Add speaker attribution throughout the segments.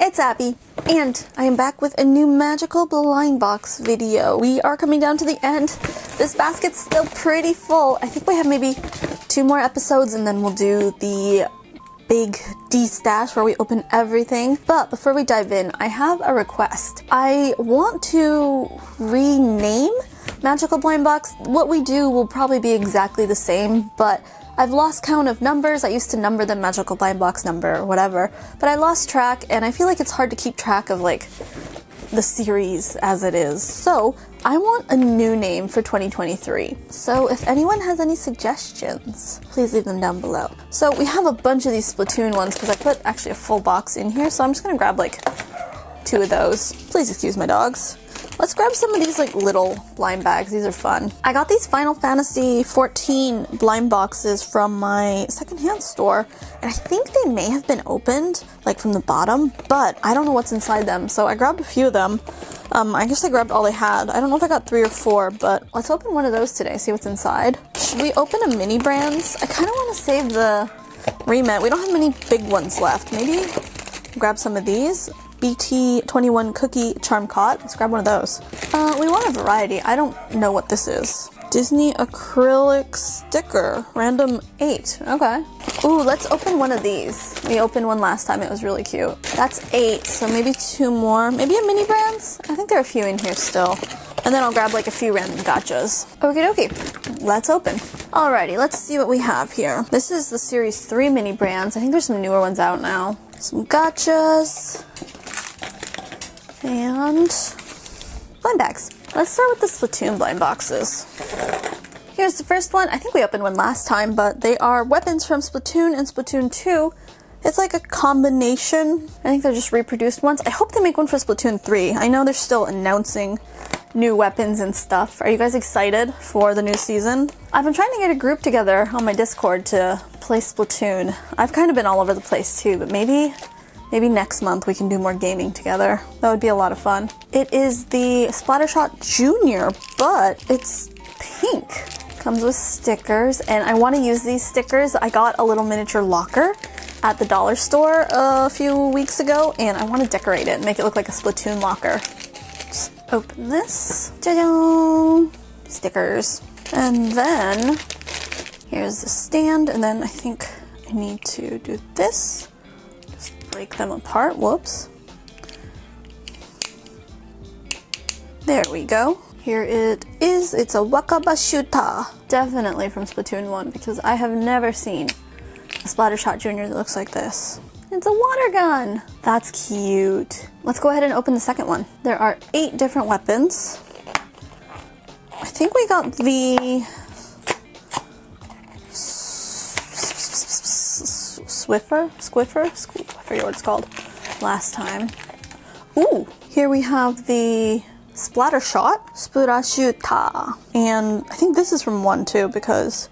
Speaker 1: it's Abi, and I am back with a new magical blind box video. We are coming down to the end. This basket's still pretty full. I think we have maybe two more episodes and then we'll do the big D-stash where we open everything. But before we dive in, I have a request. I want to rename Magical Blind Box. What we do will probably be exactly the same, but I've lost count of numbers. I used to number them magical blind box number or whatever, but I lost track and I feel like it's hard to keep track of like the series as it is. So I want a new name for 2023. So if anyone has any suggestions, please leave them down below. So we have a bunch of these Splatoon ones because I put actually a full box in here. So I'm just gonna grab like two of those. Please excuse my dogs. Let's grab some of these like little blind bags. These are fun. I got these Final Fantasy 14 blind boxes from my secondhand store and I think they may have been opened like from the bottom, but I don't know what's inside them. So I grabbed a few of them. Um, I guess I grabbed all they had. I don't know if I got three or four, but let's open one of those today, see what's inside. Should we open a mini brands? I kind of want to save the Re-Ment. We don't have many big ones left. Maybe grab some of these. BT21 cookie charm cot. Let's grab one of those. Uh, we want a variety. I don't know what this is. Disney acrylic sticker, random eight. Okay. Ooh, let's open one of these. We opened one last time. It was really cute. That's eight, so maybe two more. Maybe a mini brands? I think there are a few in here still. And then I'll grab like a few random gachas. Okie dokie. Let's open. Alrighty, let's see what we have here. This is the Series 3 mini brands. I think there's some newer ones out now. Some gachas and blind bags. Let's start with the Splatoon blind boxes. Here's the first one. I think we opened one last time, but they are weapons from Splatoon and Splatoon 2. It's like a combination. I think they're just reproduced ones. I hope they make one for Splatoon 3. I know they're still announcing new weapons and stuff. Are you guys excited for the new season? I've been trying to get a group together on my Discord to play Splatoon. I've kind of been all over the place too, but maybe Maybe next month we can do more gaming together. That would be a lot of fun. It is the Splattershot Junior, but it's pink. Comes with stickers, and I want to use these stickers. I got a little miniature locker at the dollar store a few weeks ago, and I want to decorate it and make it look like a Splatoon locker. Let's open this. Ta-da! Stickers. And then here's the stand, and then I think I need to do this break them apart. Whoops. There we go. Here it is. It's a Wakabashuta. Definitely from Splatoon 1 because I have never seen a Splattershot Junior that looks like this. It's a water gun. That's cute. Let's go ahead and open the second one. There are eight different weapons. I think we got the Swiffer? Squiffer? Squ I forget what it's called. Last time. Ooh, here we have the Splattershot, Spurashuta. And I think this is from one too because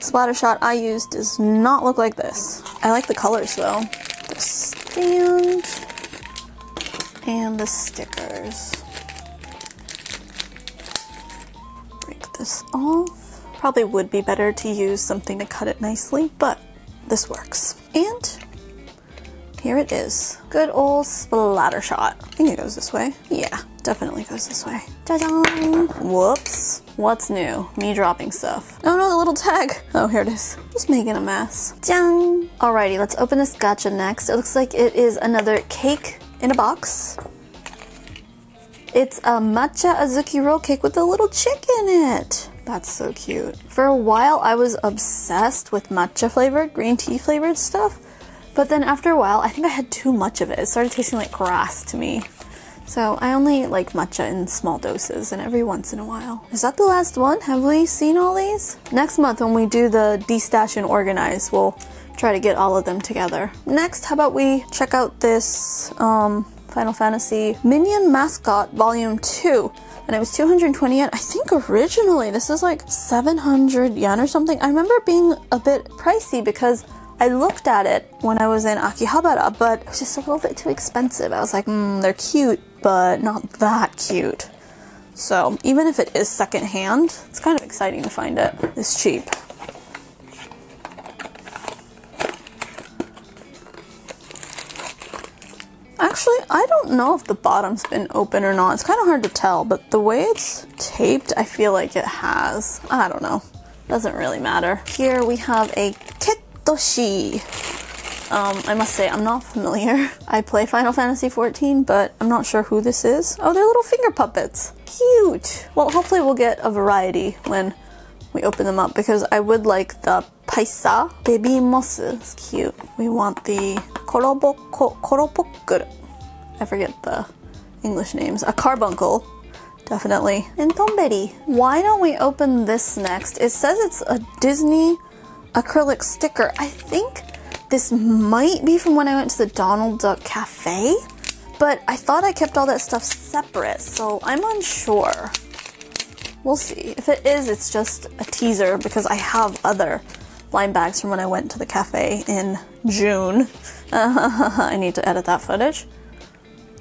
Speaker 1: Splatter Shot I used does not look like this. I like the colors though. The stand and the stickers. Break this off. Probably would be better to use something to cut it nicely, but this works. And here it is. Good old splatter shot. I think it goes this way. Yeah, definitely goes this way. Ta-da! Whoops. What's new? Me dropping stuff. Oh no, the little tag. Oh, here it is. Just making a mess. Dang. Alrighty, let's open this gacha next. It looks like it is another cake in a box. It's a matcha azuki roll cake with a little chick in it. That's so cute. For a while, I was obsessed with matcha flavored, green tea flavored stuff. But then after a while, I think I had too much of it. It started tasting like grass to me. So I only like matcha in small doses and every once in a while. Is that the last one? Have we seen all these? Next month when we do the de-stash and organize, we'll try to get all of them together. Next, how about we check out this um, Final Fantasy Minion Mascot Volume 2 and it was 220 yen. I think originally this is like 700 yen or something. I remember being a bit pricey because I looked at it when I was in Akihabara, but it was just a little bit too expensive. I was like, hmm, they're cute, but not that cute. So even if it is secondhand, it's kind of exciting to find it this cheap. Actually, I don't know if the bottom's been open or not. It's kind of hard to tell, but the way it's taped, I feel like it has. I don't know. Doesn't really matter. Here we have a Kettoshi. Um, I must say, I'm not familiar. I play Final Fantasy XIV, but I'm not sure who this is. Oh, they're little finger puppets. Cute. Well, hopefully we'll get a variety when we open them up because I would like the Paisa Baby Moss. It's cute. We want the Koropokuru. I forget the English names. A carbuncle. Definitely. And Tonberry. Why don't we open this next? It says it's a Disney acrylic sticker. I think this might be from when I went to the Donald Duck Cafe, but I thought I kept all that stuff separate, so I'm unsure. We'll see. If it is, it's just a teaser because I have other line bags from when I went to the cafe in June. I need to edit that footage.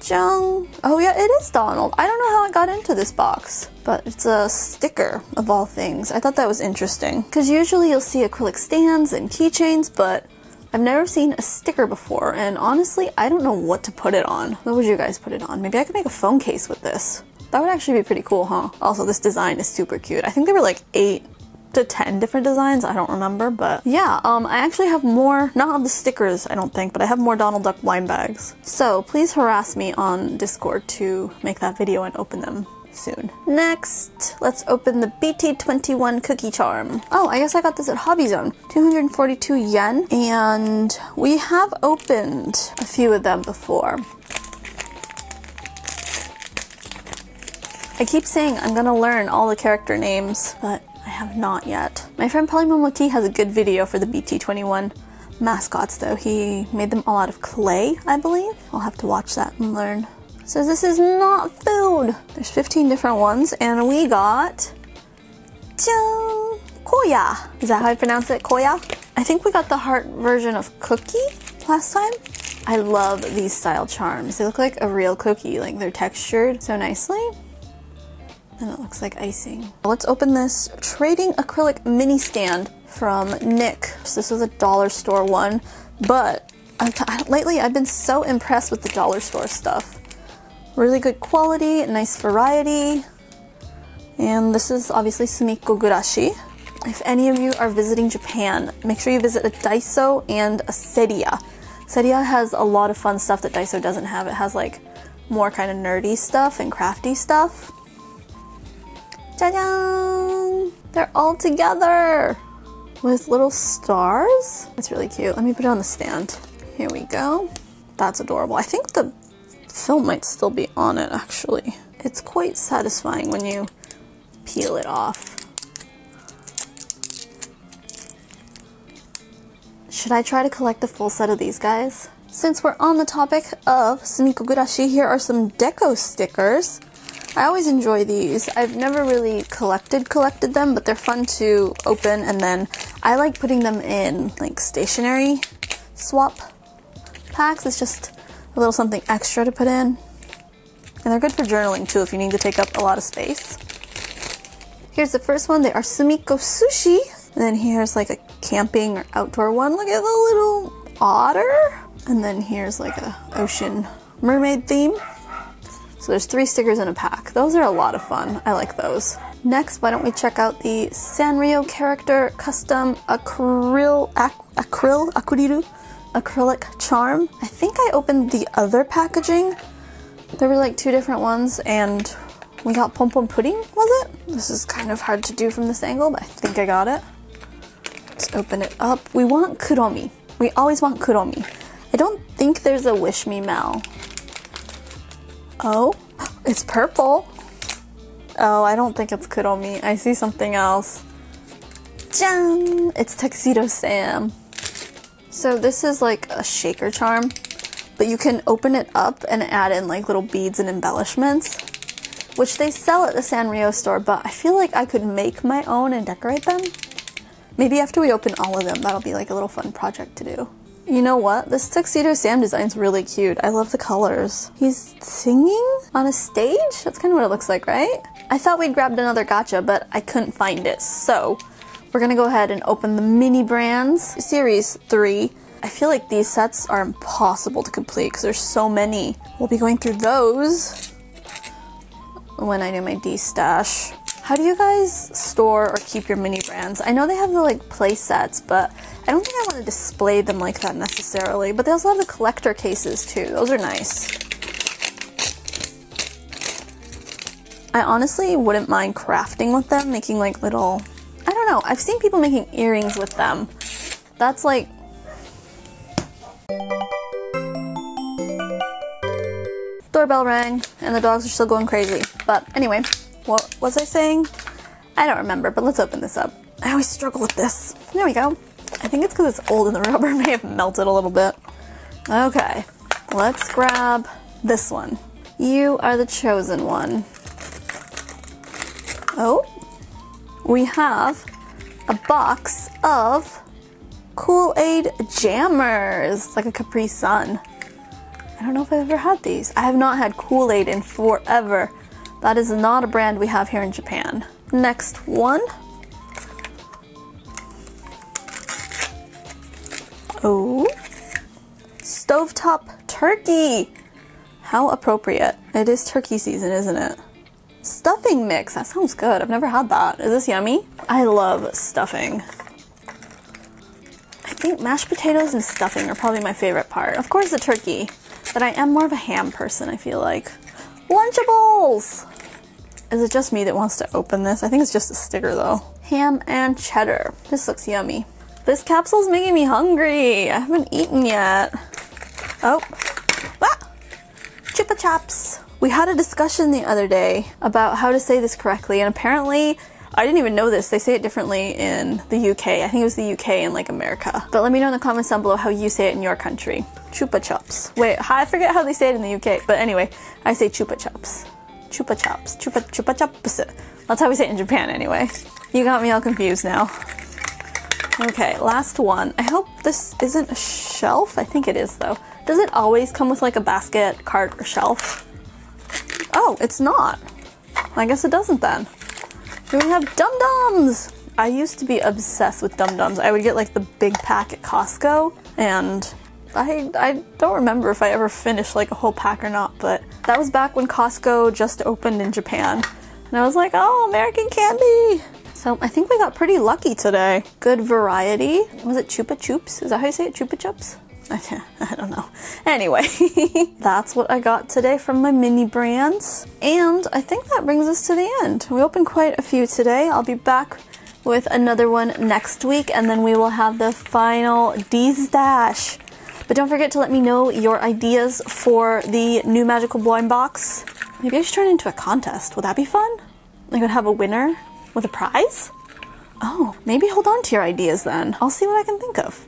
Speaker 1: Jung. Oh yeah, it is Donald. I don't know how it got into this box, but it's a sticker of all things. I thought that was interesting because usually you'll see acrylic stands and keychains, but I've never seen a sticker before, and honestly, I don't know what to put it on. What would you guys put it on? Maybe I could make a phone case with this. That would actually be pretty cool, huh? Also, this design is super cute. I think there were like eight to 10 different designs. I don't remember, but yeah, um, I actually have more, not of the stickers, I don't think, but I have more Donald Duck blind bags. So please harass me on Discord to make that video and open them soon. Next, let's open the BT21 cookie charm. Oh, I guess I got this at Hobby Zone. 242 yen, and we have opened a few of them before. I keep saying I'm gonna learn all the character names, but I have not yet. My friend Polymomoti has a good video for the BT21 mascots though. He made them all out of clay, I believe. I'll have to watch that and learn. So this is not food. There's 15 different ones and we got Jung Koya. Is that how I pronounce it? Koya? I think we got the heart version of cookie last time. I love these style charms. They look like a real cookie, like they're textured so nicely. And it looks like icing. Let's open this trading acrylic mini stand from Nick. This is a dollar store one, but I've, lately I've been so impressed with the dollar store stuff. Really good quality, nice variety. And this is obviously Sumikko Gurashi. If any of you are visiting Japan, make sure you visit a Daiso and a Seria. Seria has a lot of fun stuff that Daiso doesn't have. It has like more kind of nerdy stuff and crafty stuff. Ta-da! They're all together with little stars. It's really cute. Let me put it on the stand. Here we go. That's adorable. I think the film might still be on it actually. It's quite satisfying when you peel it off. Should I try to collect a full set of these guys? Since we're on the topic of Sumikko Gurashi, here are some deco stickers. I always enjoy these. I've never really collected collected them, but they're fun to open and then I like putting them in like stationery swap packs. It's just a little something extra to put in. And they're good for journaling too if you need to take up a lot of space. Here's the first one. They are Sumikko Sushi. And then here's like a camping or outdoor one. Look at the little otter. And then here's like a ocean mermaid theme. So there's three stickers in a pack. Those are a lot of fun. I like those. Next, why don't we check out the Sanrio character custom acryl, ac acryl, acryl, acrylic charm. I think I opened the other packaging. There were like two different ones and we got pom pom pudding, was it? This is kind of hard to do from this angle, but I think I got it. Let's open it up. We want Kuromi. We always want Kuromi. I don't think there's a Wish me mell Oh, it's purple. Oh, I don't think it's Kuromi. I see something else. Jan! It's Tuxedo Sam. So this is like a shaker charm, but you can open it up and add in like little beads and embellishments, which they sell at the Sanrio store, but I feel like I could make my own and decorate them. Maybe after we open all of them, that'll be like a little fun project to do. You know what? This Tuxedo Sam design's really cute. I love the colors. He's singing on a stage? That's kind of what it looks like, right? I thought we'd grabbed another gacha, but I couldn't find it. So we're gonna go ahead and open the mini brands series three. I feel like these sets are impossible to complete because there's so many. We'll be going through those when I do my D-stash. How do you guys store or keep your mini brands? I know they have the like play sets, but I don't think I want to display them like that necessarily. But they also have the collector cases too. Those are nice. I honestly wouldn't mind crafting with them, making like little, I don't know. I've seen people making earrings with them. That's like doorbell rang and the dogs are still going crazy. But anyway, what was I saying? I don't remember, but let's open this up. I always struggle with this. There we go. I think it's because it's old and the rubber may have melted a little bit. Okay, let's grab this one. You are the chosen one. Oh, we have a box of Kool-Aid Jammers, like a Capri Sun. I don't know if I've ever had these. I have not had Kool-Aid in forever. That is not a brand we have here in Japan. Next one. Oh. Stovetop turkey. How appropriate. It is turkey season, isn't it? Stuffing mix. That sounds good. I've never had that. Is this yummy? I love stuffing. I think mashed potatoes and stuffing are probably my favorite part. Of course the turkey, but I am more of a ham person, I feel like. Lunchables! Is it just me that wants to open this? I think it's just a sticker though. Ham and cheddar. This looks yummy. This capsule's making me hungry. I haven't eaten yet. Oh. Ah! Chupa Chops. We had a discussion the other day about how to say this correctly, and apparently I didn't even know this. They say it differently in the UK. I think it was the UK and like America. But let me know in the comments down below how you say it in your country. Chupa Chups. Wait, I forget how they say it in the UK. But anyway, I say Chupa Chups. Chupa Chups. Chupa Chupa Chups. That's how we say it in Japan anyway. You got me all confused now. Okay, last one. I hope this isn't a shelf. I think it is though. Does it always come with like a basket, cart, or shelf? Oh, it's not. I guess it doesn't then. We have Dum Dums! I used to be obsessed with Dum Dums. I would get like the big pack at Costco, and I, I don't remember if I ever finished like a whole pack or not, but that was back when Costco just opened in Japan. And I was like, oh, American candy! So I think we got pretty lucky today. Good variety. Was it Chupa Chups? Is that how you say it? Chupa Chups? I don't know. Anyway, that's what I got today from my mini brands. And I think that brings us to the end. We opened quite a few today. I'll be back with another one next week and then we will have the final D-stash. But don't forget to let me know your ideas for the new magical blind box. Maybe I should turn it into a contest. Would that be fun? Like would have a winner with a prize? Oh, maybe hold on to your ideas then. I'll see what I can think of.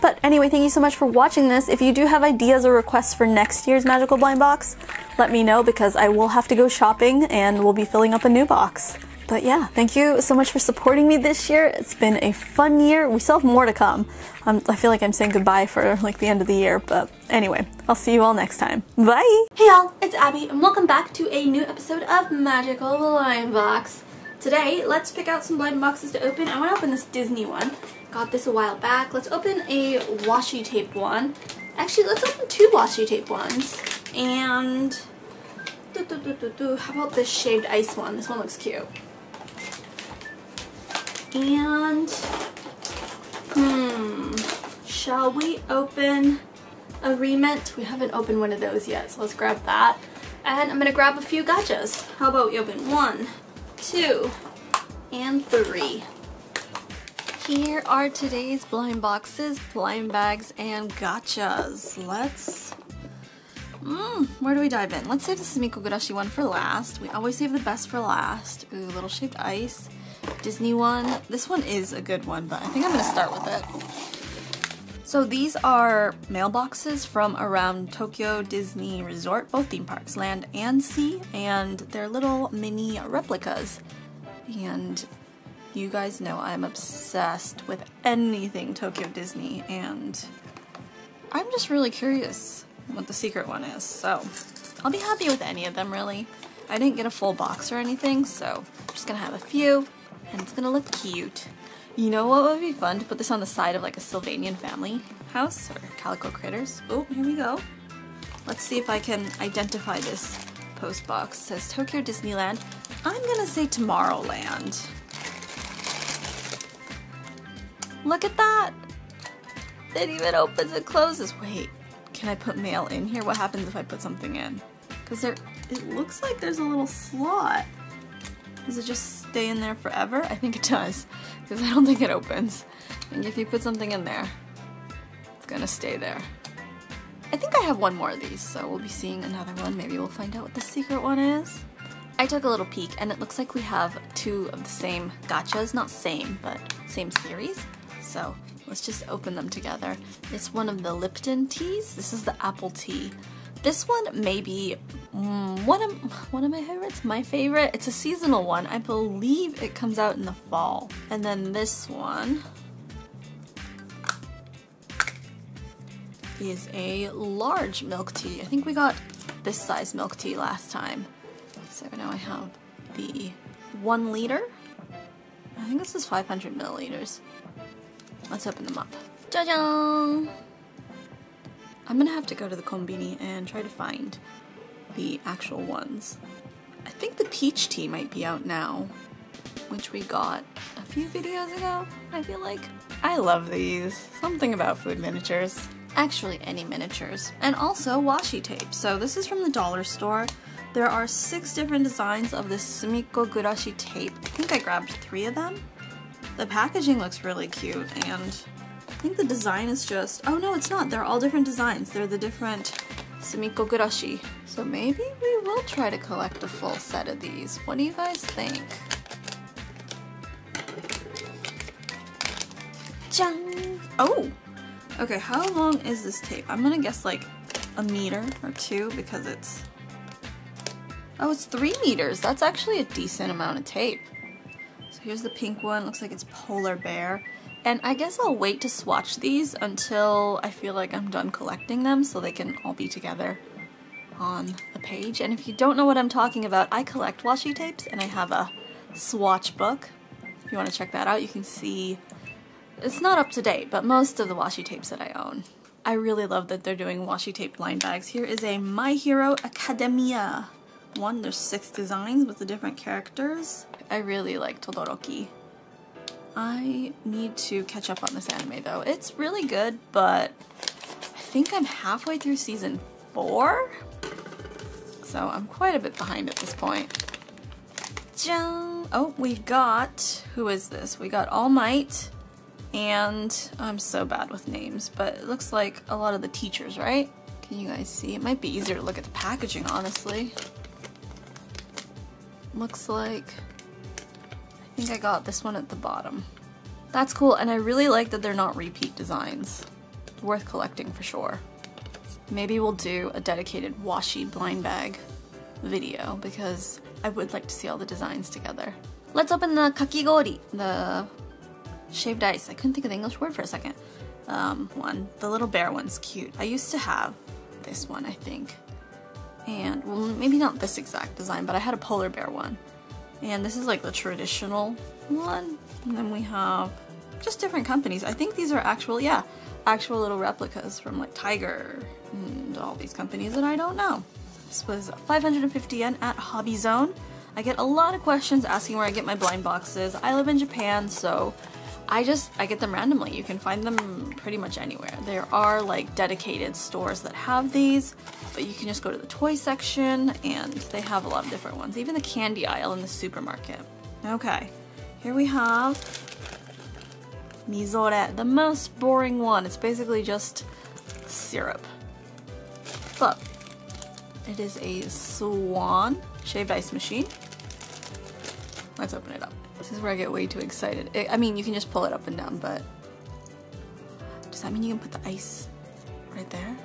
Speaker 1: But anyway, thank you so much for watching this. If you do have ideas or requests for next year's Magical Blind Box, let me know because I will have to go shopping and we'll be filling up a new box. But yeah, thank you so much for supporting me this year. It's been a fun year. We still have more to come. Um, I feel like I'm saying goodbye for like the end of the year, but anyway, I'll see you all next time. Bye! Hey y'all, it's Abi and welcome back to a new episode of Magical Blind Box. Today, let's pick out some blind boxes to open. I want to open this Disney one. Got this a while back. Let's open a washi tape one. Actually, let's open two washi tape ones. And doo -doo -doo how about this shaved ice one? This one looks cute. And hmm, shall we open a Re-Ment? We haven't opened one of those yet, so let's grab that. And I'm gonna grab a few gachas. How about we open one, two, and three. Here are today's blind boxes, blind bags, and gachas. Let's, mm, where do we dive in? Let's save the Sumikko Gurashi one for last. We always save the best for last. Ooh, little shaved ice. Disney one. This one is a good one, but I think I'm gonna start with it. So these are mailboxes from around Tokyo Disney Resort, both theme parks, land and sea, and they're little mini replicas. And you guys know I'm obsessed with anything Tokyo Disney and I'm just really curious what the secret one is. So I'll be happy with any of them really. I didn't get a full box or anything so I'm just gonna have a few and it's gonna look cute. You know what would be fun? To put this on the side of like a Sylvanian family. house or Calico Critters. Oh, here we go. Let's see if I can identify this post box. It says Tokyo Disneyland. I'm gonna say Tomorrowland. Look at that! It even opens and closes. Wait, can I put mail in here? What happens if I put something in? Because there, it looks like there's a little slot. Does it just stay in there forever? I think it does, because I don't think it opens. And if you put something in there, it's gonna stay there. I think I have one more of these, so we'll be seeing another one. Maybe we'll find out what the secret one is. I took a little peek, and it looks like we have two of the same gachas. Not same, but same series. So let's just open them together. It's one of the Lipton teas. This is the apple tea. This one may be mm, one of one of my favorites. My favorite. It's a seasonal one. I believe it comes out in the fall. And then this one is a large milk tea. I think we got this size milk tea last time. So now I have the one liter. I think this is 500 milliliters. Let's open them up. Jajang! I'm gonna have to go to the konbini and try to find the actual ones. I think the peach tea might be out now, which we got a few videos ago, I feel like. I love these. Something about food miniatures. Actually, any miniatures. And also washi tape. So this is from the dollar store. There are six different designs of this Sumikko Gurashi tape. I think I grabbed three of them. The packaging looks really cute and I think the design is just, oh no it's not, they're all different designs. They're the different Sumikko Gurashi. So maybe we will try to collect a full set of these. What do you guys think? Jang! Oh! Okay, how long is this tape? I'm gonna guess like a meter or two because it's... Oh, it's three meters. That's actually a decent amount of tape. Here's the pink one, looks like it's Polar Bear. And I guess I'll wait to swatch these until I feel like I'm done collecting them so they can all be together on the page. And if you don't know what I'm talking about, I collect washi tapes and I have a swatch book. If you want to check that out, you can see it's not up to date, but most of the washi tapes that I own. I really love that they're doing washi tape blind bags. Here is a My Hero Academia one. There's six designs with the different characters. I really like Todoroki. I need to catch up on this anime though. It's really good, but I think I'm halfway through season four? So I'm quite a bit behind at this point. Oh, we got, who is this? We got All Might, and I'm so bad with names, but it looks like a lot of the teachers, right? Can you guys see? It might be easier to look at the packaging, honestly. Looks like think I got this one at the bottom. That's cool, and I really like that they're not repeat designs. Worth collecting for sure. Maybe we'll do a dedicated washi blind bag video because I would like to see all the designs together. Let's open the kakigori, the shaved ice. I couldn't think of the English word for a second. Um, one. The little bear one's cute. I used to have this one, I think. And, well, maybe not this exact design, but I had a polar bear one. And this is like the traditional one. And then we have just different companies. I think these are actual, yeah, actual little replicas from like Tiger and all these companies that I don't know. This was 550 yen at Hobby Zone. I get a lot of questions asking where I get my blind boxes. I live in Japan, so I just, I get them randomly. You can find them pretty much anywhere. There are like dedicated stores that have these, but you can just go to the toy section and they have a lot of different ones. Even the candy aisle in the supermarket. Okay, here we have Mizore, the most boring one. It's basically just syrup. But it is a Swan shaved ice machine. Let's open it up. This is where I get way too excited. It, I mean, you can just pull it up and down, but does that mean you can put the ice right there?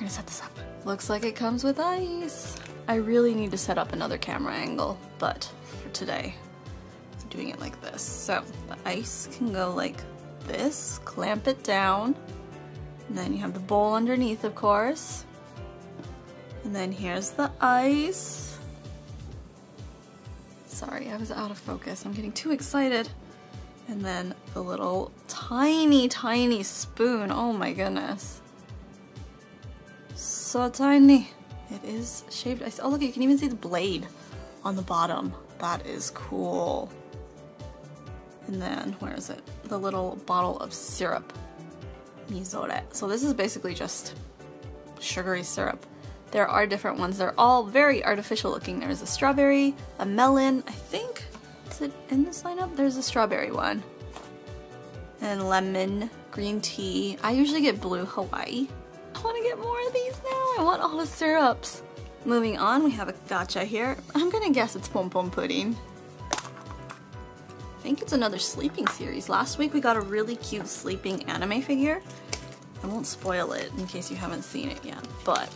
Speaker 1: Gonna set this up. Looks like it comes with ice. I really need to set up another camera angle, but for today, I'm doing it like this. So the ice can go like this, clamp it down, and then you have the bowl underneath, of course. And then here's the ice. Sorry, I was out of focus. I'm getting too excited. And then the little tiny, tiny spoon. Oh my goodness. So tiny. It is shaped. Oh look, you can even see the blade on the bottom. That is cool. And then, where is it? The little bottle of syrup. Mizore. So this is basically just sugary syrup. There are different ones. They're all very artificial looking. There's a strawberry, a melon, I think. Is it in this lineup? There's a strawberry one. And lemon, green tea. I usually get blue Hawaii. I want to get more of these now. I want all the syrups. Moving on, we have a gacha here. I'm gonna guess it's Pom Pom Pudding. I think it's another sleeping series. Last week we got a really cute sleeping anime figure. I won't spoil it in case you haven't seen it yet, but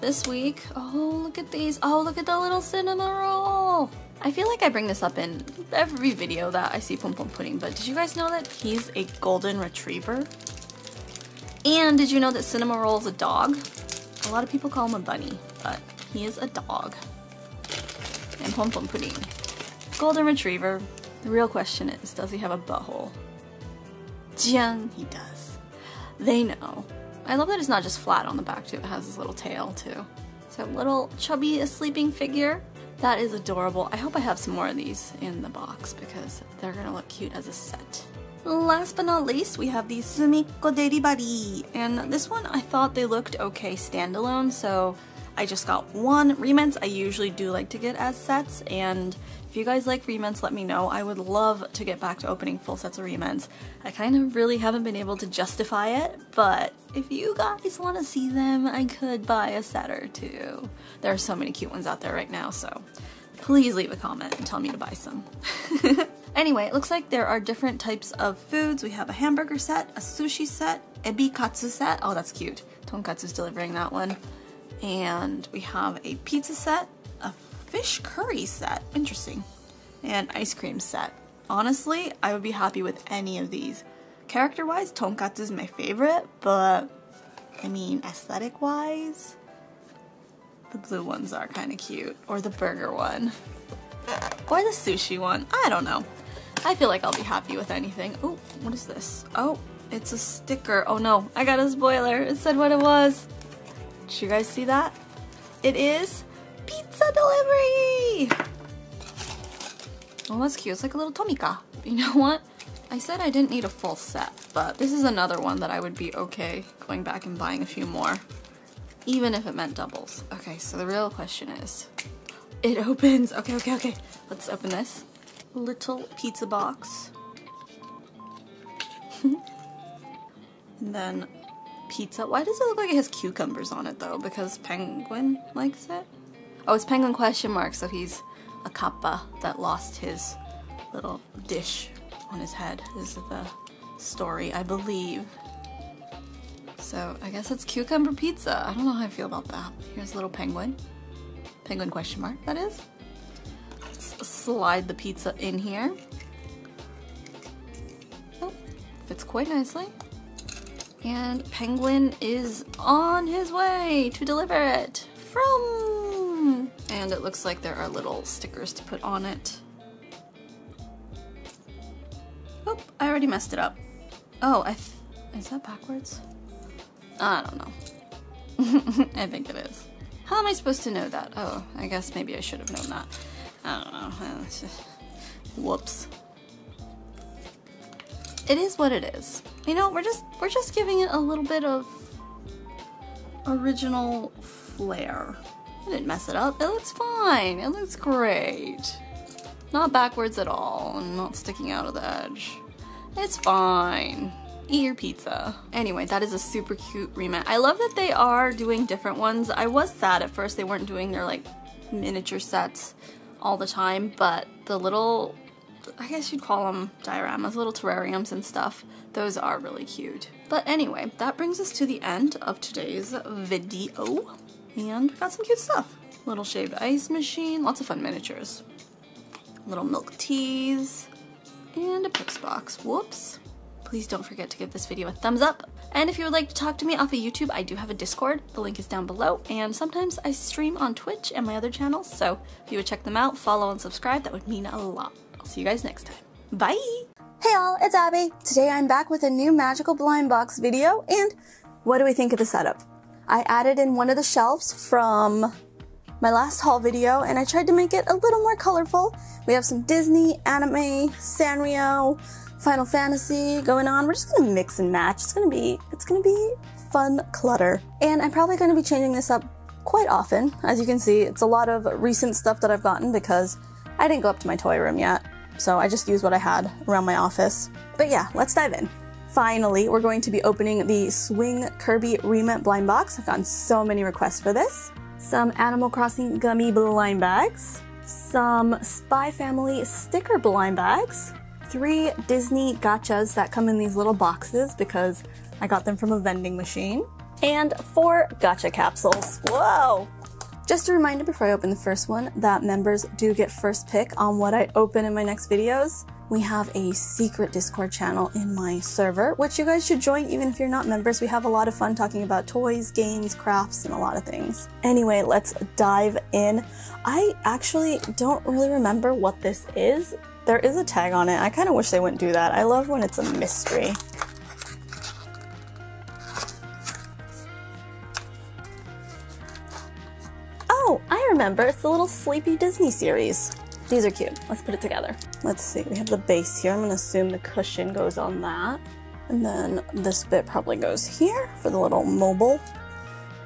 Speaker 1: this week, oh look at these. Oh look at the little cinema Cinnamoroll. I feel like I bring this up in every video that I see Pom Pom Pudding, but did you guys know that he's a golden retriever? And did you know that Cinnamoroll is a dog? A lot of people call him a bunny, but he is a dog. And Pom Pom Pudding. Golden Retriever. The real question is, does he have a butthole? Jiang, he does. They know. I love that it's not just flat on the back too, it has this little tail too. So a little chubby sleeping figure. That is adorable. I hope I have some more of these in the box because they're gonna look cute as a set. Last but not least, we have the Sumikko Deribari. And this one, I thought they looked okay standalone, so I just got one. Re-Ments I usually do like to get as sets, and if you guys like Re-Ments, let me know. I would love to get back to opening full sets of Re-Ments. I kind of really haven't been able to justify it, but if you guys want to see them, I could buy a set or two. There are so many cute ones out there right now, so please leave a comment and tell me to buy some. Anyway, it looks like there are different types of foods. We have a hamburger set, a sushi set, ebi katsu set. Oh, that's cute. Tonkatsu's delivering that one. And we have a pizza set, a fish curry set. Interesting. And ice cream set. Honestly, I would be happy with any of these. Character-wise, tonkatsu is my favorite, but I mean, aesthetic-wise, the blue ones are kind of cute. Or the burger one. Or the sushi one. I don't know. I feel like I'll be happy with anything. Oh, what is this? Oh, it's a sticker. Oh no, I got a spoiler. It said what it was. Did you guys see that? It is pizza delivery! Oh, that's cute. It's like a little Tomica. You know what? I said I didn't need a full set, but this is another one that I would be okay going back and buying a few more, even if it meant doubles. Okay, so the real question is, it opens. Okay, okay, okay. Let's open this little pizza box. and then pizza. Why does it look like it has cucumbers on it though? Because Penguin likes it? Oh, it's Penguin question mark, so he's a kappa that lost his little dish on his head is the story, I believe. So I guess it's cucumber pizza. I don't know how I feel about that. Here's a little penguin. Penguin question mark, that is slide the pizza in here. Oh, fits quite nicely. And Penguin is on his way to deliver it from... And it looks like there are little stickers to put on it. Oh, I already messed it up. Oh, I is that backwards? I don't know. I think it is. How am I supposed to know that? Oh, I guess maybe I should have known that. I don't know. Whoops. It is what it is. You know, we're just we're just giving it a little bit of original flair. I didn't mess it up. It looks fine. It looks great. Not backwards at all, not sticking out of the edge. It's fine. Eat your pizza. Anyway, that is a super cute remake. I love that they are doing different ones. I was sad at first they weren't doing their like miniature sets all the time, but the little, I guess you'd call them dioramas, little terrariums and stuff, those are really cute. But anyway, that brings us to the end of today's video, and we got some cute stuff. Little shaved ice machine, lots of fun miniatures. Little milk teas, and a Pix box. Whoops. Please don't forget to give this video a thumbs up. And if you would like to talk to me off of YouTube, I do have a Discord. The link is down below. And sometimes I stream on Twitch and my other channels. So if you would check them out, follow and subscribe, that would mean a lot. I'll see you guys next time. Bye! Hey all, it's Abi. Today I'm back with a new magical blind box video and what do we think of the setup? I added in one of the shelves from my last haul video and I tried to make it a little more colorful. We have some Disney, anime, Sanrio, Final Fantasy going on. We're just gonna mix and match. It's gonna be, it's gonna be fun clutter. And I'm probably gonna be changing this up quite often. As you can see, it's a lot of recent stuff that I've gotten because I didn't go up to my toy room yet so I just used what I had around my office. But yeah, let's dive in. Finally, we're going to be opening the Swing Kirby Re-Ment blind box. I've gotten so many requests for this. Some Animal Crossing gummy blind bags, some Spy Family sticker blind bags, three Disney gachas that come in these little boxes because I got them from a vending machine, and four gacha capsules. Whoa! Just a reminder before I open the first one that members do get first pick on what I open in my next videos. We have a secret Discord channel in my server, which you guys should join even if you're not members. We have a lot of fun talking about toys, games, crafts, and a lot of things. Anyway, let's dive in. I actually don't really remember what this is. There is a tag on it. I kind of wish they wouldn't do that. I love when it's a mystery. Oh, I remember. It's the little Sleepy Disney series. These are cute. Let's put it together. Let's see. We have the base here. I'm going to assume the cushion goes on that. And then this bit probably goes here for the little mobile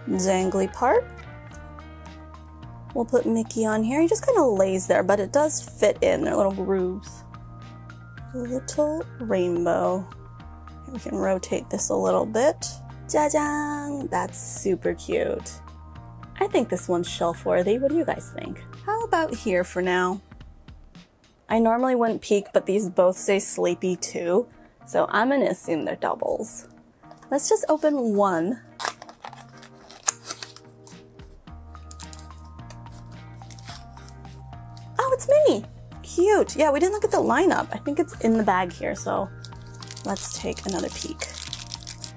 Speaker 1: dangly part. We'll put Mickey on here. He just kind of lays there, but it does fit in. They're little grooves. Little rainbow. We can rotate this a little bit. Jajang! That's super cute. I think this one's shelf worthy. What do you guys think? How about here for now? I normally wouldn't peek, but these both say sleepy too, so I'm gonna assume they're doubles. Let's just open one. Cute! Yeah, we didn't look at the lineup. I think it's in the bag here, so let's take another peek.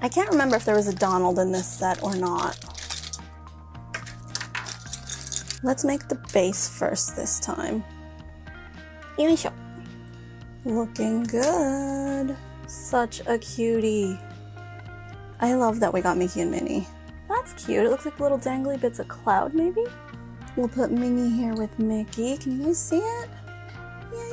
Speaker 1: I can't remember if there was a Donald in this set or not. Let's make the base first this time. Yoisho. Looking good. Such a cutie. I love that we got Mickey and Minnie. That's cute. It looks like little dangly bits of cloud, maybe? We'll put Minnie here with Mickey. Can you guys see it?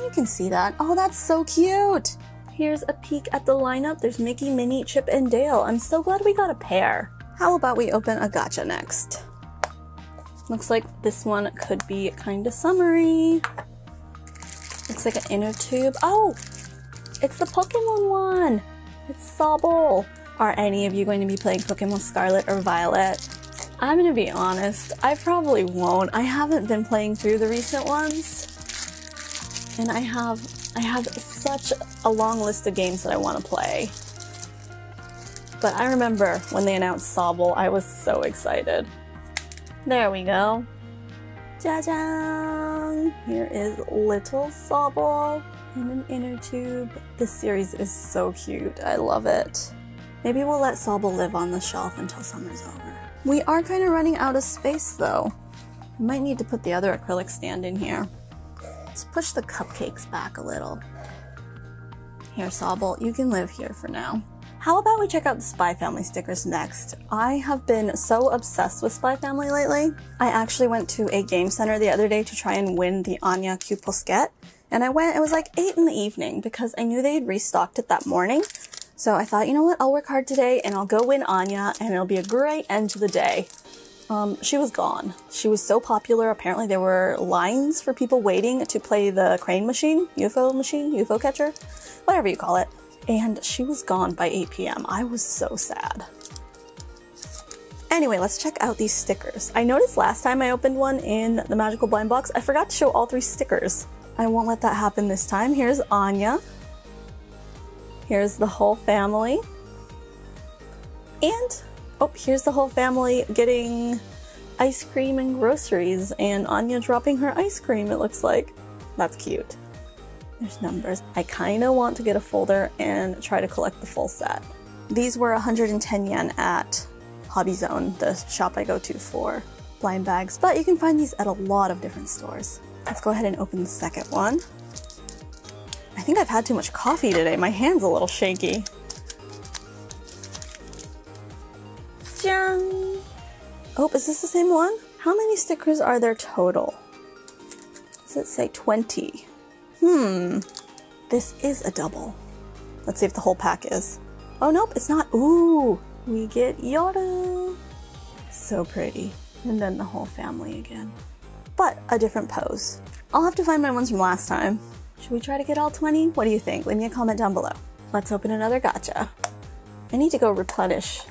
Speaker 1: You can see that. Oh, that's so cute. Here's a peek at the lineup. There's Mickey, Minnie, Chip, and Dale. I'm so glad we got a pair. How about we open a gacha next? Looks like this one could be kind of summery. Looks like an inner tube. Oh, it's the Pokemon one. It's Sobble. Are any of you going to be playing Pokemon Scarlet or Violet? I'm gonna be honest, I probably won't. I haven't been playing through the recent ones. And I have I have such a long list of games that I want to play. But I remember when they announced Sobble, I was so excited. There we go. Jajang! Here is Little Sobble in an inner tube. This series is so cute. I love it. Maybe we'll let Sobble live on the shelf until summer's over. We are kind of running out of space though. Might need to put the other acrylic stand in here. Let's push the cupcakes back a little. Here, Sobble, you can live here for now. How about we check out the Spy Family stickers next? I have been so obsessed with Spy Family lately. I actually went to a game center the other day to try and win the Anya Q. And I went, it was like 8 in the evening because I knew they had restocked it that morning. So I thought, you know what, I'll work hard today and I'll go win Anya and it'll be a great end to the day. Um, she was gone. She was so popular. Apparently there were lines for people waiting to play the crane machine, UFO machine, UFO catcher, whatever you call it and she was gone by 8 p.m. I was so sad. Anyway, let's check out these stickers. I noticed last time I opened one in the Magical Blind Box, I forgot to show all three stickers. I won't let that happen this time. Here's Anya. Here's the whole family. And, oh, here's the whole family getting ice cream and groceries, and Anya dropping her ice cream, it looks like. That's cute. There's numbers. I kind of want to get a folder and try to collect the full set. These were 110 yen at Hobby Zone, the shop I go to for blind bags, but you can find these at a lot of different stores. Let's go ahead and open the second one. I think I've had too much coffee today. My hand's a little shaky. Oh, is this the same one? How many stickers are there total? Does it say 20? Hmm. This is a double. Let's see if the whole pack is. Oh, nope, it's not. Ooh, we get Yoda. So pretty. And then the whole family again. But a different pose. I'll have to find my ones from last time. Should we try to get all 20? What do you think? Leave me a comment down below. Let's open another gacha. I need to go replenish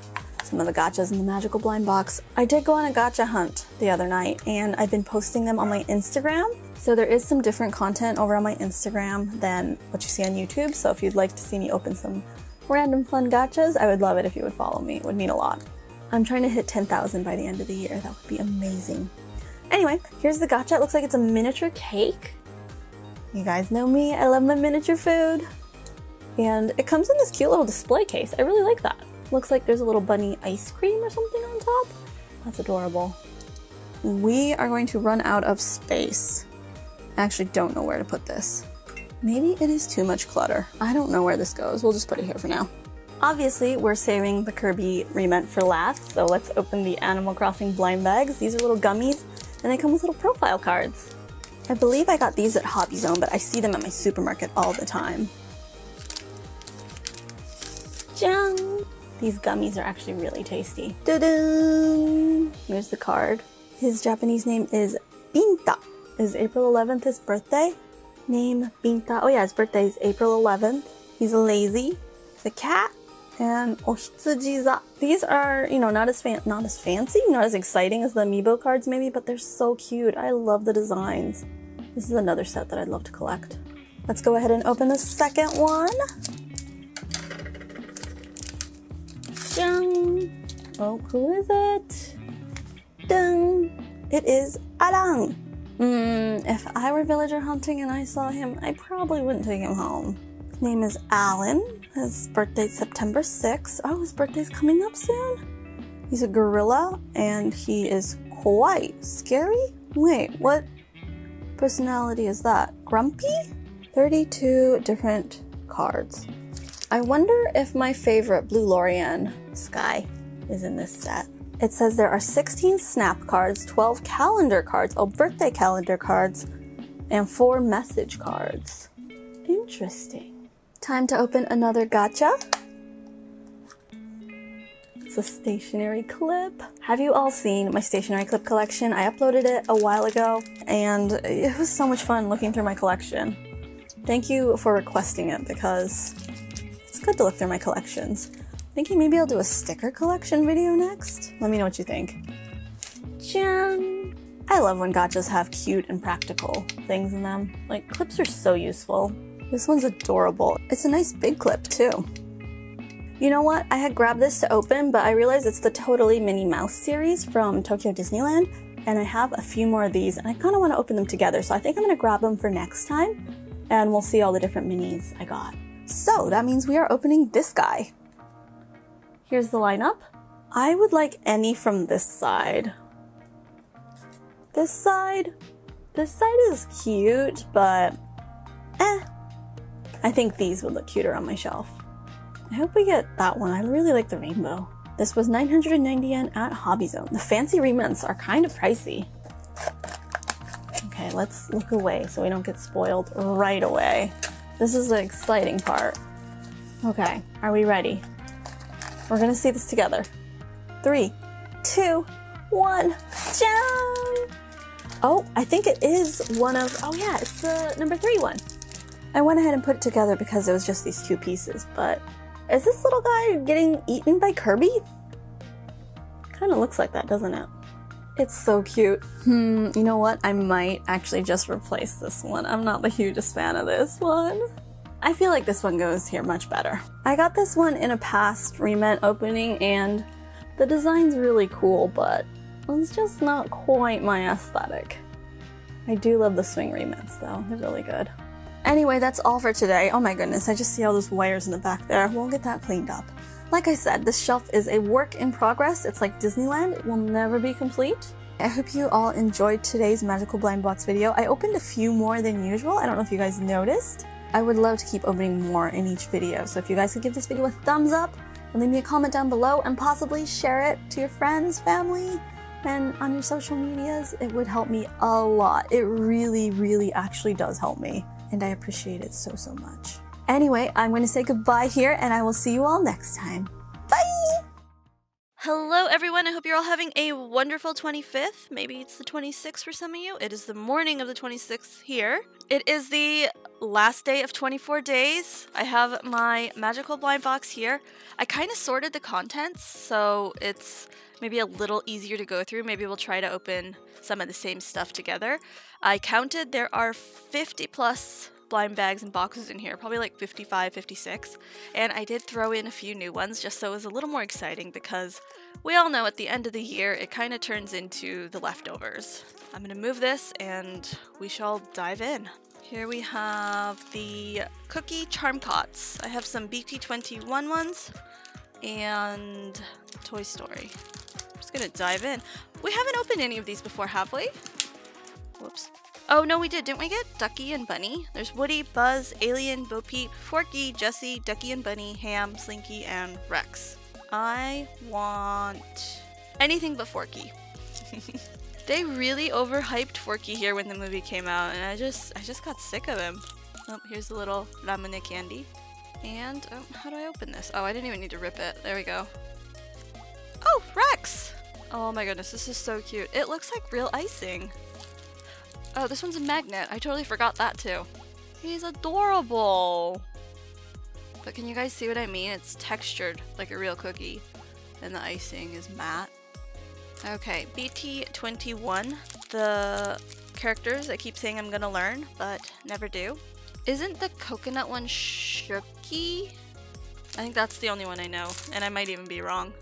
Speaker 1: some of the gachas in the magical blind box. I did go on a gacha hunt the other night and I've been posting them on my Instagram. So there is some different content over on my Instagram than what you see on YouTube. So if you'd like to see me open some random fun gachas, I would love it if you would follow me. It would mean a lot. I'm trying to hit 10,000 by the end of the year. That would be amazing. Anyway, here's the gacha. It looks like it's a miniature cake. You guys know me, I love my miniature food. And it comes in this cute little display case. I really like that. Looks like there's a little bunny ice cream or something on top. That's adorable. We are going to run out of space. I actually don't know where to put this. Maybe it is too much clutter. I don't know where this goes. We'll just put it here for now. Obviously, we're saving the Kirby Re-Ment for last, so let's open the Animal Crossing blind bags. These are little gummies, and they come with little profile cards. I believe I got these at Hobby Zone, but I see them at my supermarket all the time. Jang! These gummies are actually really tasty. Da-da! Here's the card. His Japanese name is Binta. Is April 11th his birthday? Name Binta. Oh yeah, his birthday is April 11th. He's lazy. He's a cat. And Ohitsujiza. These are, you know, not as fan not as fancy, not as exciting as the amiibo cards maybe, but they're so cute. I love the designs. This is another set that I'd love to collect. Let's go ahead and open the second one. Dun. Oh, who is it? Dun. It is Alan. Hmm, if I were villager hunting and I saw him, I probably wouldn't take him home. His name is Alan. His birthday's September 6th. Oh, his birthday's coming up soon? He's a gorilla and he is quite scary. Wait, what personality is that? Grumpy? 32 different cards. I wonder if my favorite Blue Lorian Sky is in this set. It says there are 16 snap cards, 12 calendar cards, oh, birthday calendar cards, and 4 message cards. Interesting. Time to open another gacha. It's a stationery clip. Have you all seen my stationery clip collection? I uploaded it a while ago and it was so much fun looking through my collection. Thank you for requesting it because good to look through my collections. Thinking maybe I'll do a sticker collection video next? Let me know what you think. I love when gachas have cute and practical things in them. Like, clips are so useful. This one's adorable. It's a nice big clip, too. You know what? I had grabbed this to open, but I realized it's the Totally Minnie Mouse series from Tokyo Disneyland, and I have a few more of these, and I kind of want to open them together, so I think I'm going to grab them for next time, and we'll see all the different minis I got. So that means we are opening this guy. Here's the lineup. I would like any from this side. This side? This side is cute, but eh. I think these would look cuter on my shelf. I hope we get that one. I really like the rainbow. This was 990 yen at Hobby Zone. The fancy Re-Ments are kind of pricey. Okay, let's look away so we don't get spoiled right away. This is the exciting part. Okay, are we ready? We're gonna see this together. Three, two, one, jump! Oh, I think it is one of, oh yeah, it's the number three one. I went ahead and put it together because it was just these two pieces, but is this little guy getting eaten by Kirby? Kind of looks like that, doesn't it? It's so cute. Hmm, you know what? I might actually just replace this one. I'm not the hugest fan of this one. I feel like this one goes here much better. I got this one in a past Re-Ment opening and the design's really cool, but it's just not quite my aesthetic. I do love the swing Re-Ments though, they're really good. Anyway, that's all for today. Oh my goodness, I just see all those wires in the back there. We'll get that cleaned up. Like I said, this shelf is a work in progress. It's like Disneyland, it will never be complete. I hope you all enjoyed today's Magical Blind Box video. I opened a few more than usual. I don't know if you guys noticed. I would love to keep opening more in each video. So if you guys could give this video a thumbs up and leave me a comment down below and possibly share it to your friends, family, and on your social medias, it would help me a lot. It really, really actually does help me. And I appreciate it so, so much. Anyway, I'm going to say goodbye here and I will see you all next time. Bye! Hello, everyone. I hope you're all having a wonderful 25th. Maybe it's the 26th for some of you. It is the morning of the 26th here. It is the last day of 24 days. I have my magical blind box here. I kind of sorted the contents, so it's maybe a little easier to go through. Maybe we'll try to open some of the same stuff together. I counted there are 50 plus blind bags and boxes in here, probably like 55, 56. And I did throw in a few new ones just so it was a little more exciting because we all know at the end of the year it kind of turns into the leftovers. I'm to move this and we shall dive in. Here we have the Cookie Charm Cots. I have some BT21 ones and Toy Story. I'm just gonna dive in. We haven't opened any of these before, have we? Whoops. Oh, no, we did. Didn't we get Ducky and Bunny? There's Woody, Buzz, Alien, Bo Peep, Forky, Jesse, Ducky and Bunny, Ham, Slinky, and Rex. I want anything but Forky. they really overhyped Forky here when the movie came out, and I just I just got sick of him. Oh, here's a little Ramune candy. And, oh, how do I open this? Oh, I didn't even need to rip it. There we go. Oh, Rex! Oh my goodness, this is so cute. It looks like real icing. Oh, this one's a magnet. I totally forgot that too. He's adorable. But can you guys see what I mean? It's textured like a real cookie. And the icing is matte. Okay, BT21. The characters I keep saying I'm gonna learn, but never do. Isn't the coconut one Shooky? I think that's the only one I know, and I might even be wrong.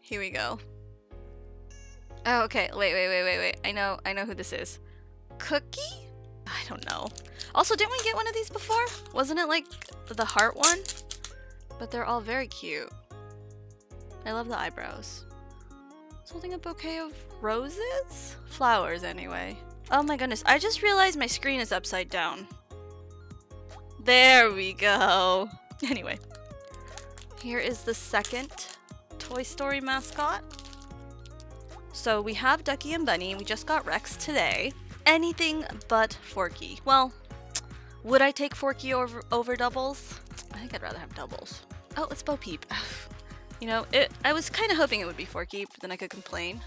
Speaker 1: Here we go. Oh, okay. Wait, wait, wait, wait, wait. I know, I know who this is. Cookie? I don't know. Also, didn't we get one of these before? Wasn't it like the heart one? But they're all very cute. I love the eyebrows. It's holding a bouquet of roses? Flowers, anyway. Oh my goodness, I just realized my screen is upside down. There we go. Anyway, here is the second Toy Story mascot. So we have Ducky and Bunny. We just got Rex today. Anything but Forky. Well, would I take Forky over, over doubles? I think I'd rather have doubles. Oh, it's Bo Peep. you know, it, I was kind of hoping it would be Forky, but then I could complain.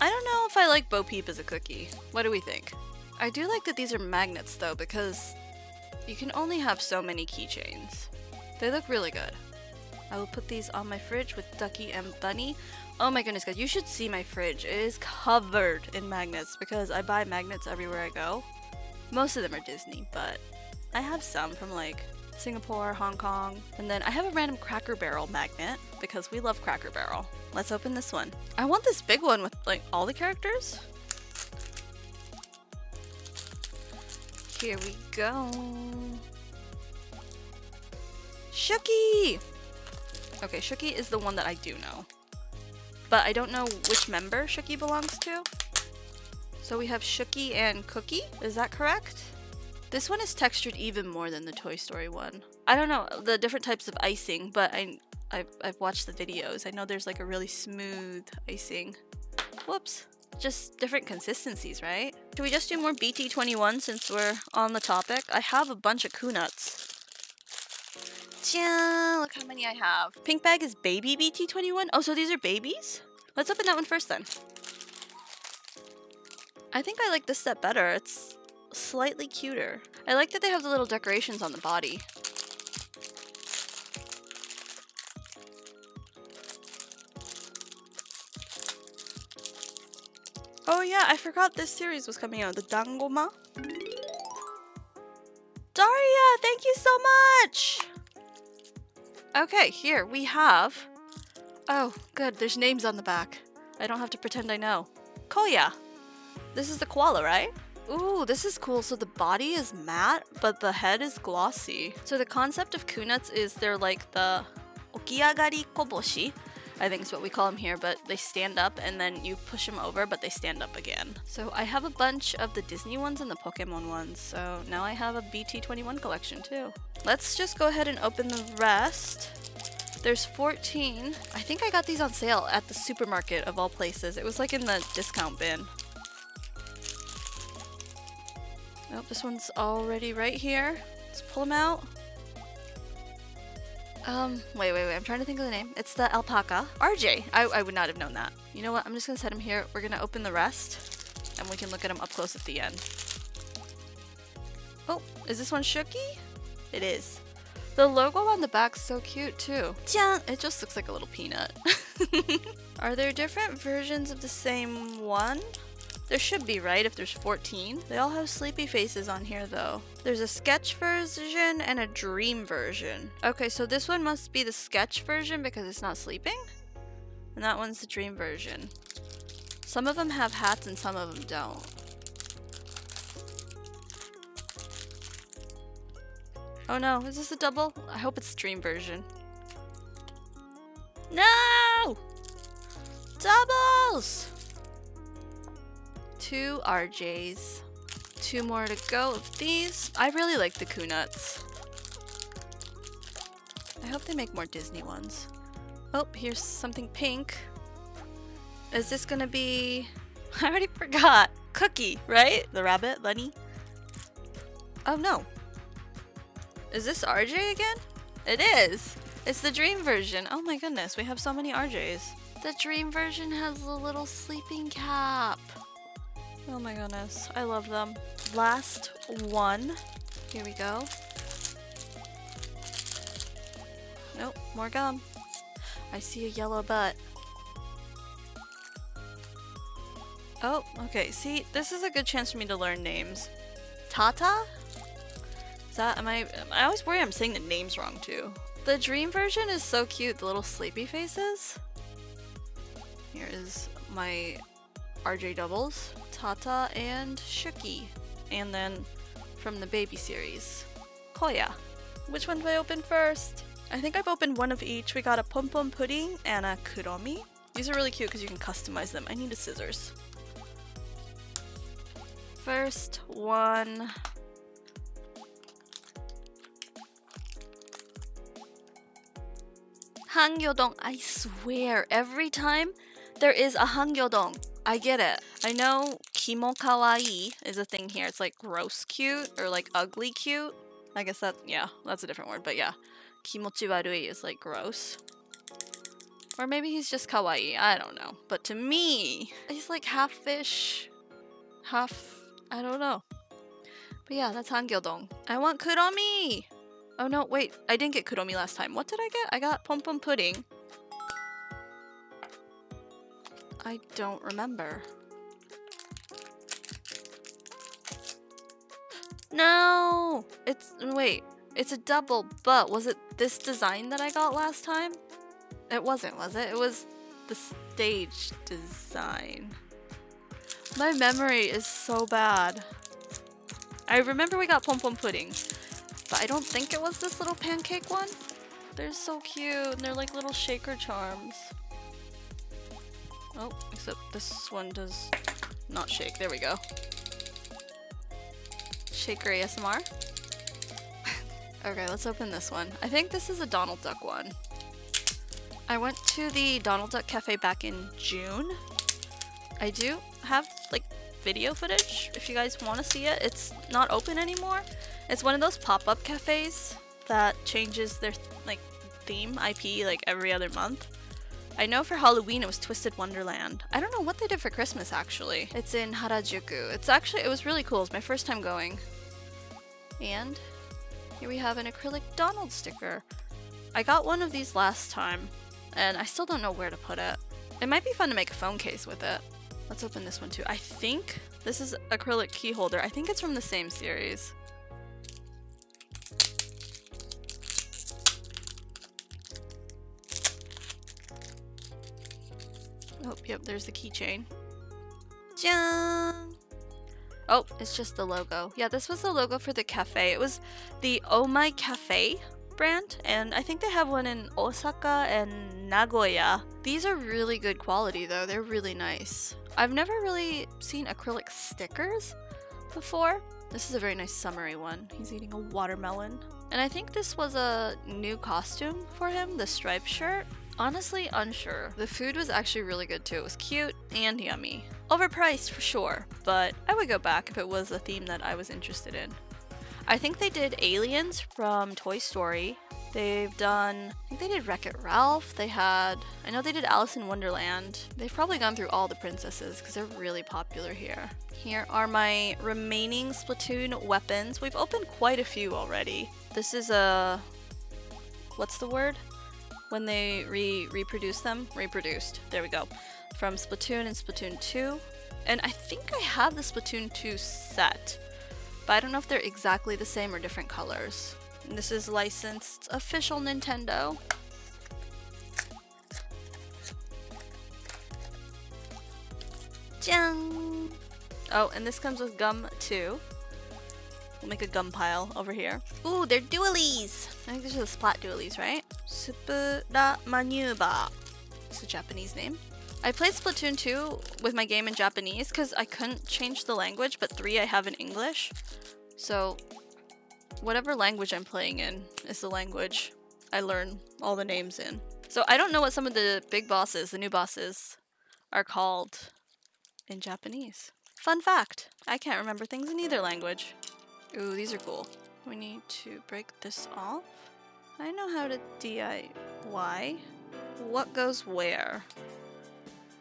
Speaker 1: I don't know if I like Bo Peep as a cookie. What do we think? I do like that these are magnets though, because you can only have so many keychains. They look really good. I will put these on my fridge with Ducky and Bunny. Oh my goodness, guys, you should see my fridge. It is covered in magnets because I buy magnets everywhere I go. Most of them are Disney, but I have some from like Singapore, Hong Kong, and then I have a random Cracker Barrel magnet because we love Cracker Barrel. Let's open this one. I want this big one with like all the characters. Here we go. Shooky! Okay, Shooky is the one that I do know but I don't know which member Shooky belongs to. So we have Shooky and Cookie, is that correct? This one is textured even more than the Toy Story one. I don't know the different types of icing, but I, I've, I've watched the videos. I know there's like a really smooth icing. Whoops. Just different consistencies, right? Should we just do more BT21 since we're on the topic? I have a bunch of Koonuts. Look how many I have. Pink bag is baby BT21. Oh, so these are babies? Let's open that one first then. I think I like this set better. It's slightly cuter. I like that they have the little decorations on the body. Oh yeah, I forgot this series was coming out. The Dangoma. Daria, thank you so much! Okay, here we have... Oh, good, there's names on the back. I don't have to pretend I know. Koya! This is the koala, right? Ooh, this is cool. So the body is matte, but the head is glossy. So the concept of Koonuts is they're like the okiagari koboshi. I think is what we call them here, but they stand up and then you push them over, but they stand up again. So I have a bunch of the Disney ones and the Pokemon ones, so now I have a BT21 collection too. Let's just go ahead and open the rest. There's 14. I think I got these on sale at the supermarket of all places. It was like in the discount bin. Nope, this one's already right here. Let's pull them out. Um, wait, wait, wait. I'm trying to think of the name. It's the alpaca. RJ. I, I would not have known that. You know what? I'm just going to set him here. We're going to open the rest. And we can look at him up close at the end. Oh, is this one Shooky? It is. The logo on the back's so cute too. Yeah, It just looks like a little peanut. Are there different versions of the same one? There should be, right, if there's 14? They all have sleepy faces on here, though. There's a sketch version and a dream version. Okay, so this one must be the sketch version because it's not sleeping? And that one's the dream version. Some of them have hats and some of them don't. Oh no, is this a double? I hope it's dream version. No! Doubles! Two RJs. Two more to go of these. I really like the Kunuts. I hope they make more Disney ones. Oh, here's something pink. Is this gonna be... I already forgot. Cookie, right? The rabbit, bunny? Oh no. Is this RJ again? It is! It's the dream version. Oh my goodness, we have so many RJs. The dream version has a little sleeping cap. Oh my goodness, I love them. Last one. Here we go. Nope, more gum. I see a yellow butt. Oh, okay. See, this is a good chance for me to learn names. Tata? Is that, am I, I always worry I'm saying the names wrong too. The dream version is so cute, the little sleepy faces. Here is my RJ doubles. Tata and Shooky. And then from the baby series, Koya. Which one do I open first? I think I've opened one of each. We got a Pom Pom Pudding and a Kuromi. These are really cute because you can customize them. I need a scissors. First one. Hangyodon. I swear, every time there is a Hangyodon, I get it. I know kimo kawaii is a thing here. It's like gross cute or like ugly cute. I guess that, yeah, that's a different word, but yeah. Kimochi warui is like gross. Or maybe he's just kawaii, I don't know. But to me, he's like half fish, half, I don't know. But yeah, that's Hangyodon. I want Kuromi! Oh no, wait, I didn't get Kuromi last time. What did I get? I got Pom Pom Pudding. I don't remember. No! It's, wait, it's a double, but was it this design that I got last time? It wasn't, was it? It was the stage design. My memory is so bad. I remember we got Pom Pom Pudding, but I don't think it was this little pancake one. They're so cute, and they're like little shaker charms. Oh, except this one does not shake. There we go. Shaker ASMR. okay, let's open this one. I think this is a Donald Duck one. I went to the Donald Duck Cafe back in June. I do have like video footage if you guys want to see it. It's not open anymore. It's one of those pop-up cafes that changes their like theme IP like every other month. I know for Halloween it was Twisted Wonderland. I don't know what they did for Christmas actually. It's in Harajuku. It's actually, it was really cool. It's my first time going. And here we have an acrylic Donald sticker. I got one of these last time and I still don't know where to put it. It might be fun to make a phone case with it. Let's open this one too. I think this is acrylic key holder. I think it's from the same series. Oh, yep, there's the keychain. Jang! Oh, it's just the logo. Yeah, this was the logo for the cafe. It was the Oh My Cafe brand, and I think they have one in Osaka and Nagoya. These are really good quality though, they're really nice. I've never really seen acrylic stickers before. This is a very nice summery one. He's eating a watermelon. And I think this was a new costume for him, the striped shirt. Honestly, unsure. The food was actually really good too. It was cute and yummy. Overpriced for sure, but I would go back if it was a theme that I was interested in. I think they did Aliens from Toy Story. They've done, I think they did Wreck It Ralph. They had, I know they did Alice in Wonderland. They've probably gone through all the princesses because they're really popular here. Here are my remaining Splatoon weapons. We've opened quite a few already. This is a, what's the word? When they re reproduce them? Reproduced. There we go. From Splatoon and Splatoon 2. And I think I have the Splatoon 2 set but I don't know if they're exactly the same or different colors. And this is licensed official Nintendo. Jang! Oh, and this comes with gum too. We'll make a gum pile over here. Ooh, they're dualies! I think these are the Splat dualies, right? Supura Manuba. It's a Japanese name. I played Splatoon 2 with my game in Japanese because I couldn't change the language, but 3 I have in English. So, whatever language I'm playing in is the language I learn all the names in. So I don't know what some of the big bosses, the new bosses, are called in Japanese. Fun fact, I can't remember things in either language. Ooh, these are cool. We need to break this off. I know how to DIY. What goes where?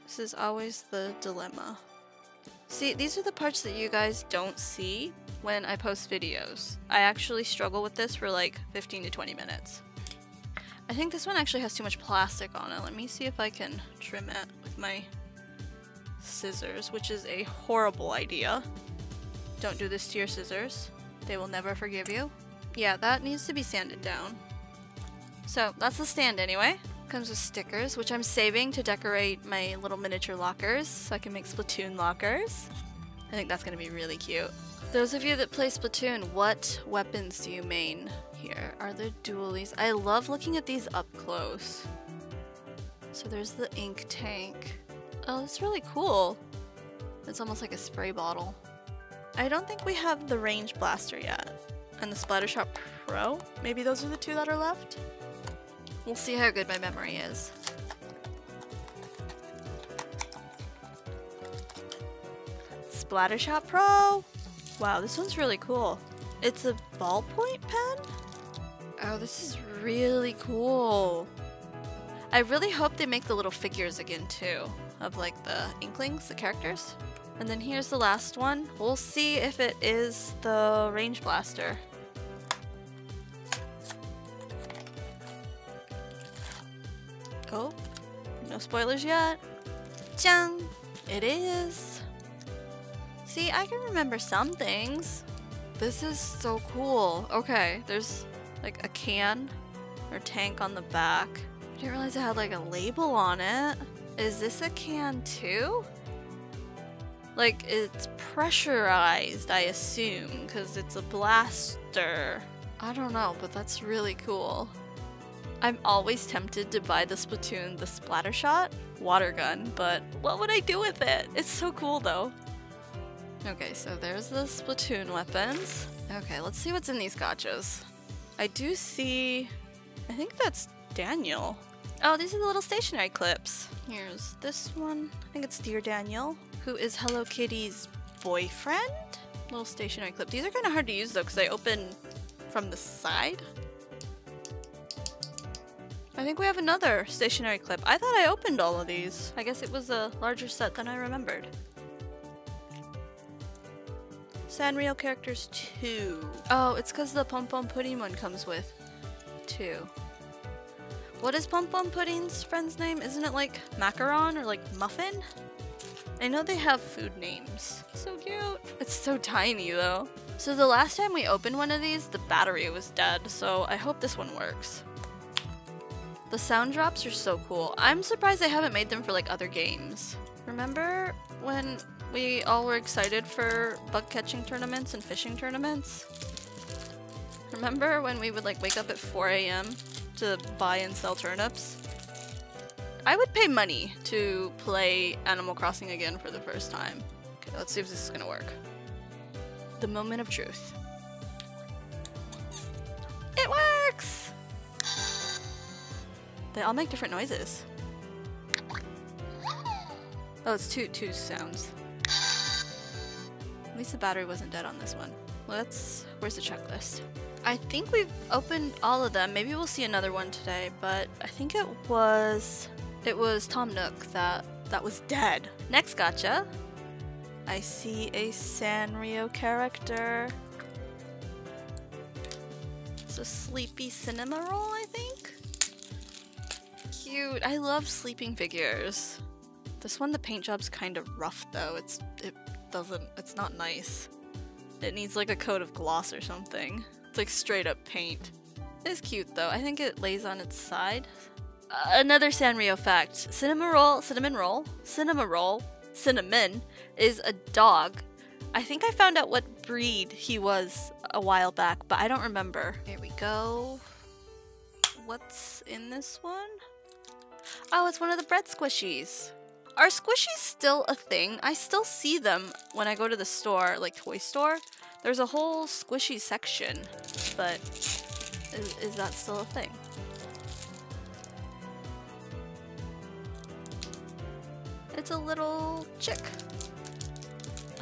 Speaker 1: This is always the dilemma. See, these are the parts that you guys don't see when I post videos. I actually struggle with this for like 15 to 20 minutes. I think this one actually has too much plastic on it. Let me see if I can trim it with my scissors, which is a horrible idea. Don't do this to your scissors. They will never forgive you. Yeah, that needs to be sanded down. So that's the stand anyway. Comes with stickers, which I'm saving to decorate my little miniature lockers so I can make Splatoon lockers. I think that's to be really cute. Those of you that play Splatoon, what weapons do you main here? Are there dualies? I love looking at these up close. So there's the ink tank. Oh, it's really cool. It's almost like a spray bottle. I don't think we have the range blaster yet. And the Splattershot Pro? Maybe those are the two that are left? We'll see how good my memory is. Splattershot Pro! Wow, this one's really cool. It's a ballpoint pen? Oh, this is really cool. I really hope they make the little figures again too, of like the Inklings, the characters. And then here's the last one. We'll see if it is the Range Blaster. Oh, no spoilers yet. Jang! It is. See, I can remember some things. This is so cool. Okay, there's like a can or tank on the back. I didn't realize it had like a label on it. Is this a can too? Like, it's pressurized, I assume, because it's a blaster. I don't know, but that's really cool. I'm always tempted to buy the Splatoon the Splattershot water gun, but what would I do with it? It's so cool though. Okay, so there's the Splatoon weapons. Okay, let's see what's in these gachas. I do see... I think that's Daniel. Oh, these are the little stationery clips. Here's this one. I think it's Dear Daniel, who is Hello Kitty's boyfriend? Little stationery clip. These are kind of hard to use though because they open from the side. I think we have another stationery clip. I thought I opened all of these. I guess it was a larger set than I remembered. Sanrio characters 2. Oh, it's because the Pom Pom Pudding one comes with 2. What is Pom Pom Pudding's friend's name? Isn't it like Macaron or like Muffin? I know they have food names. So cute. It's so tiny though. So the last time we opened one of these, the battery was dead, so I hope this one works. The sound drops are so cool. I'm surprised they haven't made them for like other games. Remember when we all were excited for bug catching tournaments and fishing tournaments? Remember when we would like wake up at 4 a.m. to buy and sell turnips? I would pay money to play Animal Crossing again for the first time. Okay, let's see if this is gonna work. The moment of truth. It works! They all make different noises. Oh, it's two two sounds. At least the battery wasn't dead on this one. Let's... Where's the checklist? I think we've opened all of them. Maybe we'll see another one today, but I think it was... It was Tom Nook that, that was dead. Next gacha. I see a Sanrio character. It's a sleepy cinema roll, I think? Cute. I love sleeping figures. This one, the paint job's kind of rough though. It's It doesn't, it's not nice. It needs like a coat of gloss or something. It's like straight up paint. It's cute though. I think it lays on its side. Another Sanrio fact. Cinnamon roll, cinnamon roll, Cinnamon roll, cinnamon is a dog. I think I found out what breed he was a while back, but I don't remember. Here we go. What's in this one? Oh, it's one of the bread squishies. Are squishies still a thing? I still see them when I go to the store, like toy store. There's a whole squishy section, but is, is that still a thing? It's a little chick.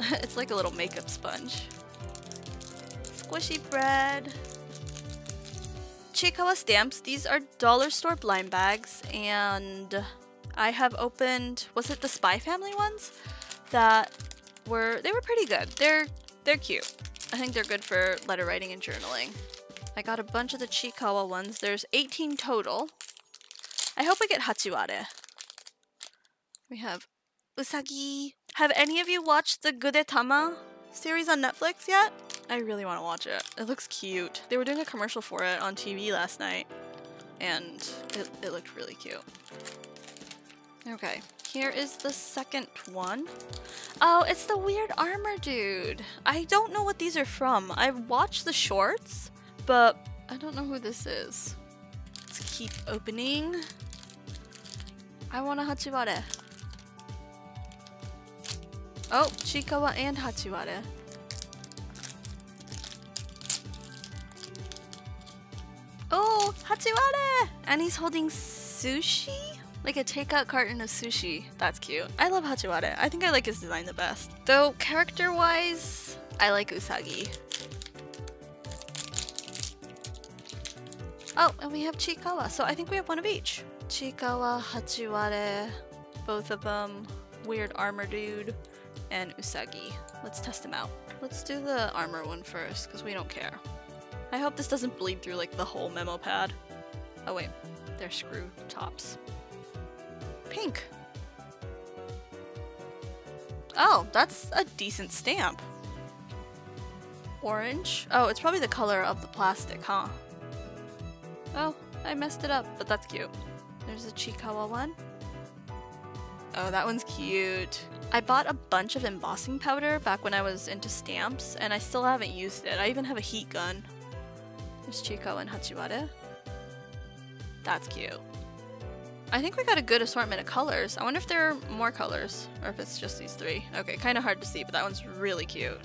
Speaker 1: it's like a little makeup sponge. Squishy bread. Chiikawa stamps. These are dollar store blind bags and I have opened, was it the Spy Family ones? That were, they were pretty good. They're, they're cute. I think they're good for letter writing and journaling. I got a bunch of the Chiikawa ones. There's 18 total. I hope I get Hachiware. We have Usagi. Have any of you watched the Gudetama series on Netflix yet? I really want to watch it. It looks cute. They were doing a commercial for it on TV last night, and it, it looked really cute. Okay, here is the second one. Oh, it's the weird armor dude. I don't know what these are from. I've watched the shorts, but I don't know who this is. Let's keep opening. I want a Hachiware. Oh, Chiikawa and Hachiware. Oh, Hachiware! And he's holding sushi? Like a takeout carton of sushi. That's cute. I love Hachiware. I think I like his design the best. Though, character-wise, I like Usagi. Oh, and we have Chiikawa, so I think we have one of each. Chiikawa, Hachiware, both of them, Weird Armor Dude, and Usagi. Let's test them out. Let's do the armor one first, because we don't care. I hope this doesn't bleed through like the whole memo pad. Oh wait, they're screw tops. Pink. Oh, that's a decent stamp. Orange? Oh, it's probably the color of the plastic, huh? Oh, I messed it up, but that's cute. There's a Chiikawa one. Oh, that one's cute. I bought a bunch of embossing powder back when I was into stamps, and I still haven't used it. I even have a heat gun. There's Chico and Hachiware. That's cute. I think we got a good assortment of colors. I wonder if there are more colors, or if it's just these three. Okay, kind of hard to see, but that one's really cute.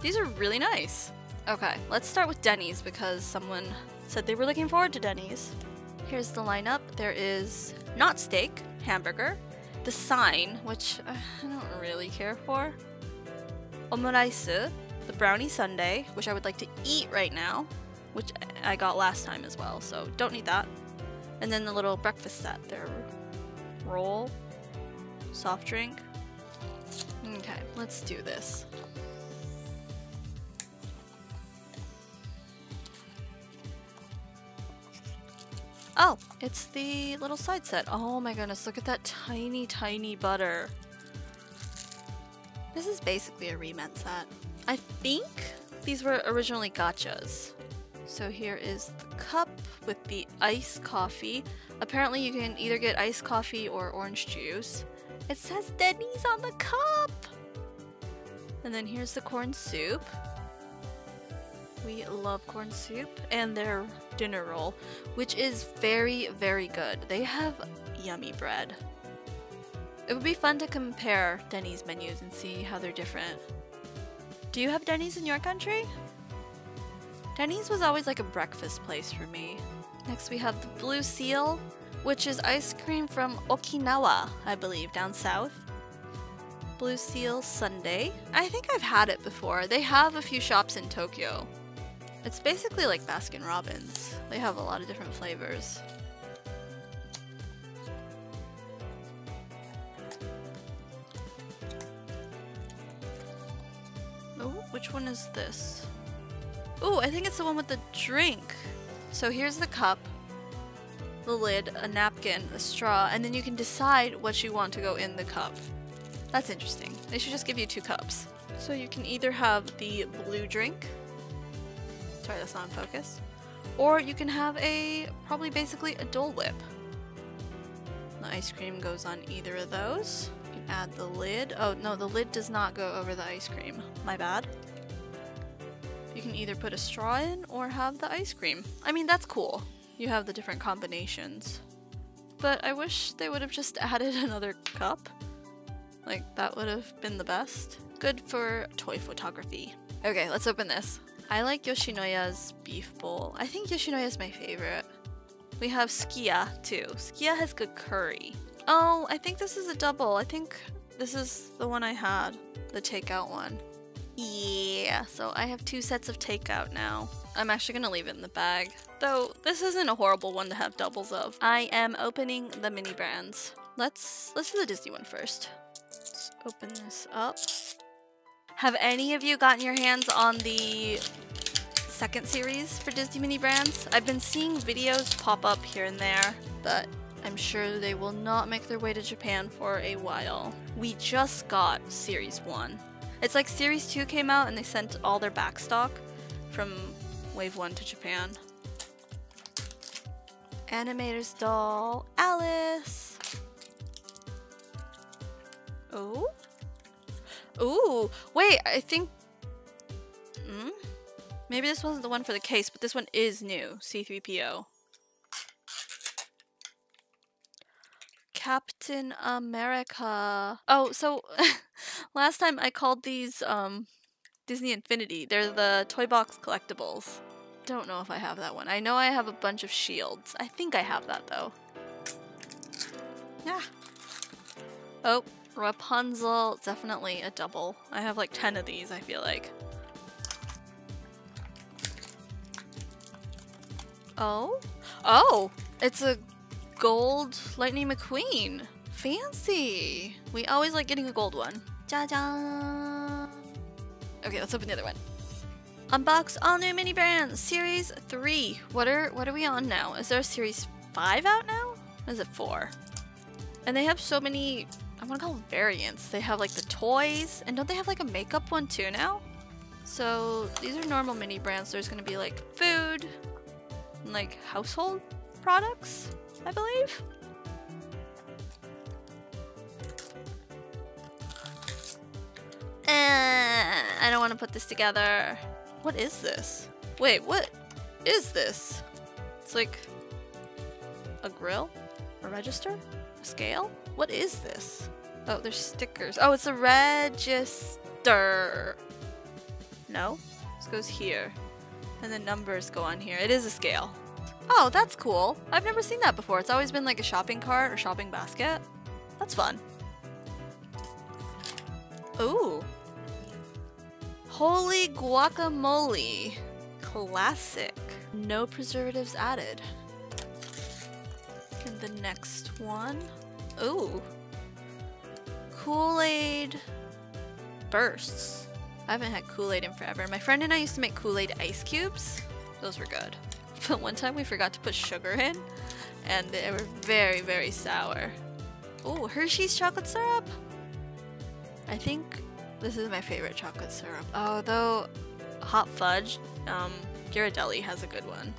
Speaker 1: These are really nice. Okay, let's start with Denny's because someone said they were looking forward to Denny's. Here's the lineup. There is not steak, hamburger, the sign, which uh, I don't really care for, omuraisu, the brownie sundae, which I would like to eat right now, which I got last time as well, so don't need that. And then the little breakfast set their roll, soft drink. Okay, let's do this. Oh, it's the little side set. Oh my goodness, look at that tiny, tiny butter. This is basically a Re-Ment set. I think these were originally gachas. So here is the cup with the iced coffee. Apparently you can either get iced coffee or orange juice. It says Denny's on the cup! And then here's the corn soup. We love corn soup and their dinner roll, which is very, very good. They have yummy bread. It would be fun to compare Denny's menus and see how they're different. Do you have Denny's in your country? Denny's was always like a breakfast place for me. Next we have the Blue Seal, which is ice cream from Okinawa, I believe, down south. Blue Seal sundae. I think I've had it before. They have a few shops in Tokyo. It's basically like Baskin Robbins. They have a lot of different flavors. Oh, which one is this? Oh, I think it's the one with the drink. So here's the cup, the lid, a napkin, a straw, and then you can decide what you want to go in the cup. That's interesting. They should just give you two cups. So you can either have the blue drink. Sorry, that's not in focus. Or you can have a, probably basically a Dole Whip. The ice cream goes on either of those. You can add the lid. Oh, no, the lid does not go over the ice cream. My bad. You can either put a straw in or have the ice cream. I mean, that's cool. You have the different combinations. But I wish they would have just added another cup. Like, that would have been the best. Good for toy photography. Okay, let's open this. I like Yoshinoya's beef bowl. I think Yoshinoya is my favorite. We have Sukiya too. Sukiya has good curry. Oh, I think this is a double. I think this is the one I had. The takeout one. Yeah, so I have two sets of takeout now. I'm actually gonna leave it in the bag. Though, this isn't a horrible one to have doubles of. I am opening the mini brands. Let's, let's do the Disney one first. Let's open this up. Have any of you gotten your hands on the second series for Disney Mini Brands? I've been seeing videos pop up here and there, but I'm sure they will not make their way to Japan for a while. We just got Series 1. It's like Series 2 came out and they sent all their backstock from Wave 1 to Japan. Animator's doll, Alice. Oh? Ooh, wait, I think... Hmm? Maybe this wasn't the one for the case, but this one is new. C-3PO. Captain America. Oh, so last time I called these um, Disney Infinity. They're the Toy Box collectibles. Don't know if I have that one. I know I have a bunch of shields. I think I have that though. Yeah. Oh, Rapunzel, definitely a double. I have like 10 of these, I feel like. Oh? Oh! It's a gold Lightning McQueen. Fancy! We always like getting a gold one. Ja-ja! Okay, let's open the other one. Unbox all new mini brands, series three. What are what are we on now? Is there a series five out now? Is it four? And they have so many I want to call variants. They have like the toys, and don't they have like a makeup one too now? So these are normal mini brands. There's going to be like food, and like household products, I believe. Eh, I don't want to put this together. What is this? Wait, what is this? It's like a grill? A register? A scale? What is this? Oh, there's stickers. Oh, it's a register. No? This goes here. And the numbers go on here. It is a scale. Oh, that's cool. I've never seen that before. It's always been like a shopping cart or shopping basket. That's fun. Ooh. Holy guacamole. Classic. No preservatives added. And the next one. Ooh. Kool-Aid bursts. I haven't had Kool-Aid in forever. My friend and I used to make Kool-Aid ice cubes. Those were good. But one time we forgot to put sugar in and they were very, very sour. Oh, Hershey's chocolate syrup. I think this is my favorite chocolate syrup. Although Hot Fudge, um, Ghirardelli has a good one.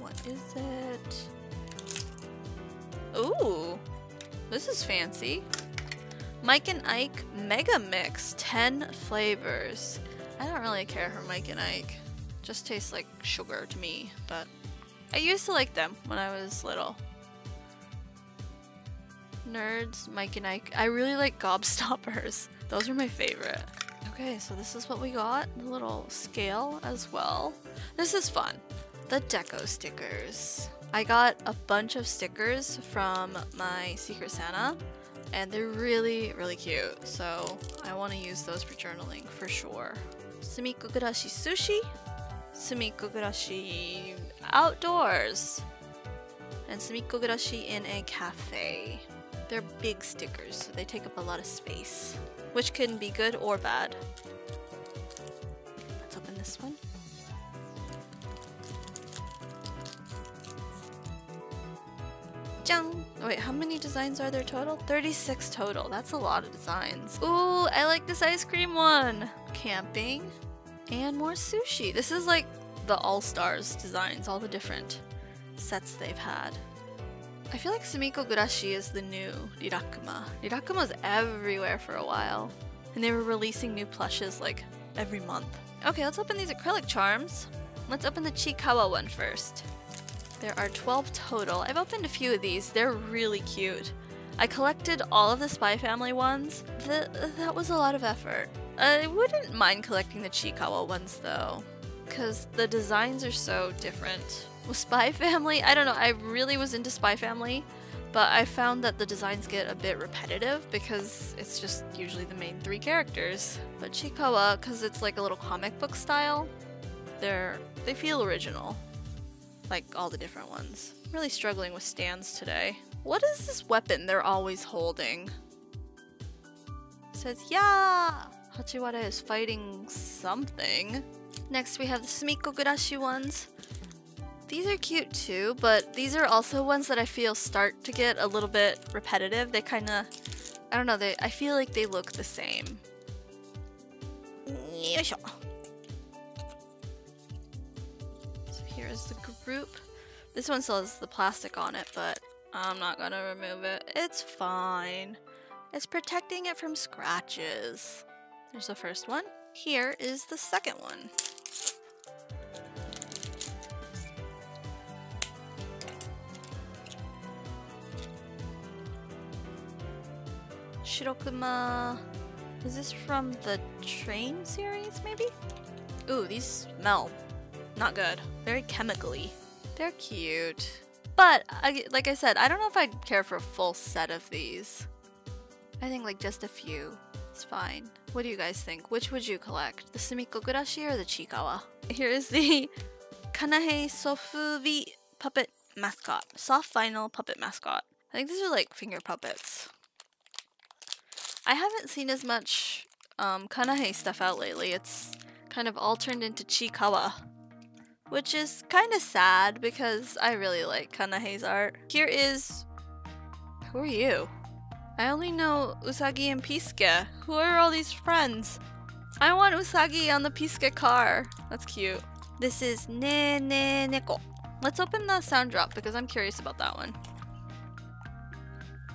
Speaker 1: What is it? Ooh, this is fancy. Mike and Ike Mega Mix, 10 flavors. I don't really care for Mike and Ike. Just tastes like sugar to me, but I used to like them when I was little. Nerds, Mike and Ike. I really like gobstoppers. Those are my favorite. Okay, so this is what we got. The little scale as well. This is fun. The deco stickers. I got a bunch of stickers from my Secret Santa and they're really, really cute. So I want to use those for journaling for sure. Sumikko Gurashi Sushi, Sumikko Gurashi Outdoors, and Sumikko Gurashi in a cafe. They're big stickers, so they take up a lot of space, which can be good or bad. Let's open this one. Wait, how many designs are there total? 36 total. That's a lot of designs. Ooh, I like this ice cream one. Camping. And more sushi. This is like the all-stars designs, all the different sets they've had. I feel like Sumikko Gurashi is the new Rilakkuma. Rilakkuma's everywhere for a while. And they were releasing new plushes like every month. Okay, let's open these acrylic charms. Let's open the Chiikawa one first. There are 12 total. I've opened a few of these. They're really cute. I collected all of the Spy Family ones. Th that was a lot of effort. I wouldn't mind collecting the Chiikawa ones though, because the designs are so different. With Spy Family, I don't know, I really was into Spy Family, but I found that the designs get a bit repetitive because it's just usually the main three characters. But Chiikawa, because it's like a little comic book style, they're they feel original like all the different ones. I'm really struggling with stands today. What is this weapon they're always holding? It says, yeah! Hachiware is fighting something. Next we have the Sumikko Gurashi ones. These are cute too, but these are also ones that I feel start to get a little bit repetitive. They kind of, I don't know, they I feel like they look the same. So here is the group. This one still has the plastic on it, but I'm not gonna remove it. It's fine. It's protecting it from scratches. There's the first one. Here is the second one. Shirokuma... Is this from the train series, maybe? Ooh, these smell not good. Very chemically. They're cute. But, I, like I said, I don't know if I'd care for a full set of these. I think like just a few is fine. What do you guys think? Which would you collect? The Sumikko Gurashi or the Chiikawa? Here is the Kanahei Sofubi puppet mascot. Soft vinyl puppet mascot. I think these are like finger puppets. I haven't seen as much um, Kanahei stuff out lately. It's kind of all turned into Chiikawa which is kind of sad because I really like Kanahei's art. Here is... Who are you? I only know Usagi and Pisuke. Who are all these friends? I want Usagi on the Pisuke car. That's cute. This is Ne Ne Neko. Let's open the sound drop because I'm curious about that one.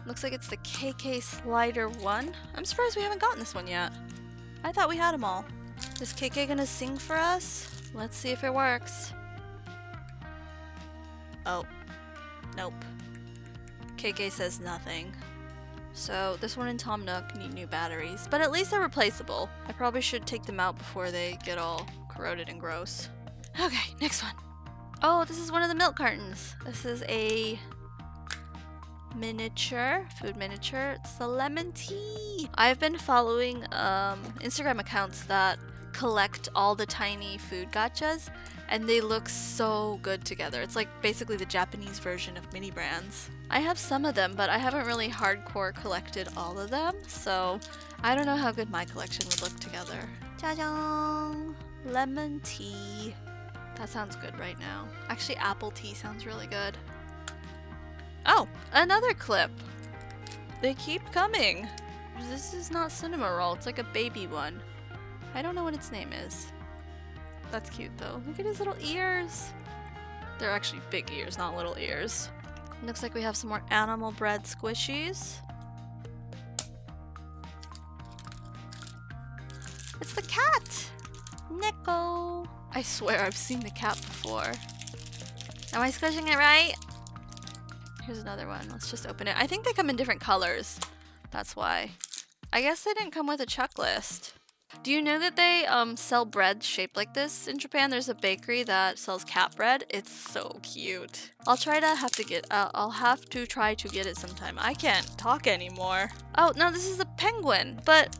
Speaker 1: Looks like it's the KK Slider 1. I'm surprised we haven't gotten this one yet. I thought we had them all. Is KK gonna sing for us? Let's see if it works. Oh. Nope. KK says nothing. So this one and Tom Nook need new batteries, but at least they're replaceable. I probably should take them out before they get all corroded and gross. Okay, next one. Oh, this is one of the milk cartons. This is a miniature, food miniature. It's the lemon tea. I've been following um, Instagram accounts that collect all the tiny food gachas and they look so good together. It's like basically the Japanese version of mini brands. I have some of them, but I haven't really hardcore collected all of them, so I don't know how good my collection would look together. Jajang! Lemon tea. That sounds good right now. Actually, apple tea sounds really good. Oh, another clip! They keep coming! This is not Cinnamoroll, it's like a baby one. I don't know what its name is. That's cute though. Look at his little ears. They're actually big ears, not little ears. Looks like we have some more animal bred squishies. It's the cat! Neko! I swear I've seen the cat before. Am I squishing it right? Here's another one. Let's just open it. I think they come in different colors. That's why. I guess they didn't come with a checklist. Do you know that they um, sell bread shaped like this in Japan? There's a bakery that sells cat bread. It's so cute. I'll try to have to get, uh, I'll have to try to get it sometime. I can't talk anymore. Oh, no, this is a penguin, but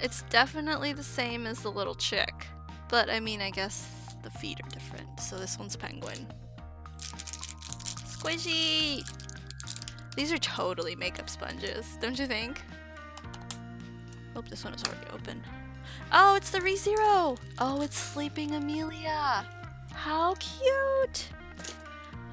Speaker 1: it's definitely the same as the little chick. But I mean, I guess the feet are different. So this one's penguin. Squishy! These are totally makeup sponges, don't you think? Oh, this one is already open. Oh, it's the ReZero! Oh, it's Sleeping Emilia! How cute!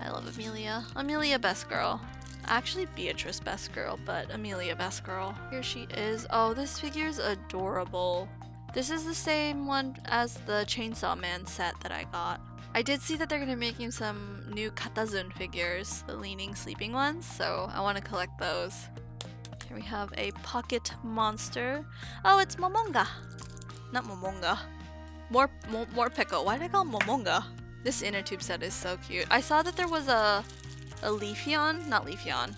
Speaker 1: I love Emilia. Emilia best girl. Actually, Beatrice best girl, but Emilia best girl. Here she is. Oh, this figure's adorable. This is the same one as the Chainsaw Man set that I got. I did see that they're going to be making some new Katazun figures, the leaning sleeping ones, so I want to collect those. Here we have a pocket monster. Oh, it's Momonga! Not Momonga. More, more, more pickle. Why did I call Momonga? This inner tube set is so cute. I saw that there was a, a Leafeon, not Leafeon,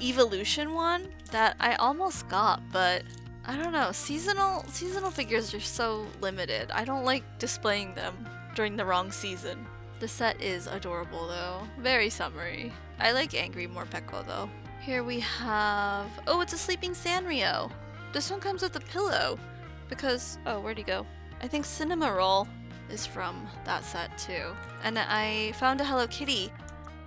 Speaker 1: Evolution one that I almost got, but I don't know. Seasonal seasonal figures are so limited. I don't like displaying them during the wrong season. The set is adorable though. Very summery. I like Angry Morpeko though. Here we have... Oh, it's a sleeping Sanrio. This one comes with a pillow. Because... Oh, where'd he go? I think Cinnamoroll is from that set too. And I found a Hello Kitty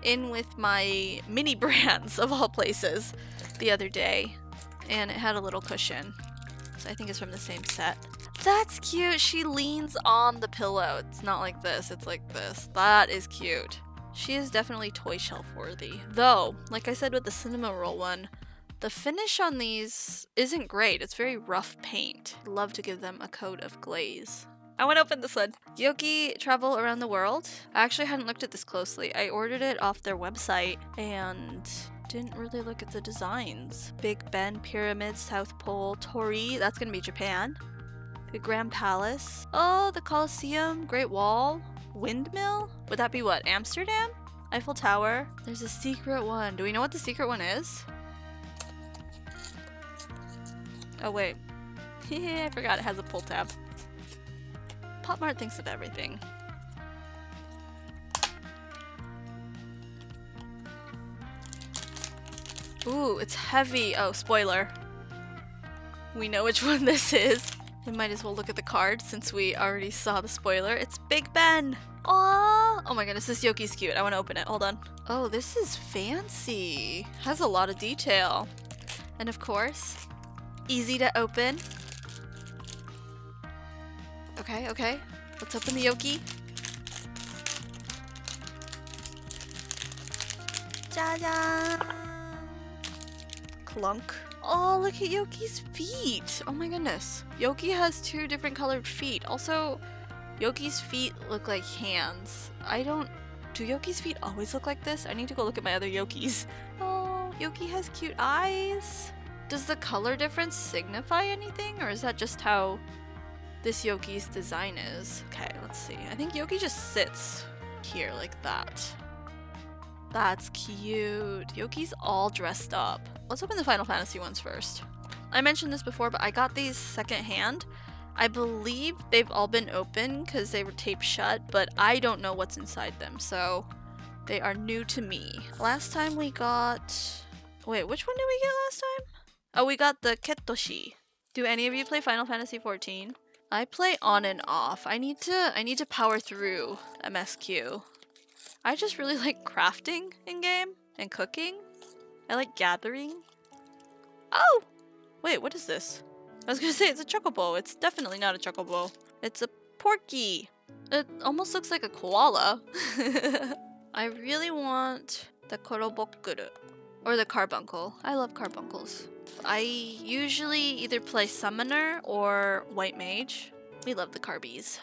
Speaker 1: in with my mini brands of all places the other day. And it had a little cushion. So I think it's from the same set. That's cute. She leans on the pillow. It's not like this. It's like this. That is cute. She is definitely toy shelf worthy. Though, like I said with the Cinnamoroll one, the finish on these isn't great. It's very rough paint. Love to give them a coat of glaze. I want to open this one. Yoki Travel Around the World. I actually hadn't looked at this closely. I ordered it off their website and didn't really look at the designs. Big Ben, Pyramid, South Pole, Tori, that's gonna be Japan. The Grand Palace. Oh, the Colosseum, Great Wall, Windmill? Would that be what, Amsterdam? Eiffel Tower. There's a secret one. Do we know what the secret one is? Oh wait. I forgot it has a pull tab. Pop Mart thinks of everything. Ooh, it's heavy. Oh, spoiler. We know which one this is. We might as well look at the card since we already saw the spoiler. It's Big Ben! Aww! Oh my goodness, this Yoki's cute. I want to open it. Hold on. Oh, this is fancy. Has a lot of detail. And of course, easy to open. Okay, okay. Let's open the Yoki. Ja-ja! Clunk. Oh, look at Yoki's feet. Oh my goodness. Yoki has two different colored feet. Also, Yoki's feet look like hands. I don't... Do Yoki's feet always look like this? I need to go look at my other Yokis. Oh, Yoki has cute eyes. Does the color difference signify anything? Or is that just how this Yoki's design is? Okay, let's see. I think Yoki just sits here like that. That's cute. Yoki's all dressed up. Let's open the Final Fantasy ones first. I mentioned this before, but I got these secondhand. I believe they've all been open because they were taped shut, but I don't know what's inside them, so they are new to me. Last time we got... Wait, which one did we get last time? Oh, we got the Ketoshi. Do any of you play Final Fantasy 14? I play on and off. I need to I need to power through MSQ. I just really like crafting in game and cooking. I like gathering. Oh! Wait, what is this? I was gonna say it's a chocobo. It's definitely not a chocobo. It's a porky. It almost looks like a koala. I really want the korobokuru. Or the carbuncle. I love carbuncles. I usually either play summoner or white mage. We love the carbies.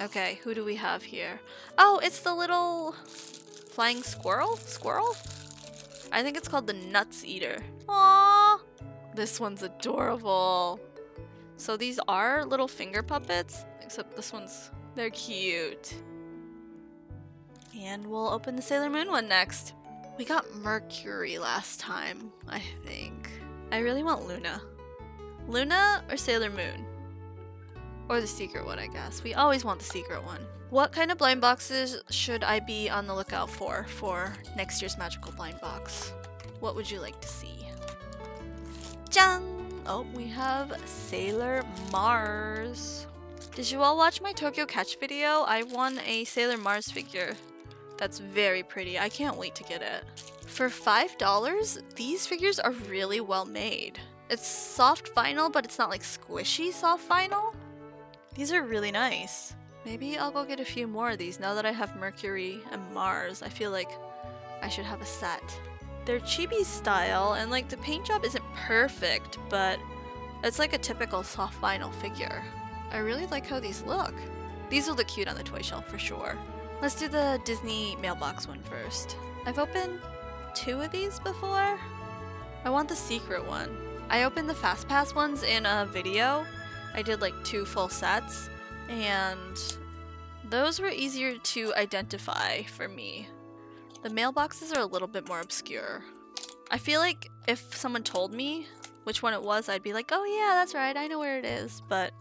Speaker 1: Okay, who do we have here? Oh, it's the little flying squirrel? Squirrel? I think it's called the Nuts Eater. Aww! This one's adorable. So these are little finger puppets, except this one's, they're cute. And we'll open the Sailor Moon one next. We got Mercury last time, I think. I really want Luna. Luna or Sailor Moon? Or the secret one, I guess. We always want the secret one. What kind of blind boxes should I be on the lookout for for next year's magical blind box? What would you like to see? Oh, we have Sailor Mars. Did you all watch my Tokyo Catch video? I won a Sailor Mars figure. That's very pretty. I can't wait to get it. For $5, these figures are really well made. It's soft vinyl, but it's not like squishy soft vinyl. These are really nice. Maybe I'll go get a few more of these now that I have Mercury and Mars. I feel like I should have a set. They're chibi style and like the paint job isn't perfect, but it's like a typical soft vinyl figure. I really like how these look. These will look cute on the toy shelf for sure. Let's do the Disney mailbox one first. I've opened two of these before. I want the secret one. I opened the Fast Pass ones in a video. I did like two full sets and those were easier to identify for me. The mailboxes are a little bit more obscure. I feel like if someone told me which one it was, I'd be like, oh yeah, that's right, I know where it is, but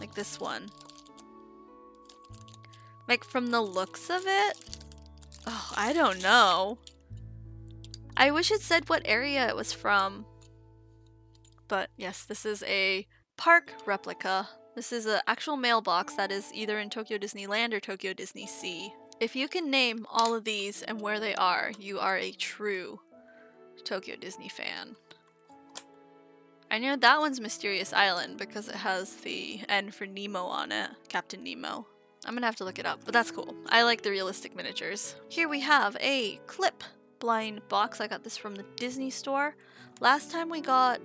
Speaker 1: like this one. Like from the looks of it, oh, I don't know. I wish it said what area it was from. But yes, this is a park replica. This is an actual mailbox that is either in Tokyo Disneyland or Tokyo Disney Sea. If you can name all of these and where they are, you are a true Tokyo Disney fan. I know that one's Mysterious Island because it has the N for Nemo on it, Captain Nemo. I'm gonna have to look it up, but that's cool. I like the realistic miniatures. Here we have a clip blind box. I got this from the Disney store. Last time we got...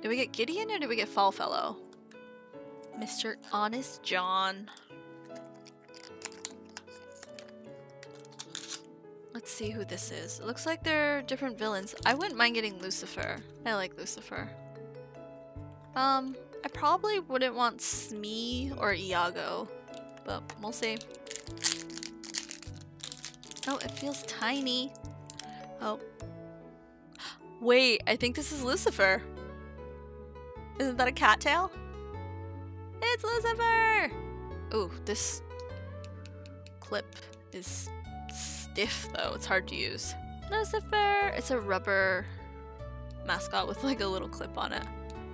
Speaker 1: Did we get Gideon or did we get Foulfellow? Mr. Honest John. Let's see who this is. It looks like they're different villains. I wouldn't mind getting Lucifer. I like Lucifer. Um, I probably wouldn't want Smee or Iago, but we'll see. Oh, it feels tiny. Oh. Wait, I think this is Lucifer. Isn't that a cattail? It's Lucifer! Ooh, this clip is stiff though. It's hard to use. Lucifer! It's a rubber mascot with like a little clip on it.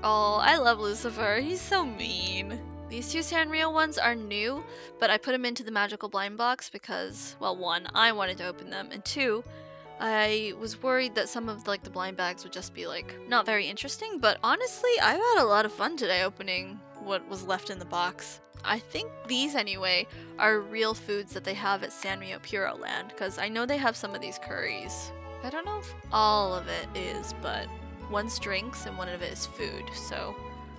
Speaker 1: Oh, I love Lucifer. He's so mean. These two Sanrio ones are new, but I put them into the magical blind box because, well, one, I wanted to open them, and two, I was worried that some of like the blind bags would just be like not very interesting, but honestly, I've had a lot of fun today opening what was left in the box. I think these anyway are real foods that they have at Sanrio Puro Land because I know they have some of these curries. I don't know if all of it is, but one's drinks and one of it is food. So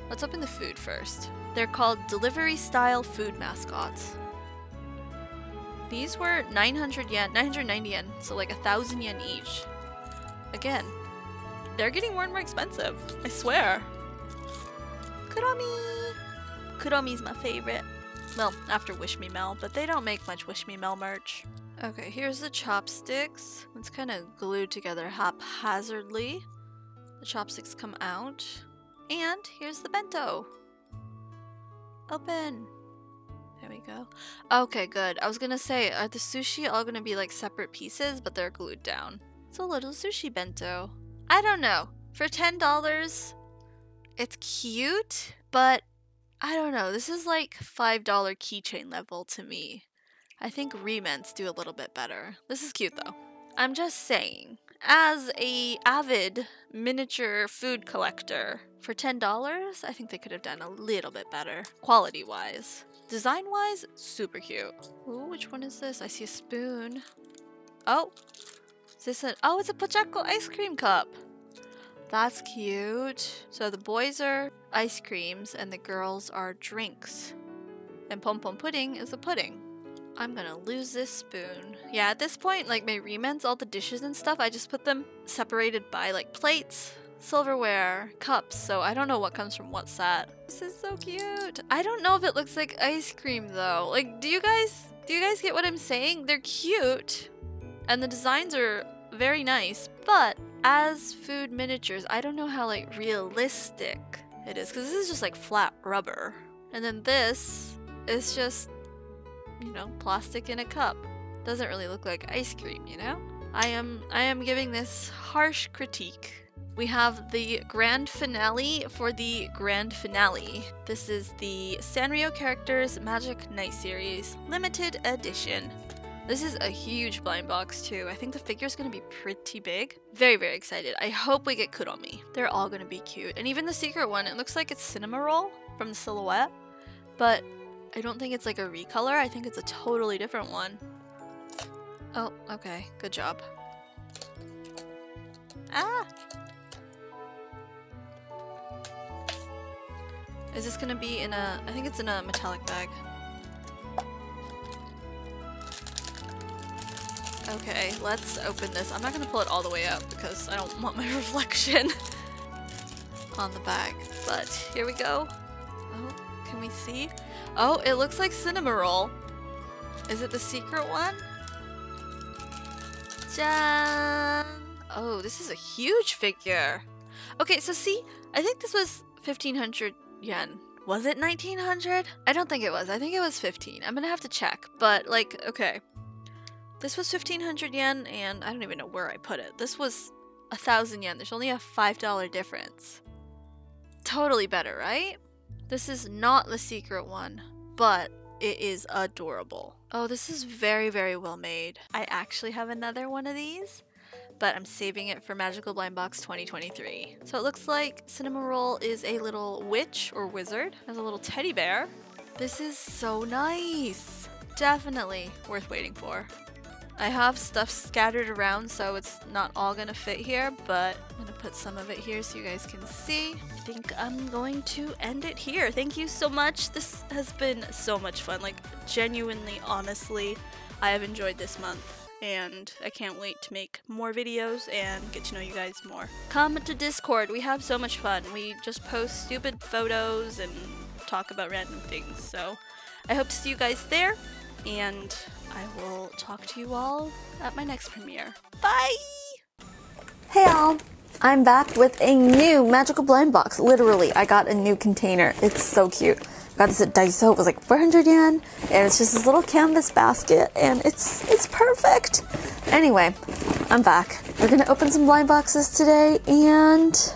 Speaker 1: let's open the food first. They're called delivery style food mascots. These were 900 yen, 990 yen, so like a thousand yen each. Again, they're getting more and more expensive. I swear. Kuromi! Kuromi's my favorite. Well, after Wish Me Mel, but they don't make much Wish Me Mel merch. Okay, here's the chopsticks. It's kind of glued together haphazardly. The chopsticks come out. And here's the bento. Open. There we go. Okay, good. I was gonna say, are the sushi all gonna be like separate pieces, but they're glued down? It's a little sushi bento. I don't know. For $10, it's cute, but I don't know. This is like $5 keychain level to me. I think Re-Ments do a little bit better. This is cute though. I'm just saying, as a avid miniature food collector, for $10, I think they could have done a little bit better, quality-wise. Design-wise, super cute. Ooh, which one is this? I see a spoon. Oh, is this an- oh, it's a Pochacco ice cream cup. That's cute. So the boys are ice creams and the girls are drinks. And Pom Pom Pudding is a pudding. I'm gonna lose this spoon. Yeah, at this point, like my Re-Ments, all the dishes and stuff, I just put them separated by like plates, silverware, cups, so I don't know what comes from what set. This is so cute. I don't know if it looks like ice cream though. Like, do you guys Do you guys get what I'm saying? They're cute, and the designs are very nice, but as food miniatures, I don't know how like realistic it is because this is just like flat rubber. And then this is just, you know, plastic in a cup. Doesn't really look like ice cream, you know? I am I am giving this harsh critique. We have the grand finale for the grand finale. This is the Sanrio Characters Magic Night Series limited edition. This is a huge blind box too. I think the figure is to be pretty big. Very, very excited. I hope we get Kuromi. They're all to be cute. And even the secret one, it looks like it's Cinnamoroll from the silhouette. But I don't think it's like a recolor. I think it's a totally different one. Oh, okay. Good job. Ah! Is this gonna be in a... I think it's in a metallic bag. Okay, let's open this. I'm not gonna pull it all the way up because I don't want my reflection on the bag. But here we go. Oh, can we see? Oh, it looks like Cinnamoroll. Is it the secret one? Jan! Oh, this is a huge figure. Okay, so see, I think this was 1500 yen. Was it 1900? I don't think it was. I think it was 15. I'm gonna have to check. But, like, okay. This was 1500 yen, and I don't even know where I put it. This was a thousand yen. There's only a $5 difference. Totally better, right? This is not the secret one, but it is adorable. Oh, this is very, very well made. I actually have another one of these, but I'm saving it for Magical Blind Box 2023. So it looks like Cinnamoroll is a little witch or wizard, has a little teddy bear. This is so nice. Definitely worth waiting for. I have stuff scattered around so it's not all gonna fit here, but I'm gonna put some of it here so you guys can see. I think I'm going to end it here. Thank you so much. This has been so much fun. Like, genuinely, honestly, I have enjoyed this month and I can't wait to make more videos and get to know you guys more. Come to Discord, we have so much fun. We just post stupid photos and talk about random things, so I hope to see you guys there, and I will talk to you all at my next premiere. Bye! Hey all! I'm back with a new magical blind box. Literally, I got a new container. It's so cute. I got this at Daiso. It was like 400 yen, and it's just this little canvas basket, and it's it's perfect. Anyway, I'm back. We're gonna open some blind boxes today, and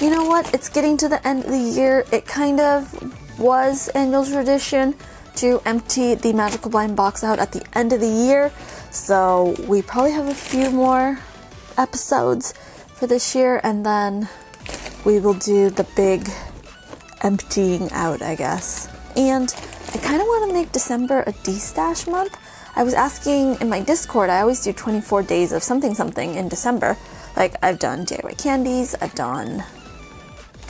Speaker 1: you know what? It's getting to the end of the year. It kind of was annual tradition to empty the magical blind box out at the end of the year. So we probably have a few more episodes for this year and then we will do the big emptying out, I guess. And I kind of want to make December a D-stash month. I was asking in my Discord, I always do 24 days of something something in December. Like I've done DIY candies, I've done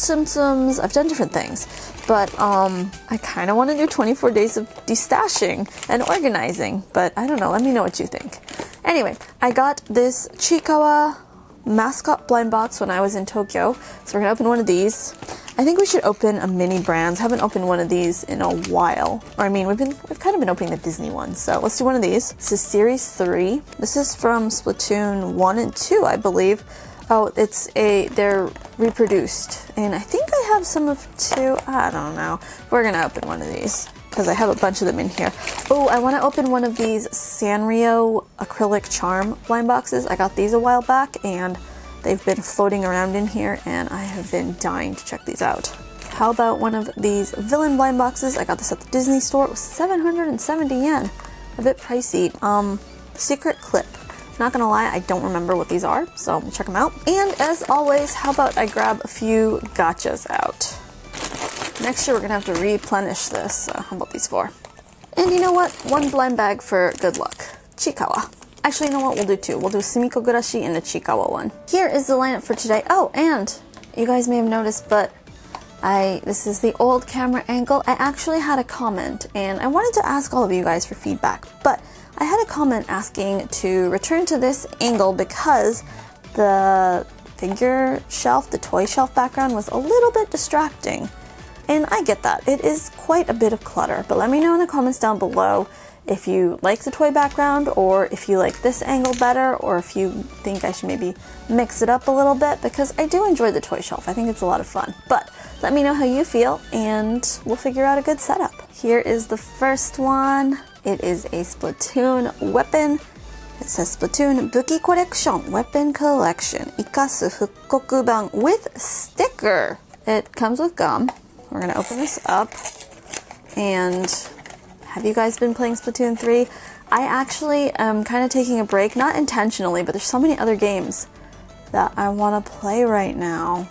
Speaker 1: symptoms. I've done different things, but um, I kind of want to do 24 days of destashing and organizing. But I don't know. Let me know what you think. Anyway, I got this Chiikawa mascot blind box when I was in Tokyo, so we're gonna open one of these. I think we should open a mini brands. Haven't opened one of these in a while. Or I mean, we've been we've kind of been opening the Disney ones. So let's do one of these. This is Series Three. This is from Splatoon One and Two, I believe. Oh, it's a, they're reproduced. And I think I have some of two, I don't know. We're gonna open one of these because I have a bunch of them in here. Oh, I wanna open one of these Sanrio acrylic charm blind boxes. I got these a while back and they've been floating around in here and I have been dying to check these out. How about one of these villain blind boxes? I got this at the Disney store. It was 770 yen. A bit pricey. Um, secret clip. Not gonna lie, I don't remember what these are, so check them out. And as always, how about I grab a few gachas out? Next year we're gonna have to replenish this, how about these four? And you know what? One blind bag for good luck. Chiikawa. Actually, you know what? We'll do two. We'll do Sumikko Gurashi and the Chiikawa one. Here is the lineup for today. Oh, and you guys may have noticed, but I this is the old camera angle. I actually had a comment, and I wanted to ask all of you guys for feedback, but I had a comment asking to return to this angle because the figure shelf, the toy shelf background was a little bit distracting. And I get that. It is quite a bit of clutter, but let me know in the comments down below if you like the toy background or if you like this angle better or if you think I should maybe mix it up a little bit because I do enjoy the toy shelf. I think it's a lot of fun. But let me know how you feel and we'll figure out a good setup. Here is the first one. It is a Splatoon weapon. It says Splatoon Buki Collection Weapon Collection Ikasu Fukkokuban with sticker. It comes with gum. We're gonna open this up and have you guys been playing Splatoon 3? I actually am kind of taking a break, not intentionally, but there's so many other games that I want to play right now.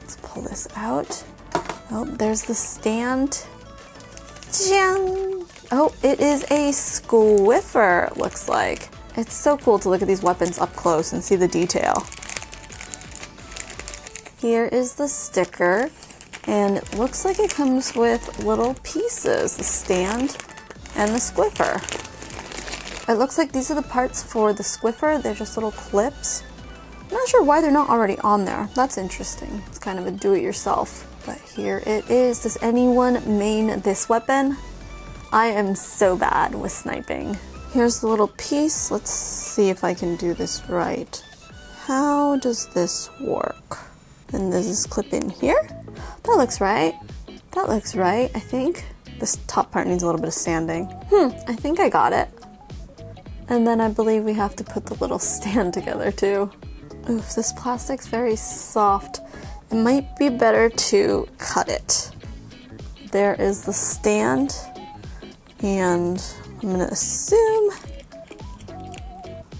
Speaker 1: Let's pull this out. Oh, there's the stand. Oh, it is a Squiffer, looks like. It's so cool to look at these weapons up close and see the detail. Here is the sticker. And it looks like it comes with little pieces, the stand and the squiffer. It looks like these are the parts for the squiffer. They're just little clips. I'm not sure why they're not already on there. That's interesting. It's kind of a do-it-yourself. But here it is. Does anyone main this weapon? I am so bad with sniping. Here's the little piece. Let's see if I can do this right. How does this work? And does this clip in here? That looks right. That looks right, I think. This top part needs a little bit of sanding. Hmm, I think I got it. And then I believe we have to put the little stand together too. Oof, this plastic's very soft. It might be better to cut it. There is the stand, and I'm gonna assume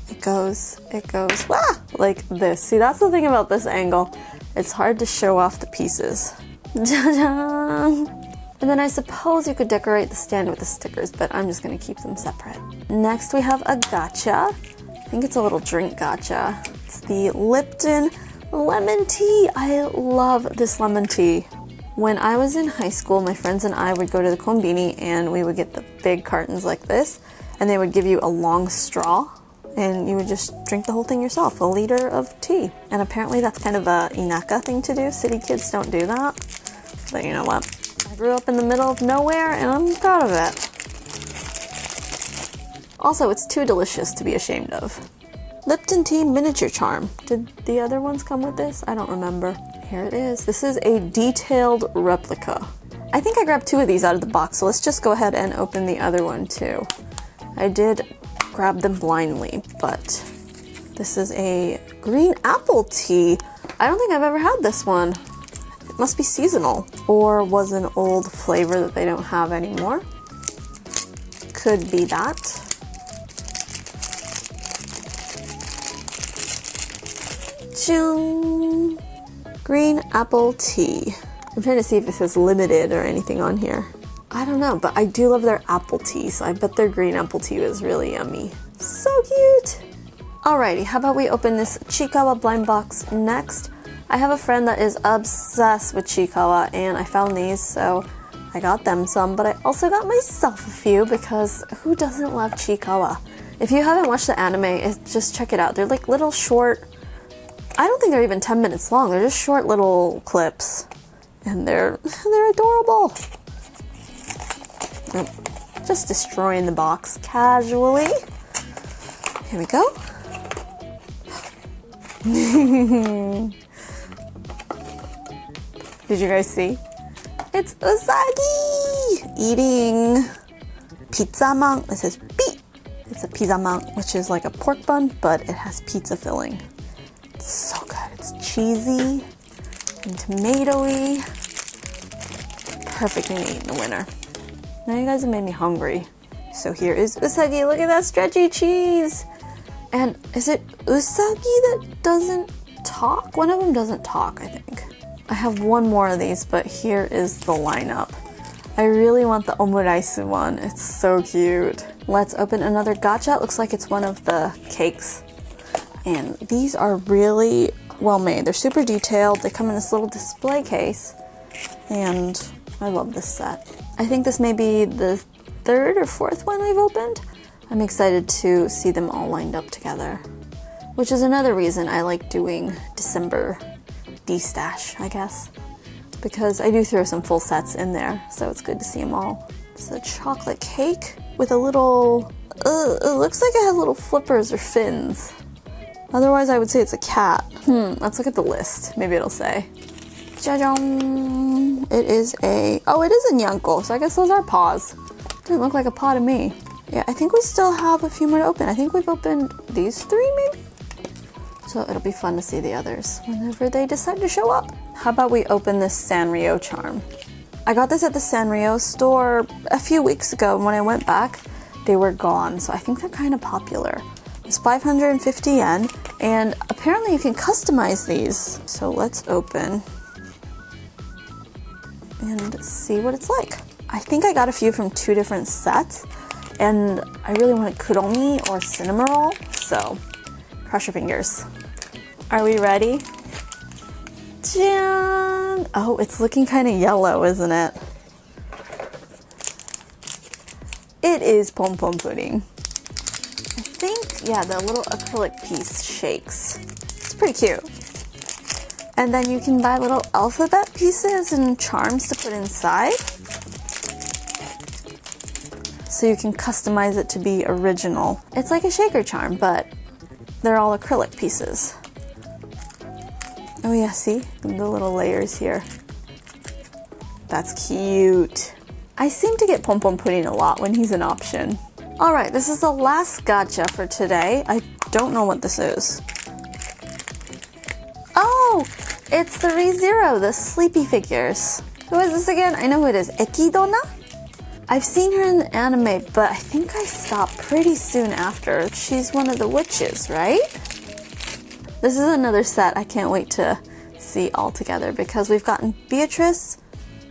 Speaker 1: it goes, it goes, ah, like this. See, that's the thing about this angle. It's hard to show off the pieces. And then I suppose you could decorate the stand with the stickers, but I'm just gonna keep them separate. Next we have a gacha. I think it's a little drink gacha. It's the Lipton lemon tea. I love this lemon tea. When I was in high school, my friends and I would go to the konbini and we would get the big cartons like this, and they would give you a long straw and you would just drink the whole thing yourself, a liter of tea. And apparently that's kind of a inaka thing to do. City kids don't do that. But you know what? I grew up in the middle of nowhere and I'm proud of it. Also, it's too delicious to be ashamed of. Lipton Tea Miniature Charm. Did the other ones come with this? I don't remember. Here it is. This is a detailed replica. I think I grabbed two of these out of the box, so let's just go ahead and open the other one too. I did grab them blindly, but this is a green apple tea. I don't think I've ever had this one. It must be seasonal or was an old flavor that they don't have anymore. Could be that. Green apple tea. I'm trying to see if it says limited or anything on here. I don't know, but I do love their apple tea, so I bet their green apple tea was really yummy. So cute! Alrighty, how about we open this Chiikawa blind box next? I have a friend that is obsessed with Chiikawa, and I found these, so I got them some, but I also got myself a few because who doesn't love Chiikawa? If you haven't watched the anime, just check it out. They're like little short, I don't think they're even 10 minutes long. They're just short little clips, and they're they're adorable. Just destroying the box casually. Here we go. Did you guys see? It's Usagi eating pizza man. It says pi. It's a pizza man, which is like a pork bun, but it has pizza filling. It's so good. It's cheesy and tomatoey. Perfect to eat in the winter. Now you guys have made me hungry. So here is Usagi. Look at that stretchy cheese. And is it Usagi that doesn't talk? One of them doesn't talk, I think. I have one more of these, but here is the lineup. I really want the omuraisu one. It's so cute. Let's open another gacha. It looks like it's one of the cakes. And these are really well made. They're super detailed. They come in this little display case. And I love this set. I think this may be the third or fourth one I've opened. I'm excited to see them all lined up together, which is another reason I like doing December D-stash, I guess, because I do throw some full sets in there, so it's good to see them all It's a chocolate cake with a little. Uh, it looks like it has little flippers or fins. Otherwise, I would say it's a cat. Hmm, let's look at the list. Maybe it'll say. It is a. Oh, it is a nyanko, so I guess those are paws. Didn't look like a paw to me. Yeah, I think we still have a few more to open. I think we've opened these three, maybe? So it'll be fun to see the others whenever they decide to show up. How about we open this Sanrio charm? I got this at the Sanrio store a few weeks ago. And when I went back, they were gone, so I think they're kind of popular. It's 550 yen, and apparently you can customize these. So let's open and see what it's like. I think I got a few from two different sets, and I really wanted Kuromi or Cinnamoroll, so cross your fingers. Are we ready? Jan! Oh, it's looking kind of yellow, isn't it? It is pom pom pudding yeah, the little acrylic piece shakes. It's pretty cute. And then you can buy little alphabet pieces and charms to put inside. So you can customize it to be original. It's like a shaker charm, but they're all acrylic pieces. Oh yeah, see? The little layers here. That's cute. I seem to get Pom Pom Pudding a lot when he's an option. All right, this is the last gacha for today. I don't know what this is. Oh, it's the ReZero, the sleepy figures. Who is this again? I know who it is. Ekidona? I've seen her in the anime, but I think I stopped pretty soon after. She's one of the witches, right? This is another set I can't wait to see all together because we've gotten Beatrice,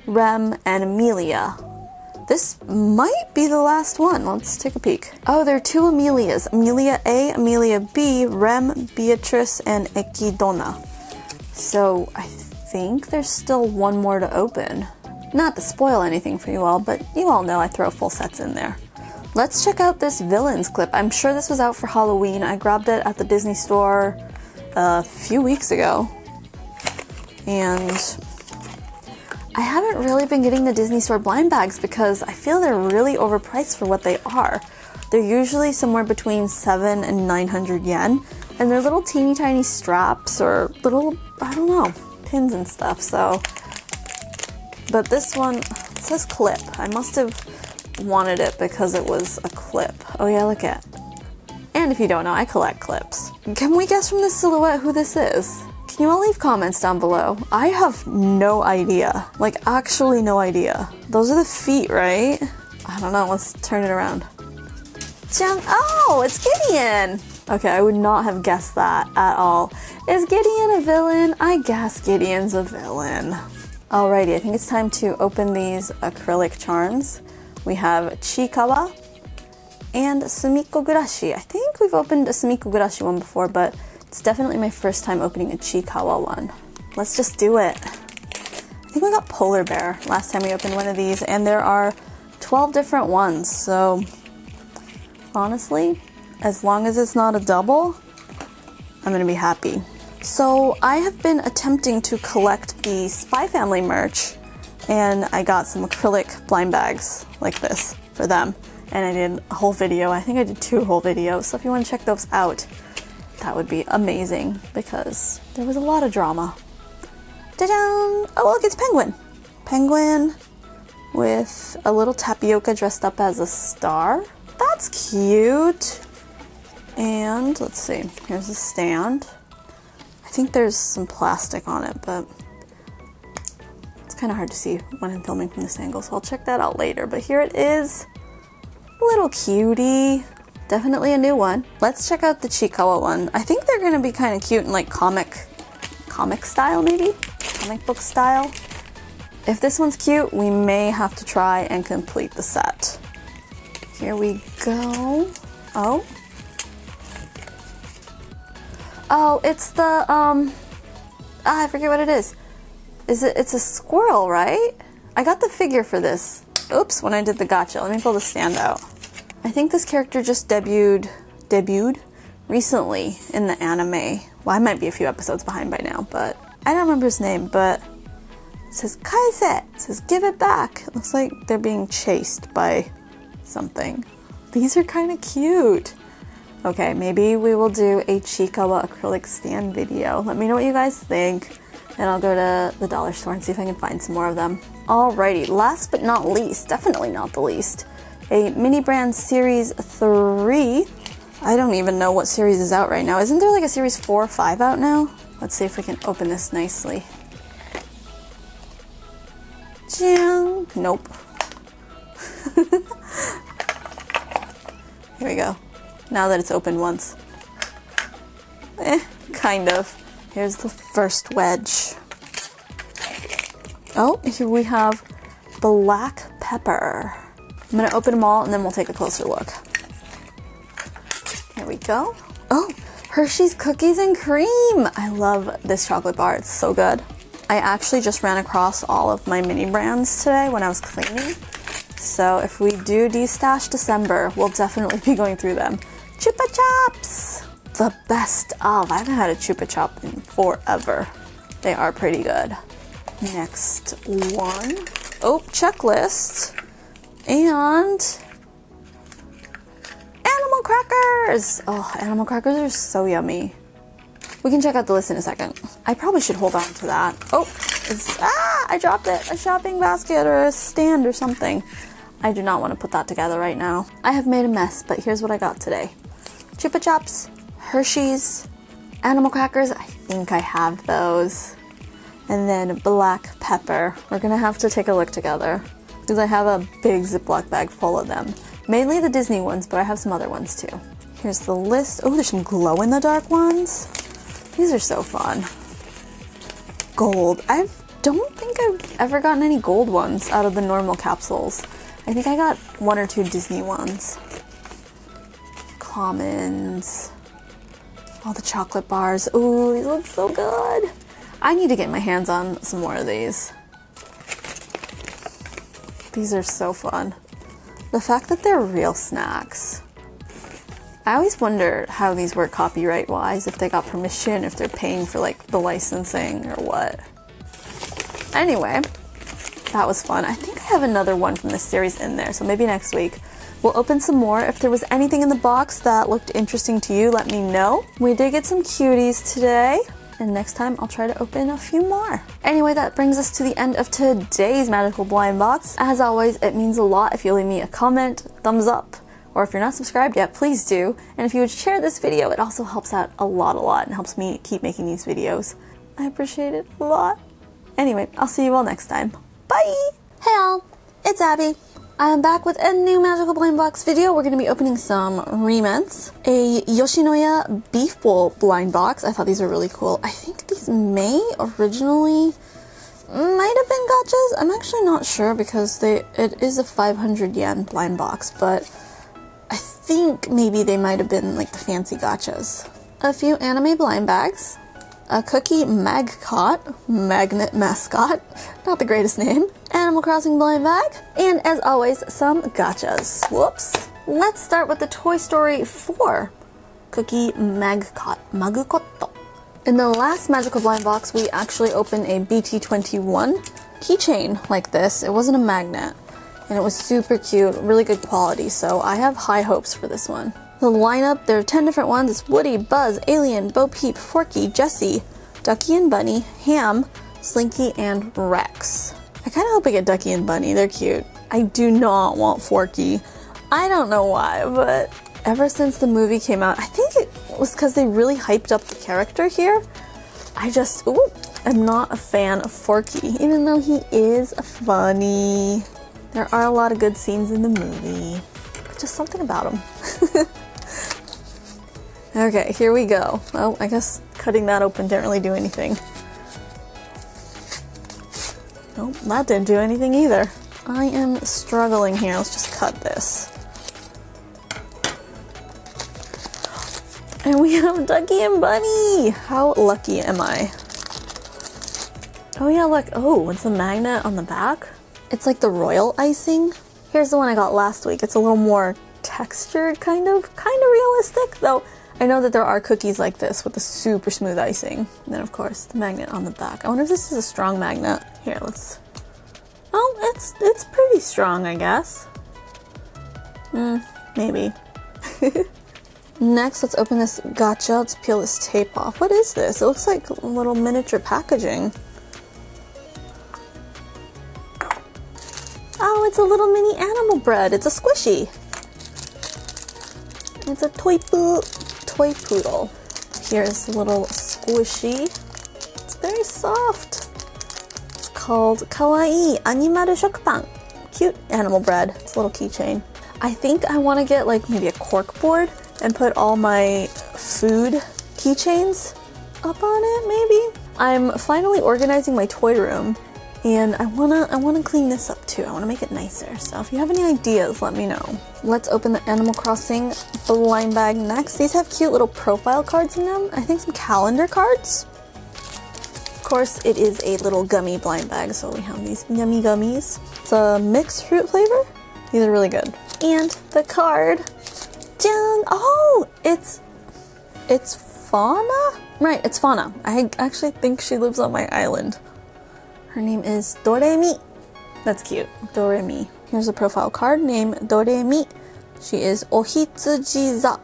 Speaker 1: Rem, and Emilia this might be the last one. Let's take a peek. Oh, there are two Emilias. Emilia A, Emilia B, Rem, Beatrice, and Ekidona. So I think there's still one more to open. Not to spoil anything for you all, but you all know I throw full sets in there. Let's check out this villains clip. I'm sure this was out for Halloween. I grabbed it at the Disney store uh, a few weeks ago. And I haven't really been getting the Disney Store blind bags because I feel they're really overpriced for what they are. They're usually somewhere between 7 and 900 yen, and they're little teeny tiny straps or little, I don't know, pins and stuff, so. But this one says clip. I must have wanted it because it was a clip. Oh yeah, look at. And if you don't know, I collect clips. Can we guess from the silhouette who this is? You all leave comments down below? I have no idea. Like, actually no idea. Those are the feet, right? I don't know. Let's turn it around. Oh, it's Gideon! Okay, I would not have guessed that at all. Is Gideon a villain? I guess Gideon's a villain. Alrighty, I think it's time to open these acrylic charms. We have Chiikawa and Sumikko Gurashi. I think we've opened a Sumikko Gurashi one before, but it's definitely my first time opening a Chiikawa one. Let's just do it. I think we got Polar Bear last time we opened one of these, and there are 12 different ones, so honestly, as long as it's not a double, I'm gonna be happy. So I have been attempting to collect the Spy Family merch, and I got some acrylic blind bags like this for them. And I did a whole video, I think I did two whole videos, so if you wanna check those out, that would be amazing because there was a lot of drama. Da-dum! Oh, look, it's Penguin. Penguin with a little tapioca dressed up as a star. That's cute. And let's see, here's a stand. I think there's some plastic on it, but it's kind of hard to see when I'm filming from this angle, so I'll check that out later. But here it is. Little cutie. Definitely a new one. Let's check out the Chiikawa one. I think they're gonna be kind of cute in like comic, comic style maybe? Comic book style. If this one's cute, we may have to try and complete the set. Here we go. Oh. Oh, it's the, um, ah, I forget what it is. Is it, it's a squirrel, right? I got the figure for this. Oops, when I did the gacha. Let me pull the stand out. I think this character just debuted debuted recently in the anime. Well, I might be a few episodes behind by now, but I don't remember his name, but It says kaise. It says give it back. It looks like they're being chased by something. These are kind of cute. Okay, maybe we will do a Chiikawa acrylic stand video. Let me know what you guys think, and I'll go to the dollar store and see if I can find some more of them. Alrighty, last but not least, definitely not the least, a mini brand series 3. I don't even know what series is out right now. Isn't there like a series 4 or 5 out now? Let's see if we can open this nicely. Jing! Nope. Here we go. Now that it's opened once. Eh, kind of. Here's the first wedge. Oh, here we have black pepper. I'm gonna open them all and then we'll take a closer look. Here we go. Oh, Hershey's Cookies and Cream. I love this chocolate bar, it's so good. I actually just ran across all of my mini brands today when I was cleaning. So if we do Destash December, we'll definitely be going through them. Chupa Chups! The best of. I haven't had a Chupa Chup in forever. They are pretty good. Next one. Oh, checklist. And animal crackers! Oh, animal crackers are so yummy. We can check out the list in a second. I probably should hold on to that. Oh, ah, I dropped it. A shopping basket or a stand or something. I do not want to put that together right now. I have made a mess, but here's what I got today. Chupa Chups, Hershey's, animal crackers. I think I have those. And then black pepper. We're gonna have to take a look together because I have a big Ziploc bag full of them. Mainly the Disney ones, but I have some other ones too. Here's the list. Oh, there's some glow in the dark ones. These are so fun. Gold. I don't think I've ever gotten any gold ones out of the normal capsules. I think I got one or two Disney ones. Commons. All the chocolate bars. Ooh, these look so good. I need to get my hands on some more of these. These are so fun. The fact that they're real snacks. I always wonder how these work copyright wise, if they got permission, if they're paying for like the licensing or what. Anyway, that was fun. I think I have another one from this series in there, so maybe next week. We'll open some more. If there was anything in the box that looked interesting to you, let me know. We did get some cuties today and next time I'll try to open a few more. Anyway, that brings us to the end of today's magical blind box. As always, it means a lot if you leave me a comment, thumbs up, or if you're not subscribed yet, please do. And if you would share this video, it also helps out a lot, a lot, and helps me keep making these videos. I appreciate it a lot. Anyway, I'll see you all next time. Bye! Hey all, it's Abi. I'm back with a new Magical Blind Box video. We're going to be opening some Re-Ments. A Yoshinoya Beef Bowl blind box. I thought these were really cool. I think these may originally might have been gachas. I'm actually not sure because they it is a 500 yen blind box, but I think maybe they might have been like the fancy gachas. A few anime blind bags a cookie magcot, magnet mascot, not the greatest name, Animal Crossing blind bag, and as always, some gachas. Whoops. Let's start with the Toy Story 4 cookie magcot, magukotto. In the last magical blind box, we actually opened a BT21 keychain like this. It wasn't a magnet, and it was super cute, really good quality, so I have high hopes for this one. The lineup, there are 10 different ones. It's Woody, Buzz, Alien, Bo Peep, Forky, Jessie, Ducky and Bunny, Ham, Slinky, and Rex. I kind of hope I get Ducky and Bunny. They're cute. I do not want Forky. I don't know why, but ever since the movie came out, I think it was because they really hyped up the character here. I just, ooh, am not a fan of Forky, even though he is funny. There are a lot of good scenes in the movie. but Just something about him. Okay, here we go. Oh, I guess cutting that open didn't really do anything. Nope, that didn't do anything either. I am struggling here. Let's just cut this. And we have Ducky and Bunny! How lucky am I? Oh yeah, look. Oh, it's a magnet on the back. It's like the royal icing. Here's the one I got last week. It's a little more textured, kind of. Kind of realistic, though I know that there are cookies like this with the super smooth icing. And then of course the magnet on the back. I wonder if this is a strong magnet. Here, let's... Oh, it's, it's pretty strong, I guess. Hmm, maybe. Next, let's open this gacha. Let's peel this tape off. What is this? It looks like little miniature packaging. Oh, it's a little mini animal bread. It's a squishy. It's a toy, po toy poodle. Here's a little squishy. It's very soft. It's called Kawaii Animaru Shokupan. Cute animal bread. It's a little keychain. I think I want to get like maybe a cork board and put all my food keychains up on it maybe. I'm finally organizing my toy room and I wanna I wanna clean this up too. I wanna make it nicer. So if you have any ideas, let me know. Let's open the Animal Crossing blind bag next. These have cute little profile cards in them. I think some calendar cards. Of course, it is a little gummy blind bag, so we have these yummy gummies. It's a mixed fruit flavor. These are really good. And the card Jung! Oh, it's it's Fauna? Right, it's Fauna. I actually think she lives on my island. Her name is Doremi. That's cute. Doremi. Here's a profile card named Doremi. She is Ohitsujiza.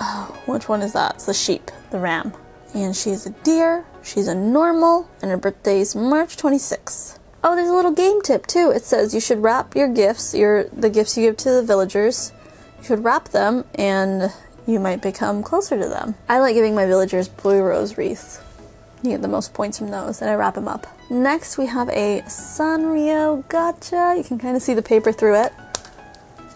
Speaker 1: Oh, which one is that? It's the sheep, the ram. And she's a deer, she's a normal, and her birthday is March 26th. Oh, there's a little game tip too. It says you should wrap your gifts, your the gifts you give to the villagers, you should wrap them and you might become closer to them. I like giving my villagers blue rose wreaths. You get the most points from those, and I wrap them up. Next, we have a Sanrio gacha. You can kind of see the paper through it.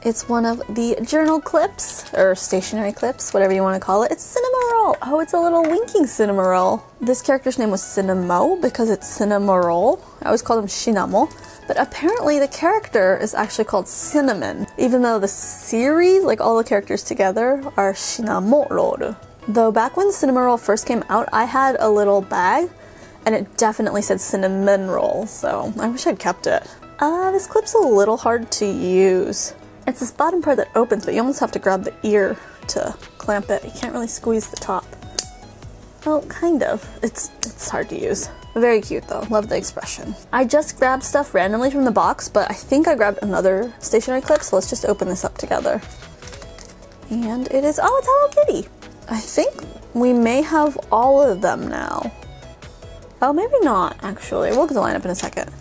Speaker 1: It's one of the journal clips, or stationery clips, whatever you want to call it. It's Cinnamoroll! Oh, it's a little winking Cinnamoroll. This character's name was Cinnamo because it's Cinnamoroll. I always call him Shinamo. But apparently the character is actually called Cinnamon, even though the series, like all the characters together, are Shinamoroll. Though back when Cinnamoroll first came out, I had a little bag and it definitely said cinnamon roll, so I wish I'd kept it. Uh, this clip's a little hard to use. It's this bottom part that opens, but you almost have to grab the ear to clamp it. You can't really squeeze the top. Well, kind of. It's, it's hard to use. Very cute though, love the expression. I just grabbed stuff randomly from the box, but I think I grabbed another stationery clip, so let's just open this up together. And it is, oh, it's Hello Kitty. I think we may have all of them now. Oh, maybe not, actually. We'll get the lineup in a second.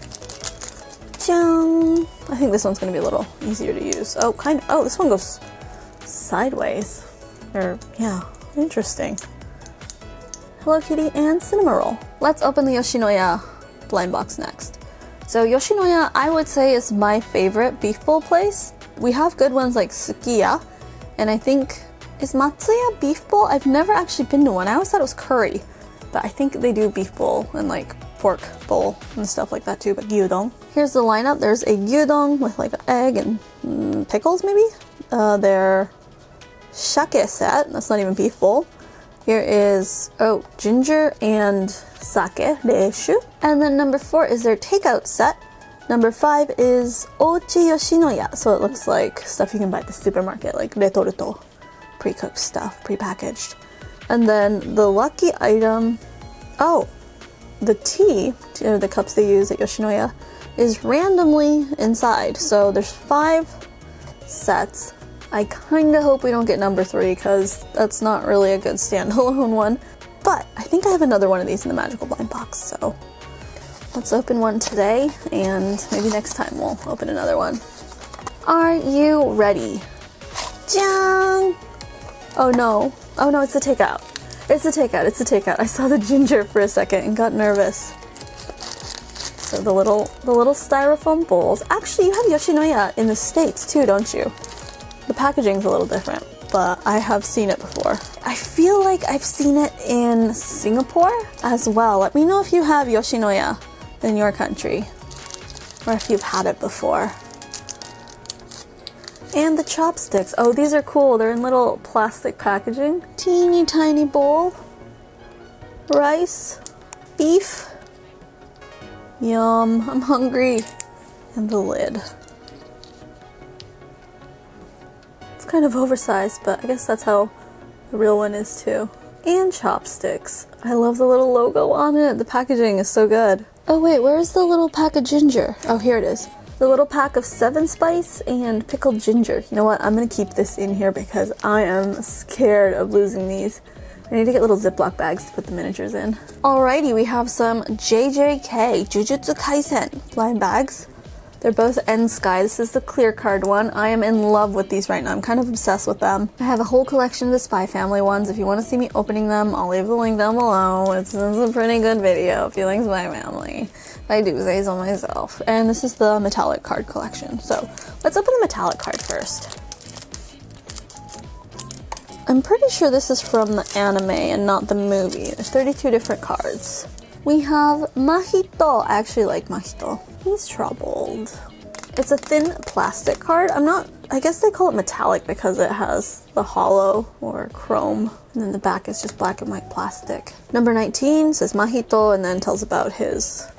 Speaker 1: I think this one's gonna be a little easier to use. Oh, kind of, oh, this one goes sideways. Or, yeah, interesting. Hello Kitty and Cinnamoroll. Let's open the Yoshinoya blind box next. So Yoshinoya, I would say, is my favorite beef bowl place. We have good ones like Sukiya, and I think, is Matsuya beef bowl? I've never actually been to one. I always thought it was curry, but I think they do beef bowl and like pork bowl and stuff like that too, but gyudon. Here's the lineup. There's a gyudon with like an egg and mm, pickles maybe. Uh, their shake set, that's not even beef bowl. Here is, oh, ginger and sake, reishu. And then number four is their takeout set. Number five is Ochi Yoshinoya. So it looks like stuff you can buy at the supermarket, like retorto, pre-cooked stuff, pre-packaged. And then the lucky item, oh, the tea, or the cups they use at Yoshinoya, is randomly inside. So there's five sets. I kind of hope we don't get number three because that's not really a good standalone one. But I think I have another one of these in the magical blind box, so let's open one today and maybe next time we'll open another one. Are you ready? Jang! Oh no. Oh no, it's the takeout. It's a takeout, it's a takeout. I saw the ginger for a second and got nervous. So the little the little styrofoam bowls. Actually, you have Yoshinoya in the States too, don't you? The packaging's a little different, but I have seen it before. I feel like I've seen it in Singapore as well. Let me know if you have Yoshinoya in your country or if you've had it before. And the chopsticks. Oh, these are cool. They're in little plastic packaging. Teeny tiny bowl. Rice. Beef. Yum. I'm hungry. And the lid. It's kind of oversized, but I guess that's how The real one is too. And chopsticks. I love the little logo on it. The packaging is so good. Oh wait, where's the little pack of ginger? Oh, here it is. The little pack of seven spice and pickled ginger. You know what? I'm gonna keep this in here because I am scared of losing these. I need to get little Ziploc bags to put the miniatures in. Alrighty, we have some JJK Jujutsu Kaisen line bags. They're both Ensky. This is the clear card one. I am in love with these right now. I'm kind of obsessed with them. I have a whole collection of the Spy Family ones. If you want to see me opening them, I'll leave the link down below. It's, it's a pretty good video you like Spy Family. I do say so myself. And this is the metallic card collection. So let's open the metallic card first. I'm pretty sure this is from the anime and not the movie. There's 32 different cards. We have Mahito. I actually like Mahito. He's troubled. It's a thin plastic card. I'm not, I guess they call it metallic because it has the hollow or chrome. And then the back is just black and white plastic. Number 19 says Mahito and then tells about his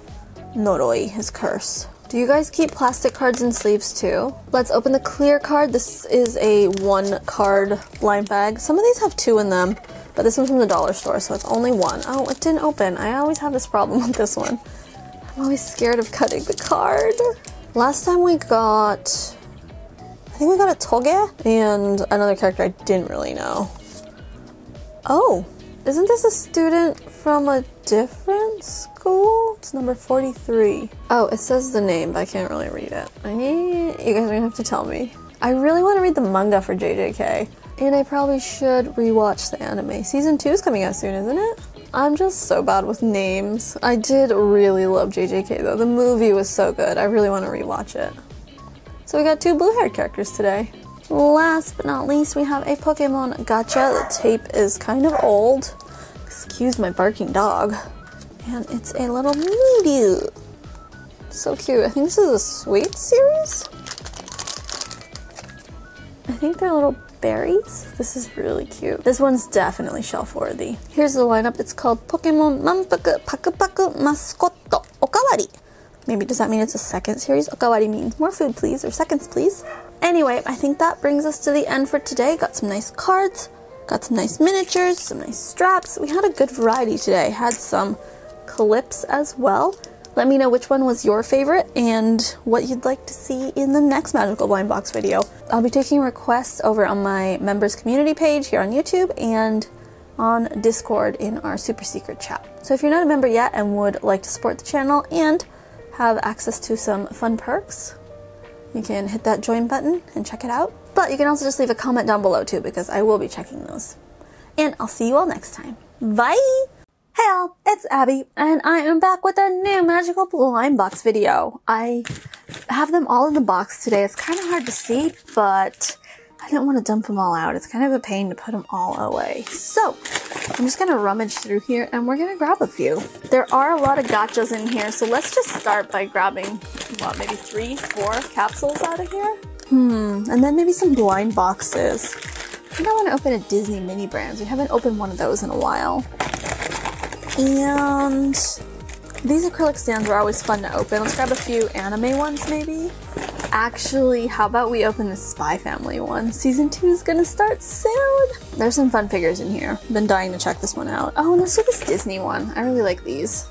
Speaker 1: Noroi, his curse. Do you guys keep plastic cards in sleeves too? Let's open the clear card. This is a one card blind bag. Some of these have two in them, but this one's from the dollar store, so it's only one. Oh, it didn't open. I always have this problem with this one. I'm always scared of cutting the card. Last time we got, I think we got a Toge and another character I didn't really know. Oh, isn't this a student from a different school? It's number 43. Oh, it says the name, but I can't really read it. I you guys are gonna have to tell me. I really want to read the manga for JJK. And I probably should rewatch the anime. Season 2 is coming out soon, isn't it? I'm just so bad with names. I did really love JJK though. The movie was so good. I really want to rewatch it. So we got two blue haired characters today. Last but not least, we have a Pokemon Gacha. The tape is kind of old. Excuse my barking dog. And it's a little Mew. So cute. I think this is a sweet series. I think they're little berries. This is really cute. This one's definitely shelf worthy. Here's the lineup. It's called Pokemon Manpaku Paku Paku Mascotto Okawari. Maybe does that mean it's a second series? Okawari means more food please or seconds please. Anyway, I think that brings us to the end for today. Got some nice cards, got some nice miniatures, some nice straps. We had a good variety today. Had some clips as well. Let me know which one was your favorite and what you'd like to see in the next Magical Blind Box video. I'll be taking requests over on my members community page here on YouTube and on Discord in our super secret chat. So if you're not a member yet and would like to support the channel and have access to some fun perks, you can hit that join button and check it out. But you can also just leave a comment down below too because I will be checking those. And I'll see you all next time. Bye! Hey all, it's Abi, and I am back with a new Magical Blind Box video. I have them all in the box today. It's kind of hard to see, but I didn't want to dump them all out. It's kind of a pain to put them all away. So, I'm just going to rummage through here, and we're going to grab a few. There are a lot of gachas in here, so let's just start by grabbing, what, maybe three, four capsules out of here? Hmm, and then maybe some blind boxes. I think I want to open a Disney mini brands. We haven't opened one of those in a while. And these acrylic stands are always fun to open. Let's grab a few anime ones maybe. Actually, how about we open the Spy Family one? Season 2 is gonna start soon! There's some fun figures in here. Been dying to check this one out. Oh, and let's do this Disney one. I really like these.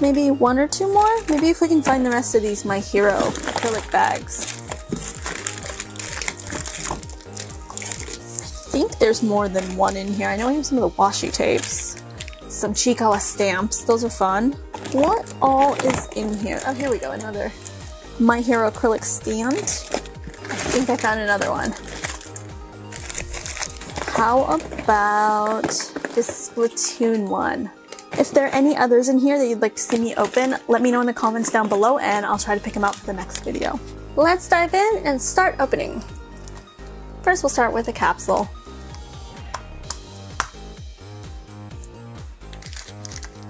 Speaker 1: Maybe one or two more? Maybe if we can find the rest of these My Hero acrylic bags. Think there's more than one in here. I know I have some of the washi tapes some Chiikawa stamps. Those are fun. What all is in here? Oh, here we go. Another My Hero acrylic stand. I think I found another one. How about this Splatoon one? If there are any others in here that you'd like to see me open, let me know in the comments down below and I'll try to pick them out for the next video. Let's dive in and start opening. First, we'll start with a capsule.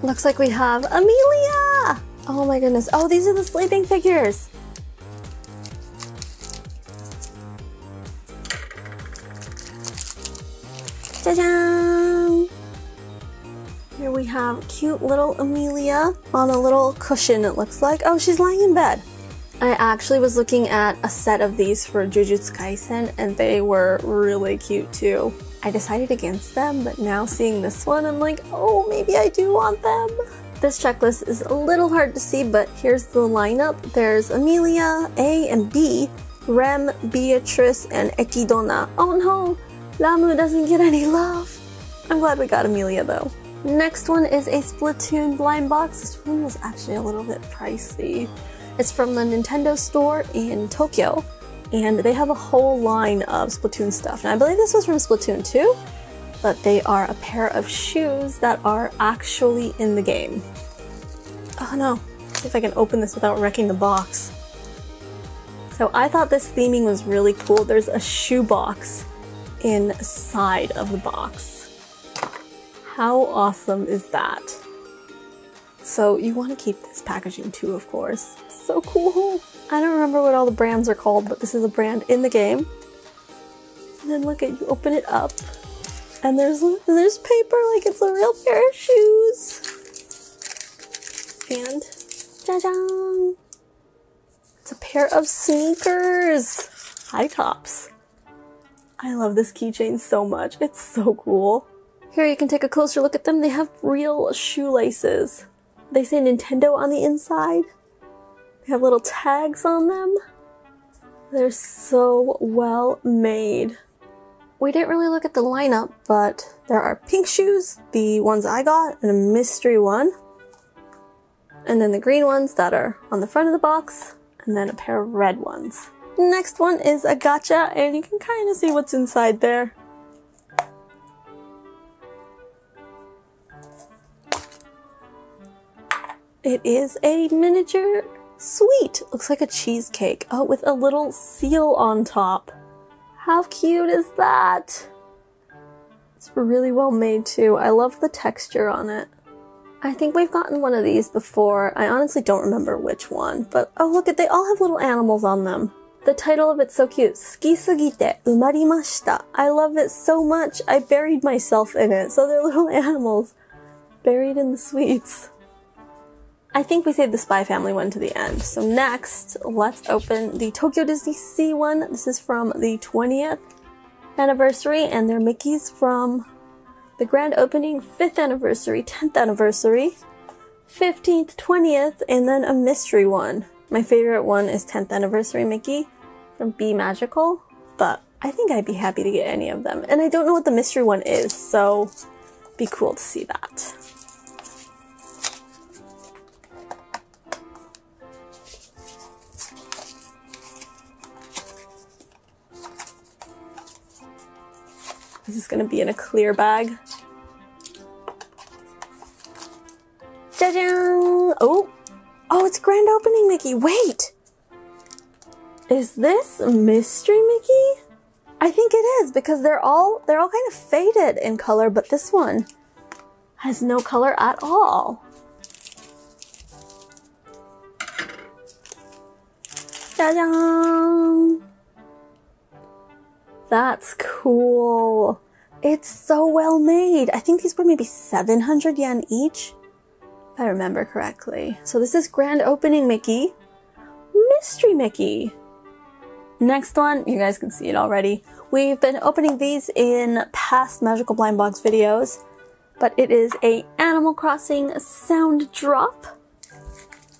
Speaker 1: Looks like we have Emilia! Oh my goodness. Oh, these are the sleeping figures. Ta-da! Here we have cute little Emilia on a little cushion it looks like. Oh, she's lying in bed. I actually was looking at a set of these for Jujutsu Kaisen and they were really cute too. I decided against them, but now seeing this one, I'm like, oh, maybe I do want them. This checklist is a little hard to see, but here's the lineup. There's Emilia, A and B, Rem, Beatrice, and Ekidona. Oh no, Lamu doesn't get any love. I'm glad we got Emilia though. Next one is a Splatoon blind box. This one was actually a little bit pricey. It's from the Nintendo store in Tokyo, and they have a whole line of Splatoon stuff. And I believe this was from Splatoon 2, but they are a pair of shoes that are actually in the game. Oh no, see if I can open this without wrecking the box. So I thought this theming was really cool. There's a shoe box inside of the box. How awesome is that? So you want to keep this packaging too, of course. So cool. I don't remember what all the brands are called, but this is a brand in the game. And then look at you open it up, and there's there's paper like it's a real pair of shoes. And ja It's a pair of sneakers. High tops. I love this keychain so much. It's so cool. Here you can take a closer look at them. They have real shoelaces. They say Nintendo on the inside. They have little tags on them. They're so well made. We didn't really look at the lineup, but there are pink shoes, the ones I got, and a mystery one. And then the green ones that are on the front of the box, and then a pair of red ones. Next one is a gacha, and you can kind of see what's inside there. It is a miniature sweet. Looks like a cheesecake. Oh, with a little seal on top. How cute is that? It's really well made too. I love the texture on it. I think we've gotten one of these before. I honestly don't remember which one, but oh look at they all have little animals on them. The title of it's so cute. Skisugite umarimashita. I love it so much. I buried myself in it. So they're little animals buried in the sweets. I think we saved the Spy Family one to the end. So next, let's open the Tokyo Disney Sea one. This is from the 20th anniversary, and they're Mickeys from the grand opening, 5th anniversary, 10th anniversary, 15th, 20th, and then a mystery one. My favorite one is 10th anniversary Mickey from Be Magical, but I think I'd be happy to get any of them. And I don't know what the mystery one is, so be cool to see that. This is gonna be in a clear bag. Ja-jang! Oh! Oh, it's grand opening Mickey! Wait! Is this Mystery Mickey? I think it is because they're all they're all kind of faded in color, but this one has no color at all. Ja-jang! That's cool. It's so well made. I think these were maybe 700 yen each, if I remember correctly. So this is grand opening Mickey. Mystery Mickey. Next one, you guys can see it already. We've been opening these in past Magical Blind Box videos, but it is a Animal Crossing sound drop.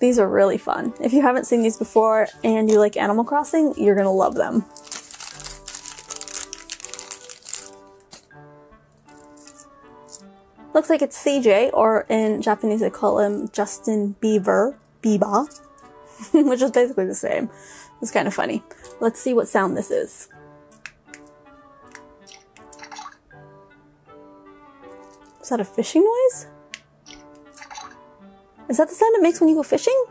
Speaker 1: These are really fun. If you haven't seen these before and you like Animal Crossing, you're gonna love them. Looks like it's CJ, or in Japanese they call him Justin Beaver, Biba, which is basically the same. It's kind of funny. Let's see what sound this is. Is that a fishing noise? Is that the sound it makes when you go fishing?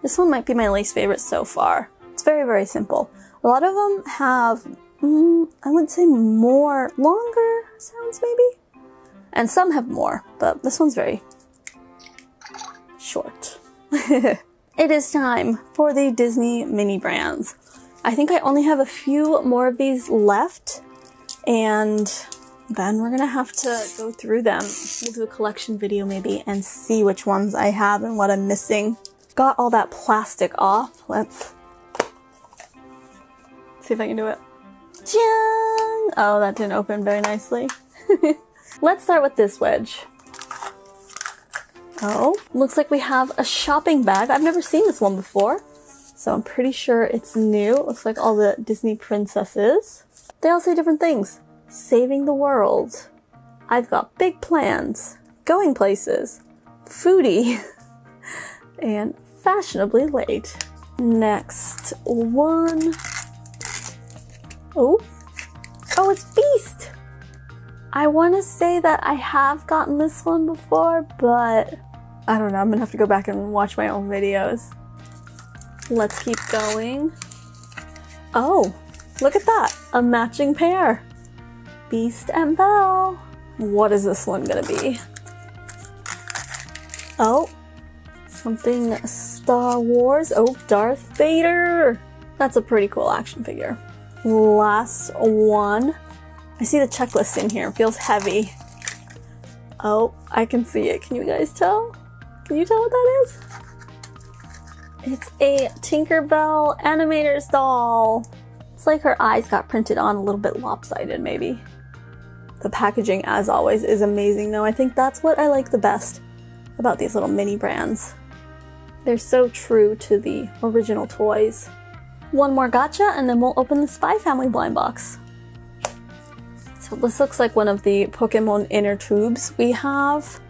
Speaker 1: This one might be my least favorite so far. It's very, very simple. A lot of them have mm, I would say more longer sounds maybe. And some have more, but this one's very short. it is time for the Disney mini brands. I think I only have a few more of these left and then we're gonna have to go through them. We'll do a collection video maybe and see which ones I have and what I'm missing. Got all that plastic off. Let's see if I can do it. Oh, that didn't open very nicely. Let's start with this wedge. Oh, looks like we have a shopping bag. I've never seen this one before. So I'm pretty sure it's new. Looks like all the Disney princesses. They all say different things. Saving the world. I've got big plans. Going places. Foodie. and fashionably late. Next one. Oh. Oh, it's Beast! I want to say that I have gotten this one before, but I don't know. I'm gonna have to go back and watch my own videos. Let's keep going. Oh, look at that. A matching pair. Beast and Belle. What is this one gonna be? Oh, something Star Wars. Oh, Darth Vader. That's a pretty cool action figure. Last one. I see the checklist in here. It feels heavy. Oh, I can see it. Can you guys tell? Can you tell what that is? It's a Tinkerbell Animators doll. It's like her eyes got printed on a little bit lopsided, maybe. The packaging, as always, is amazing, though. I think that's what I like the best about these little mini brands. They're so true to the original toys. One more gacha and then we'll open the Spy Family blind box. So this looks like one of the Pokemon inner tubes we have.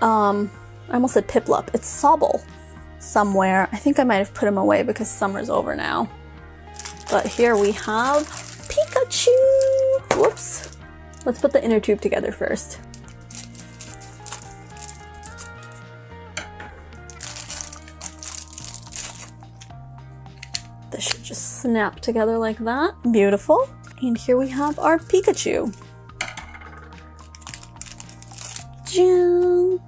Speaker 1: Um, I almost said Piplup. It's Sobble somewhere. I think I might have put him away because summer's over now. But here we have Pikachu! Whoops. Let's put the inner tube together first. Snap together like that. Beautiful. And here we have our Pikachu. Jim.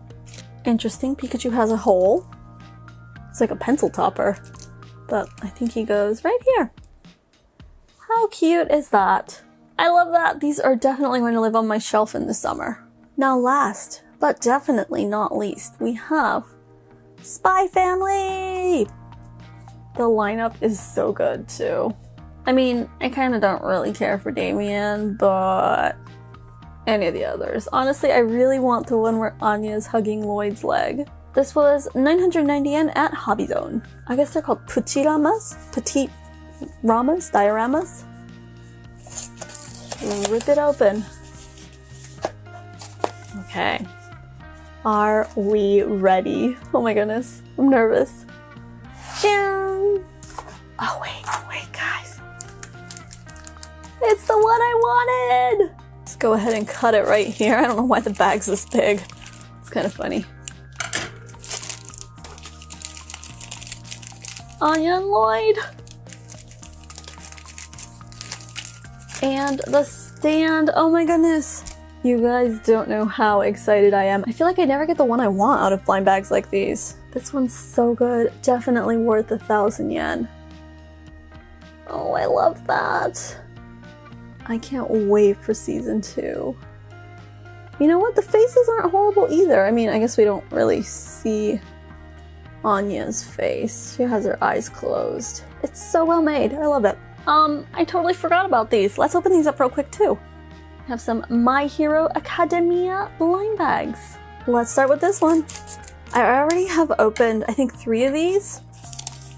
Speaker 1: Interesting, Pikachu has a hole. It's like a pencil topper, but I think he goes right here. How cute is that? I love that. These are definitely going to live on my shelf in the summer. Now last, but definitely not least, we have Spy Family! The lineup is so good too. I mean, I kind of don't really care for Damian, but any of the others. Honestly, I really want the one where Anya's hugging Lloyd's leg. This was 990 yen at Hobby Zone. I guess they're called Puchiramas? Petite Ramas? Dioramas? Rip it open. Okay. Are we ready? Oh my goodness. I'm nervous. Oh wait, wait guys. It's the one I wanted! Let's go ahead and cut it right here. I don't know why the bag's this big. It's kind of funny. And Lloyd. And the stand. Oh my goodness. You guys don't know how excited I am. I feel like I never get the one I want out of blind bags like these. This one's so good. Definitely worth a thousand yen. Oh, I love that. I can't wait for season two. You know what? The faces aren't horrible either. I mean, I guess we don't really see Anya's face. She has her eyes closed. It's so well made. I love it. Um, I totally forgot about these. Let's open these up real quick too. We have some My Hero Academia blind bags. Let's start with this one. I already have opened, I think, three of these,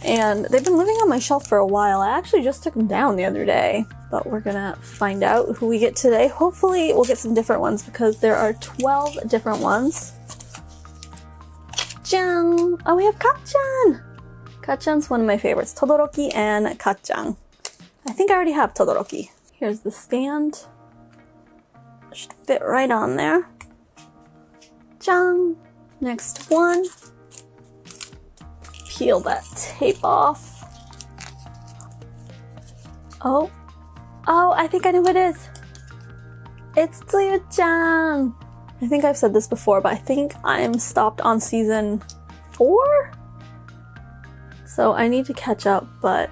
Speaker 1: and they've been living on my shelf for a while. I actually just took them down the other day, but we're gonna find out who we get today. Hopefully, we'll get some different ones because there are 12 different ones. Jang! Oh, we have Kacchan! Kacchan's one of my favorites. Todoroki and Kacchan. I think I already have Todoroki. Here's the stand. Should fit right on there. Jang! Next one. Peel that tape off. Oh. Oh, I think I know what it is. It's Tsuyu-chan! I think I've said this before, but I think I'm stopped on season four? So I need to catch up, but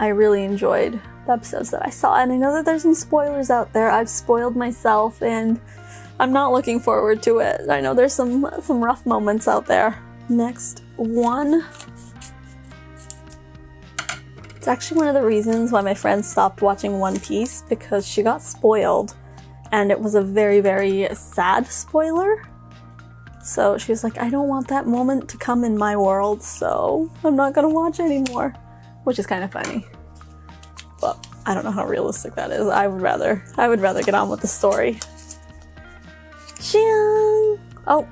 Speaker 1: I really enjoyed the episodes that I saw, and I know that there's some spoilers out there. I've spoiled myself, and I'm not looking forward to it. I know there's some some rough moments out there. Next one. It's actually one of the reasons why my friend stopped watching One Piece because she got spoiled and it was a very, very sad spoiler. So she was like, I don't want that moment to come in my world, so I'm not gonna watch anymore. Which is kind of funny. But I don't know how realistic that is. I would rather I would rather get on with the story. Oh,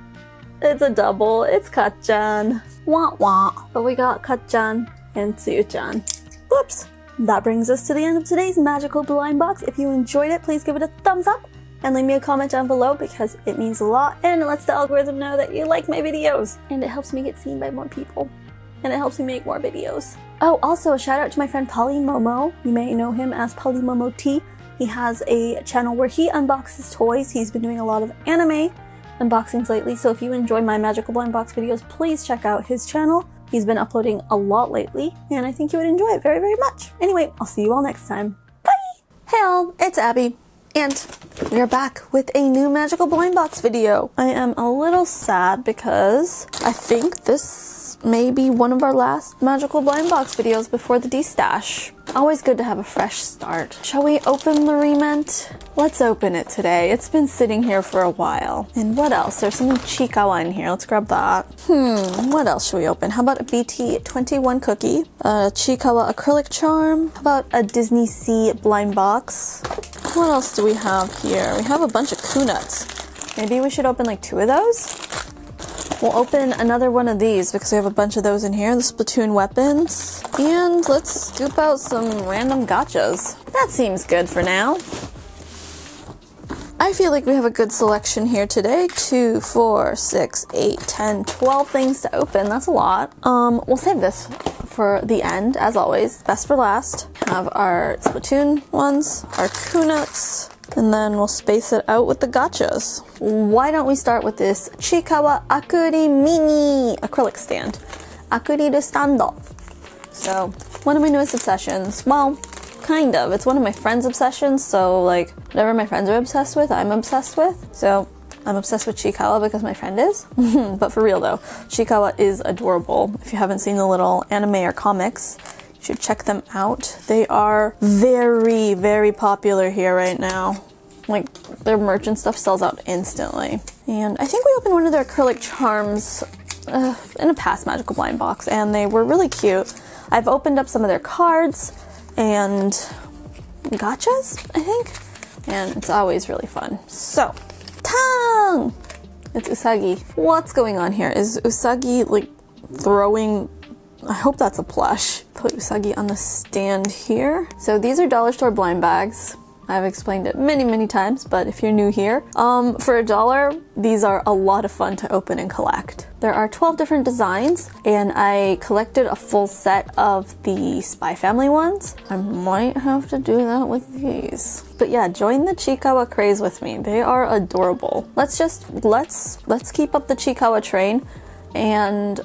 Speaker 1: it's a double. It's Kacchan. Wah wah. But we got Kacchan and Tsuyu-chan. Whoops! That brings us to the end of today's magical blind box. If you enjoyed it, please give it a thumbs up and leave me a comment down below because it means a lot and it lets the algorithm know that you like my videos and it helps me get seen by more people and it helps me make more videos. Oh, also a shout out to my friend Polly Momo. You may know him as Polly Momo T. He has a channel where he unboxes toys. He's been doing a lot of anime unboxings lately, so if you enjoy my Magical Blind Box videos, please check out his channel. He's been uploading a lot lately, and I think you would enjoy it very, very much. Anyway, I'll see you all next time. Bye! Hey all, it's Abi, and we are back with a new Magical Blind Box video. I am a little sad because I think this may be one of our last Magical Blind Box videos before the destash. Always good to have a fresh start. Shall we open the Re-Ment? Let's open it today. It's been sitting here for a while. And what else? There's some Chiikawa in here. Let's grab that. Hmm, what else should we open? How about a BT21 cookie? A Chiikawa acrylic charm? How about a Disney Sea blind box? What else do we have here? We have a bunch of Kunuts. Maybe we should open like two of those? We'll open another one of these because we have a bunch of those in here, the Splatoon weapons. And let's scoop out some random gachas. That seems good for now. I feel like we have a good selection here today. Two, four, six, eight, ten, twelve things to open. That's a lot. Um, we'll save this for the end, as always. Best for last. Have our Splatoon ones, our Kunuts, and then we'll space it out with the gachas. Why don't we start with this Chiikawa Akuri Mini acrylic stand. Akuriru Stando. So, one of my newest obsessions. Well, kind of. It's one of my friends' obsessions, so like, whatever my friends are obsessed with, I'm obsessed with. So, I'm obsessed with Chiikawa because my friend is. but for real though, Chiikawa is adorable. If you haven't seen the little anime or comics, should check them out. They are very, very popular here right now. Like, their merch and stuff sells out instantly. And I think we opened one of their acrylic charms uh, in a past Magical Blind box, and they were really cute. I've opened up some of their cards and gachas, I think, and it's always really fun. So, Tang! It's Usagi. What's going on here? Is Usagi like throwing I hope that's a plush. Put Usagi on the stand here. So these are dollar store blind bags. I've explained it many, many times, but if you're new here, um, for a dollar, these are a lot of fun to open and collect. There are 12 different designs, and I collected a full set of the Spy Family ones. I might have to do that with these. But yeah, join the Chiikawa craze with me. They are adorable. Let's just, let's, let's keep up the Chiikawa train, and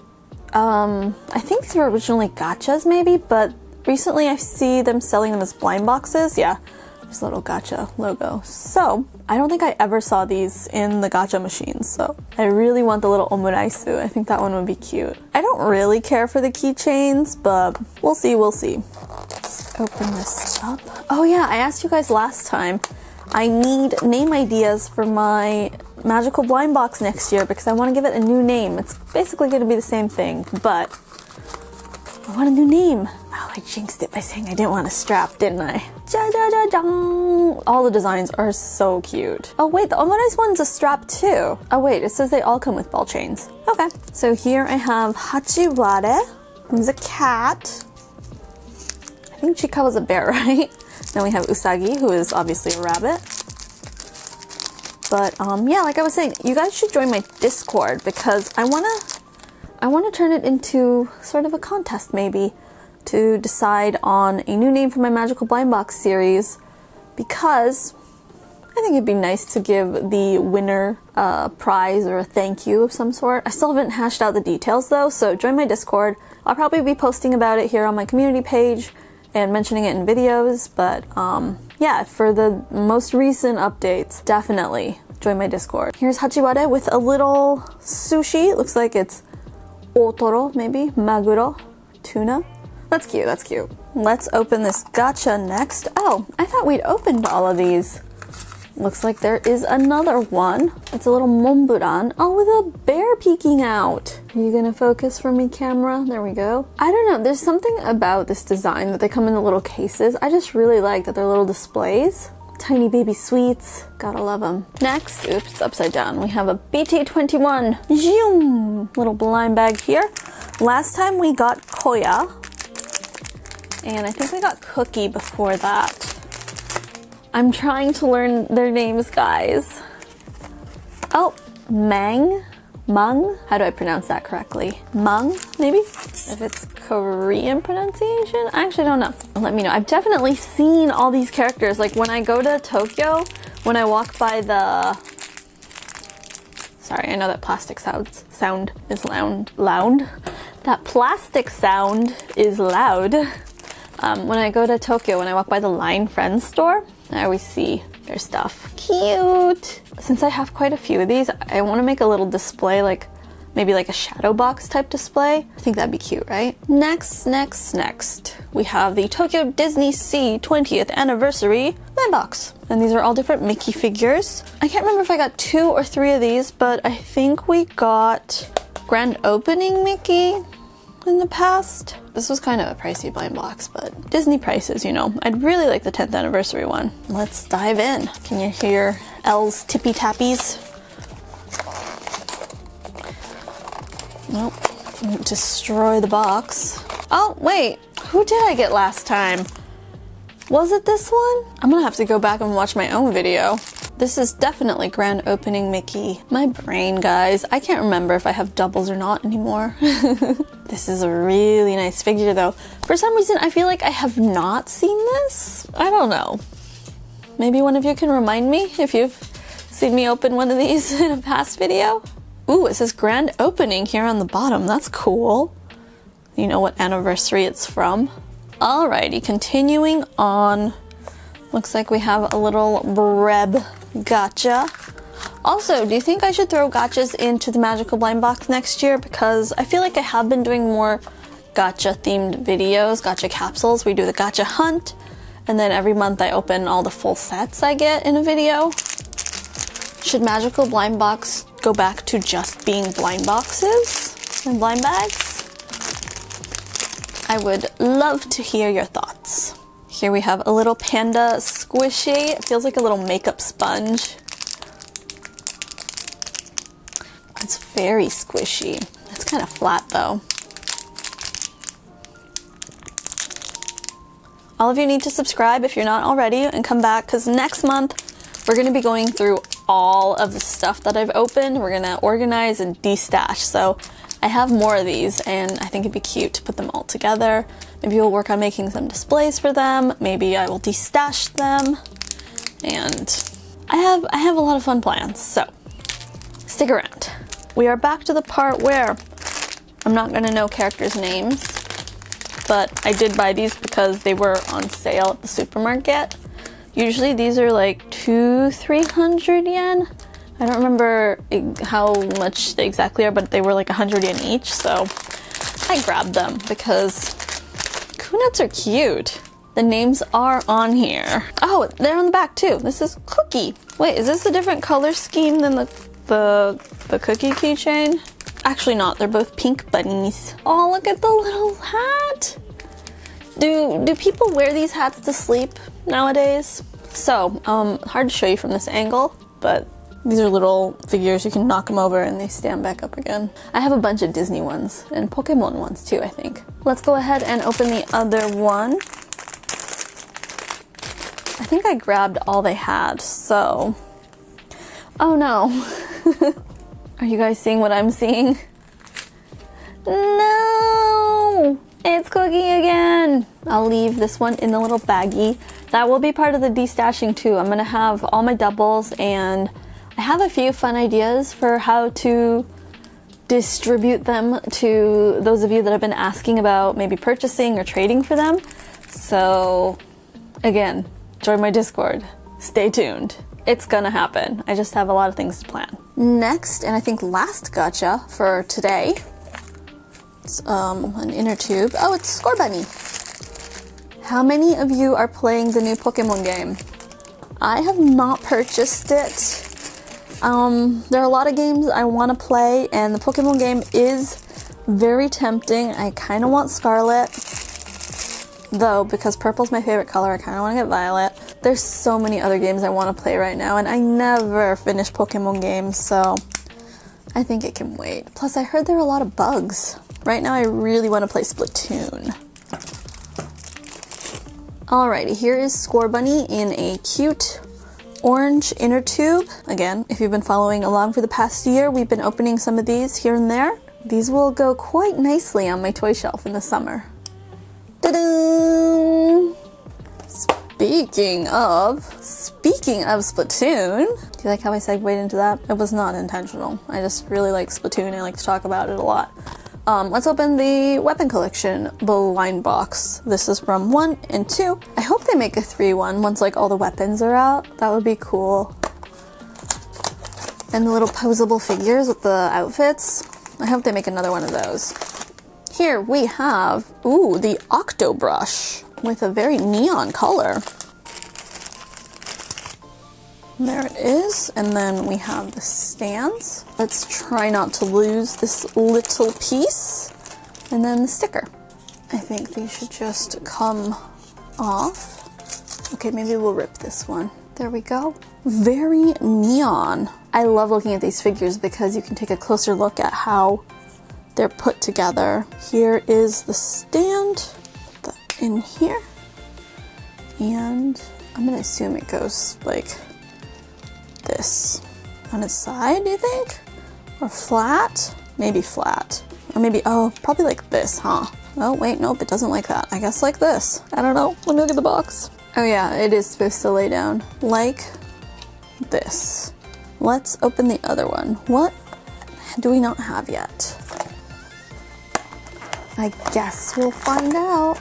Speaker 1: um, I think these were originally gachas maybe, but recently I see them selling them as blind boxes. Yeah, a little gacha logo. So, I don't think I ever saw these in the gacha machines, so I really want the little omuraisu. I think that one would be cute. I don't really care for the keychains, but we'll see, we'll see. Let's open this up. Oh yeah, I asked you guys last time. I need name ideas for my magical blind box next year because I want to give it a new name. It's basically going to be the same thing, but I want a new name. Oh, I jinxed it by saying I didn't want a strap, didn't I? Ja ja ja ja! All the designs are so cute. Oh wait, the Omurai's one's a strap too. Oh wait, it says they all come with ball chains. Okay, so here I have Hachiware, who's a cat. I think Chiikawa's a bear, right? Then we have Usagi, who is obviously a rabbit. But um, yeah, like I was saying, you guys should join my Discord because I wanna, I wanna turn it into sort of a contest maybe to decide on a new name for my Magical Blind Box series because I think it'd be nice to give the winner a prize or a thank you of some sort. I still haven't hashed out the details though, so join my Discord. I'll probably be posting about it here on my community page and mentioning it in videos, but um, yeah, for the most recent updates, definitely join my Discord. Here's Hachiware with a little sushi. Looks like it's otoro, maybe, maguro, tuna. That's cute, that's cute. let's open this gacha next. Oh, I thought we'd opened all of these. Looks like there is another one. It's a little Momburan. Oh, with a bear peeking out. Are you gonna focus for me, camera? There we go. I don't know, there's something about this design that they come in the little cases. I just really like that they're little displays. Tiny baby sweets. Gotta love them. Next, oops, upside down. We have a BT21. Zoom! Little blind bag here. Last time we got Koya. And I think we got Cooky before that. I'm trying to learn their names, guys. Oh, Mang? Mung? How do I pronounce that correctly? Mung, maybe? If it's Korean pronunciation? I actually don't know. Let me know. I've definitely seen all these characters. Like when I go to Tokyo, when I walk by the... Sorry, I know that plastic sound, sound is loud. Loud? That plastic sound is loud. Um, when I go to Tokyo, when I walk by the Line Friends store, I always see their stuff. Cute! Since I have quite a few of these, I want to make a little display like maybe like a shadow box type display. I think that'd be cute, right? Next, next, next, we have the Tokyo Disney Sea 20th Anniversary blind box. And these are all different Mickey figures. I can't remember if I got two or three of these, but I think we got grand opening Mickey in the past. This was kind of a pricey blind box, but Disney prices, you know. I'd really like the 10th anniversary one. Let's dive in. Can you hear Elle's tippy tappies? Nope. Destroy the box. Oh, wait. Who did I get last time? Was it this one? I'm gonna have to go back and watch my own video. This is definitely grand opening Mickey. My brain, guys. I can't remember if I have doubles or not anymore. this is a really nice figure though. For some reason, I feel like I have not seen this. I don't know. Maybe one of you can remind me if you've seen me open one of these in a past video. Ooh, it says grand opening here on the bottom. That's cool. You know what anniversary it's from. Alrighty, continuing on. Looks like we have a little Breb gacha. Also, do you think I should throw gachas into the Magical Blind Box next year? Because I feel like I have been doing more gacha themed videos, gacha capsules. We do the gacha hunt, and then every month I open all the full sets I get in a video. Should Magical Blind Box go back to just being blind boxes and blind bags? I would love to hear your thoughts. Here we have a little panda squishy. It feels like a little makeup sponge. It's very squishy. It's kind of flat though. All of you need to subscribe if you're not already and come back because next month we're going to be going through all of the stuff that I've opened. We're going to organize and destash. So I have more of these and I think it'd be cute to put them all together. Maybe we'll work on making some displays for them. Maybe I will destash them. And I have I have a lot of fun plans. So stick around. We are back to the part where I'm not gonna know characters' names, but I did buy these because they were on sale at the supermarket. Usually these are like two, three hundred yen. I don't remember how much they exactly are, but they were like hundred yen each, so I grabbed them because Kunuts are cute. The names are on here. Oh, they're on the back too. This is Cooky. Wait, is this a different color scheme than the the the Cooky keychain? Actually not. They're both pink bunnies. Oh, look at the little hat. Do do people wear these hats to sleep nowadays? So, um, hard to show you from this angle, but these are little figures. You can knock them over and they stand back up again. I have a bunch of Disney ones and Pokemon ones too, I think. Let's go ahead and open the other one. I think I grabbed all they had, so... Oh no. are you guys seeing what I'm seeing? No! It's Cooky again! I'll leave this one in the little baggie. That will be part of the destashing too. I'm gonna have all my doubles and I have a few fun ideas for how to distribute them to those of you that have been asking about maybe purchasing or trading for them. So, again, join my Discord. Stay tuned. It's gonna happen. I just have a lot of things to plan. Next, and I think last gacha for today, it's um, an inner tube. Oh, it's Scorbunny. How many of you are playing the new Pokemon game? I have not purchased it. Um, there are a lot of games I want to play, and the Pokemon game is very tempting. I kind of want Scarlet, though, because purple's my favorite color, I kind of want to get Violet. There's so many other games I want to play right now, and I never finish Pokemon games, so I think it can wait. Plus, I heard there are a lot of bugs. Right now, I really want to play Splatoon. Alrighty, here is Scorbunny in a cute orange inner tube. Again, if you've been following along for the past year, we've been opening some of these here and there. These will go quite nicely on my toy shelf in the summer. Speaking of, speaking of Splatoon, do you like how I segued into that? It was not intentional. I just really like Splatoon. I like to talk about it a lot. Um, let's open the weapon collection the line box. This is from one and two. I hope they make a three one once like all the weapons are out. That would be cool. And the little posable figures with the outfits. I hope they make another one of those. Here we have, ooh, the Octo Brush with a very neon color. There it is. And then we have the stands. Let's try not to lose this little piece. And then the sticker. I think these should just come off. Okay, maybe we'll rip this one. There we go. Very neon. I love looking at these figures because you can take a closer look at how they're put together. Here is the stand in here. And I'm gonna assume it goes like this on its side, do you think? Or flat? Maybe flat. Or maybe, oh, probably like this, huh? Oh, wait, nope, it doesn't like that. I guess like this. I don't know. Let me look at the box. Oh yeah, it is supposed to lay down like this. Let's open the other one. What do we not have yet? I guess we'll find out.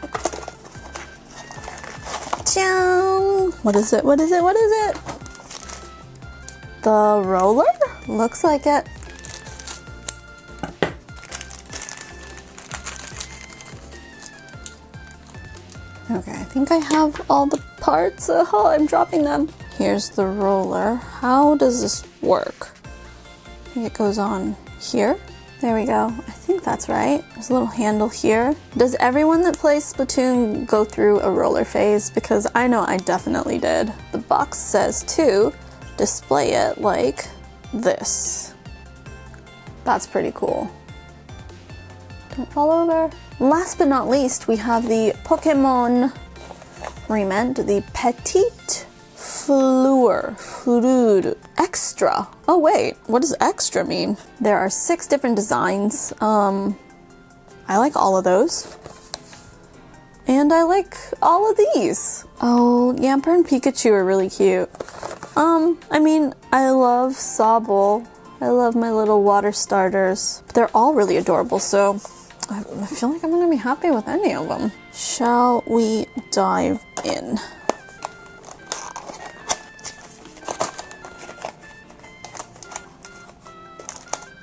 Speaker 1: Ciao! What is it? What is it? What is it? The roller? Looks like it. Okay, I think I have all the parts. Oh, I'm dropping them. Here's the roller. How does this work? I think it goes on here. There we go. I think that's right. There's a little handle here. Does everyone that plays Splatoon go through a roller phase? Because I know I definitely did. The box says to display it like this. That's pretty cool. Don't fall over. Last but not least, we have the Pokemon Re-Ment, the Petite Fleur, Fleur Extra. Oh wait, what does extra mean? There are six different designs. Um, I like all of those. And I like all of these. Oh, Yamper and Pikachu are really cute. Um, I mean, I love Sobble. I love my little water starters. They're all really adorable, so I feel like I'm gonna be happy with any of them. Shall we dive in?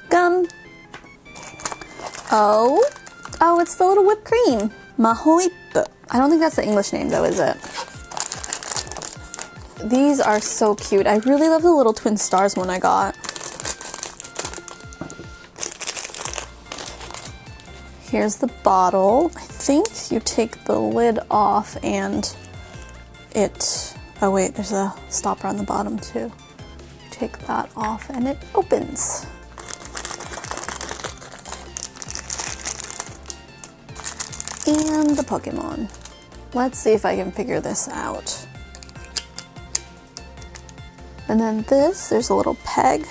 Speaker 1: Gum. Oh, oh, it's the little whipped cream. Mahoipe. I don't think that's the English name though, is it? These are so cute. I really love the little twin stars one I got. Here's the bottle. I think you take the lid off and it, oh wait, there's a stopper on the bottom too. Take that off and it opens. And the Pokemon. Let's see if I can figure this out. And then this, there's a little peg.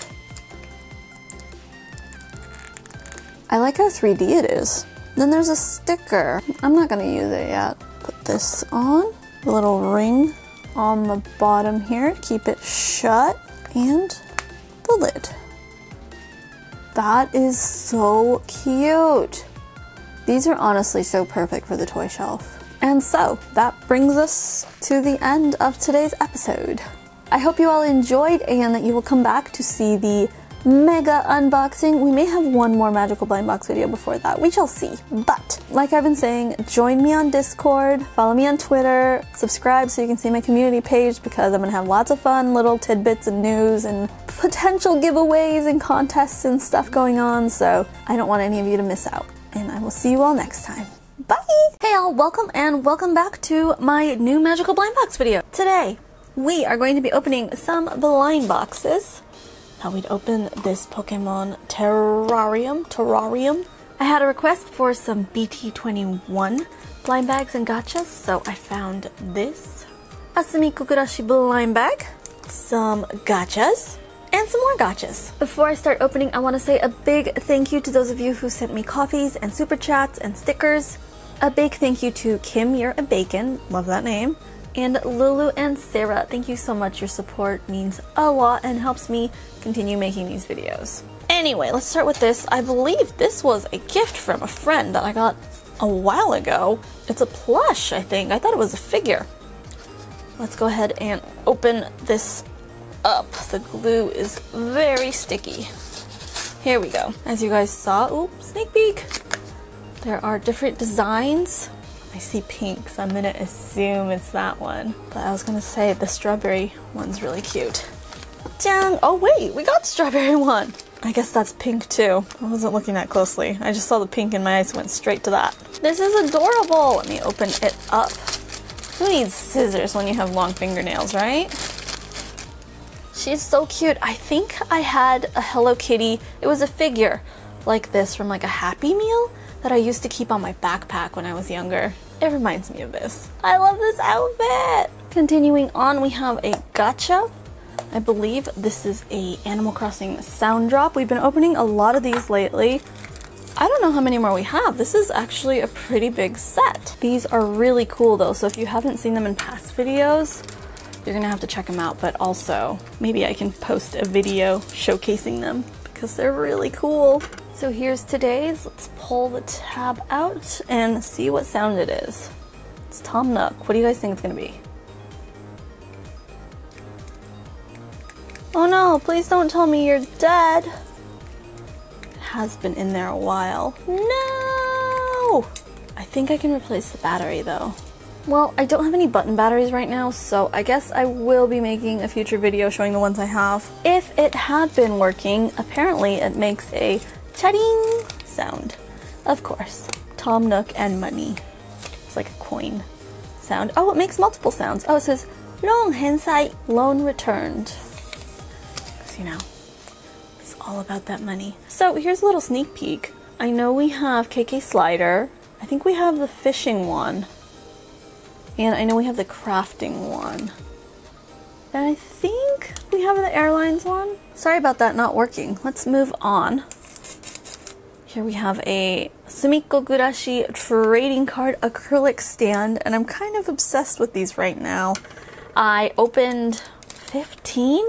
Speaker 1: I like how 3D it is. Then there's a sticker. I'm not gonna use it yet. Put this on. A little ring on the bottom here. Keep it shut. And the lid. That is so cute. These are honestly so perfect for the toy shelf. And so, that brings us to the end of today's episode. I hope you all enjoyed and that you will come back to see the mega unboxing. We may have one more magical blind box video before that. We shall see. But like I've been saying, join me on Discord, follow me on Twitter, subscribe so you can see my community page because I'm gonna have lots of fun little tidbits and news and potential giveaways and contests and stuff going on. So I don't want any of you to miss out. And I will see you all next time. Bye! Hey all, welcome and welcome back to my new magical blind box video. Today, we are going to be opening some blind boxes. Now we'd open this Pokemon Terrarium. Terrarium. I had a request for some BT21 blind bags and gachas, so I found this. A Sumikko blind bag, some gachas, and some more gachas. Before I start opening, I want to say a big thank you to those of you who sent me coffees and super chats and stickers. A big thank you to Kim, you're a bacon, love that name, and Lulu and Sarah. Thank you so much. Your support means a lot and helps me continue making these videos. Anyway, let's start with this. I believe this was a gift from a friend that I got a while ago. It's a plush, I think. I thought it was a figure. Let's go ahead and open this up. The glue is very sticky. Here we go. As you guys saw, oop, sneak peek. There are different designs. I see pink, so I'm gonna assume it's that one. But I was gonna say the strawberry one's really cute. Jang! Oh wait, we got strawberry one! I guess that's pink too. I wasn't looking that closely. I just saw the pink and my eyes went straight to that. This is adorable! Let me open it up. Who needs scissors when you have long fingernails, right? She's so cute. I think I had a Hello Kitty. It was a figure like this from like a Happy Meal that I used to keep on my backpack when I was younger. It reminds me of this. I love this outfit! Continuing on, we have a gacha. I believe this is a Animal Crossing sound drop. We've been opening a lot of these lately. I don't know how many more we have. This is actually a pretty big set. These are really cool though, so if you haven't seen them in past videos, you're gonna have to check them out, but also maybe I can post a video showcasing them because they're really cool. So here's today's. Let's pull the tab out and see what sound it is. It's Tom Nook. What do you guys think it's gonna be? Oh no, please don't tell me you're dead. It has been in there a while. No! I think I can replace the battery though. Well, I don't have any button batteries right now, so I guess I will be making a future video showing the ones I have. If it had been working, apparently it makes a chatting sound. Of course, Tom Nook and money. It's like a coin sound. Oh, it makes multiple sounds. Oh, it says long hensai loan returned. Because, you know, it's all about that money. So here's a little sneak peek. I know we have KK Slider. I think we have the fishing one. And I know we have the crafting one. And I think we have the airlines one. Sorry about that not working. Let's move on. Here we have a Sumikko Gurashi trading card acrylic stand, and I'm kind of obsessed with these right now. I opened 15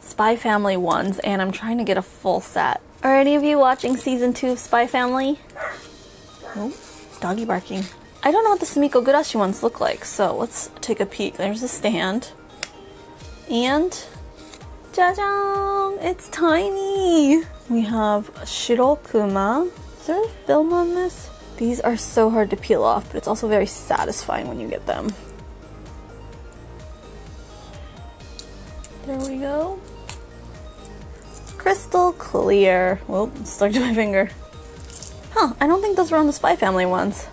Speaker 1: Spy Family ones, and I'm trying to get a full set. Are any of you watching season 2 of Spy Family? Oh, doggy barking. I don't know what the Sumikko Gurashi ones look like, so let's take a peek. There's a stand. And, Jajang! It's tiny! We have Shirokuma. Is there a film on this? These are so hard to peel off, but it's also very satisfying when you get them. There we go. Crystal clear. Well, stuck to my finger. Huh, I don't think those were on the Spy Family ones.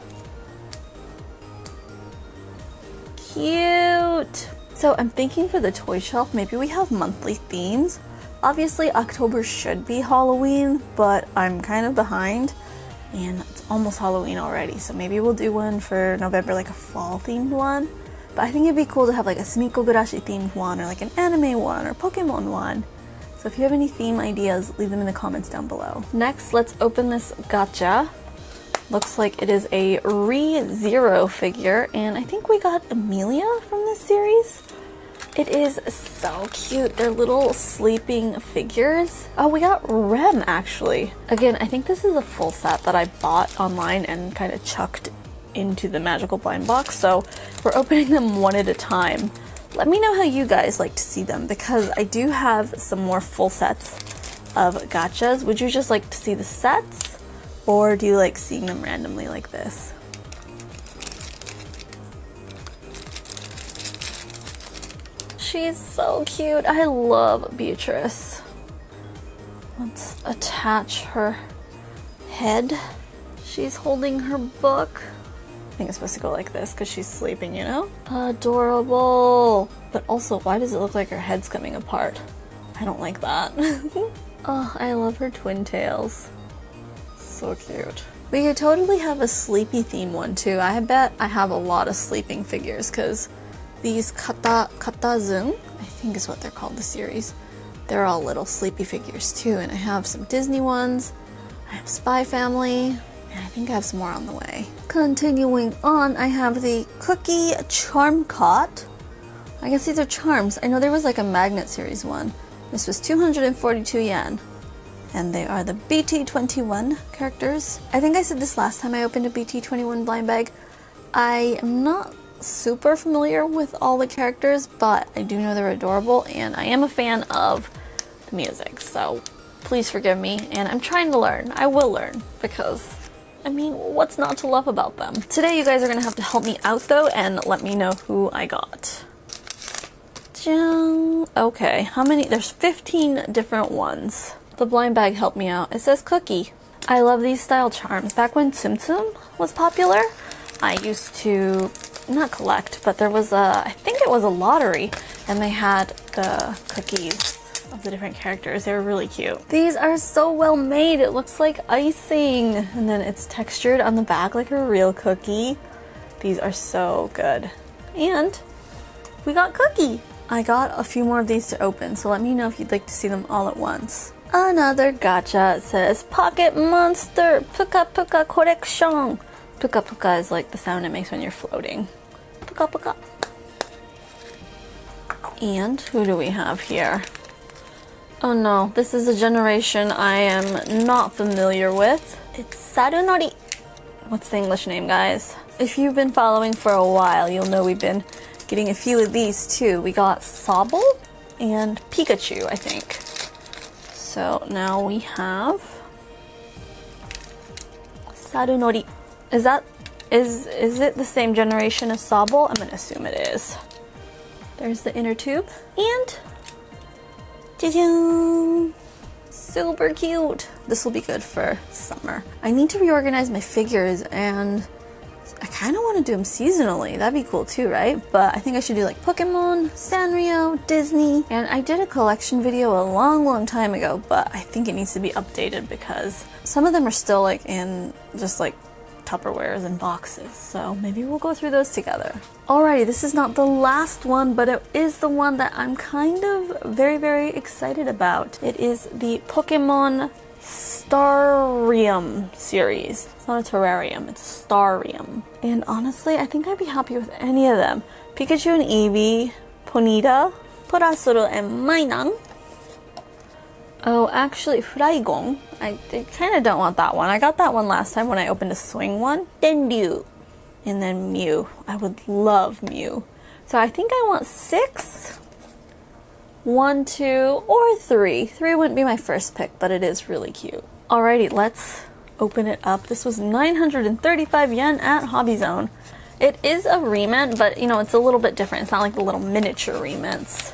Speaker 1: Cute! So I'm thinking for the toy shelf, maybe we have monthly themes. Obviously, October should be Halloween, but I'm kind of behind and it's almost Halloween already, so maybe we'll do one for November, like a fall themed one. But I think it'd be cool to have like a Sumikko Gurashi themed one, or like an anime one, or Pokemon one. So if you have any theme ideas, leave them in the comments down below. Next, let's open this gacha. Looks like it is a Re-Zero figure, and I think we got Emilia from this series. It is so cute. They're little sleeping figures. Oh, we got Rem actually. Again, I think this is a full set that I bought online and kind of chucked into the magical blind box. So we're opening them one at a time. Let me know how you guys like to see them because I do have some more full sets of gachas. Would you just like to see the sets or do you like seeing them randomly like this? She's so cute. I love Beatrice. Let's attach her head. She's holding her book. I think it's supposed to go like this because she's sleeping, you know? Adorable. But also, why does it look like her head's coming apart? I don't like that. oh, I love her twin tails. So cute. We could totally have a sleepy theme one too. I bet I have a lot of sleeping figures because these kata katazun, I think is what they're called, the series. They're all little sleepy figures too, and I have some Disney ones. I have Spy Family, and I think I have some more on the way. Continuing on, I have the Cookie Charm Cot. I guess these are charms. I know there was like a magnet series one. This was 242 yen. And they are the BT21 characters. I think I said this last time I opened a BT21 blind bag. I am not super familiar with all the characters, but I do know they're adorable and I am a fan of the music, so please forgive me. And I'm trying to learn. I will learn because, I mean, what's not to love about them? Today, you guys are gonna have to help me out though and let me know who I got. Okay, how many? There's 15 different ones. The blind bag helped me out. It says cookie. I love these style charms. Back when Tsum was popular, I used to not collect, but there was a, I think it was a lottery, and they had the cookies of the different characters. They were really cute. These are so well made. It looks like icing, and then it's textured on the back like a real cookie. These are so good. And we got Cooky. I got a few more of these to open, so let me know if you'd like to see them all at once. Another gacha. Says Pocket Monster Puka Puka Collection. Puka puka is like the sound it makes when you're floating. Puka puka. And who do we have here? Oh no, this is a generation I am not familiar with. It's Sarunori. What's the English name, guys? If you've been following for a while, you'll know we've been getting a few of these too. We got Sobble and Pikachu, I think. So now we have Sarunori. Is that is is it the same generation as Sobble? I'm gonna assume it is. There's the inner tube and super cute. This will be good for summer. I need to reorganize my figures and I kind of want to do them seasonally. That'd be cool too, right? But I think I should do like Pokemon, Sanrio, Disney. And I did a collection video a long, long time ago, but I think it needs to be updated because some of them are still like in just like Tupperwares and boxes, so maybe we'll go through those together. Alrighty, this is not the last one, but it is the one that I'm kind of very, very excited about. It is the Pokemon Starium series. It's not a terrarium, it's a starium. And honestly, I think I'd be happy with any of them. Pikachu and Eevee, Ponyta, Purasuru, and Minun. Oh, actually, Flygon. I, I kind of don't want that one. I got that one last time when I opened a swing one. Dendyu. And then Mew. I would love Mew. So I think I want six. One, two, or three. Three wouldn't be my first pick, but it is really cute. Alrighty, let's open it up. This was 935 yen at Hobby Zone. It is a Re-Ment, but you know, it's a little bit different. It's not like the little miniature Re-Ments.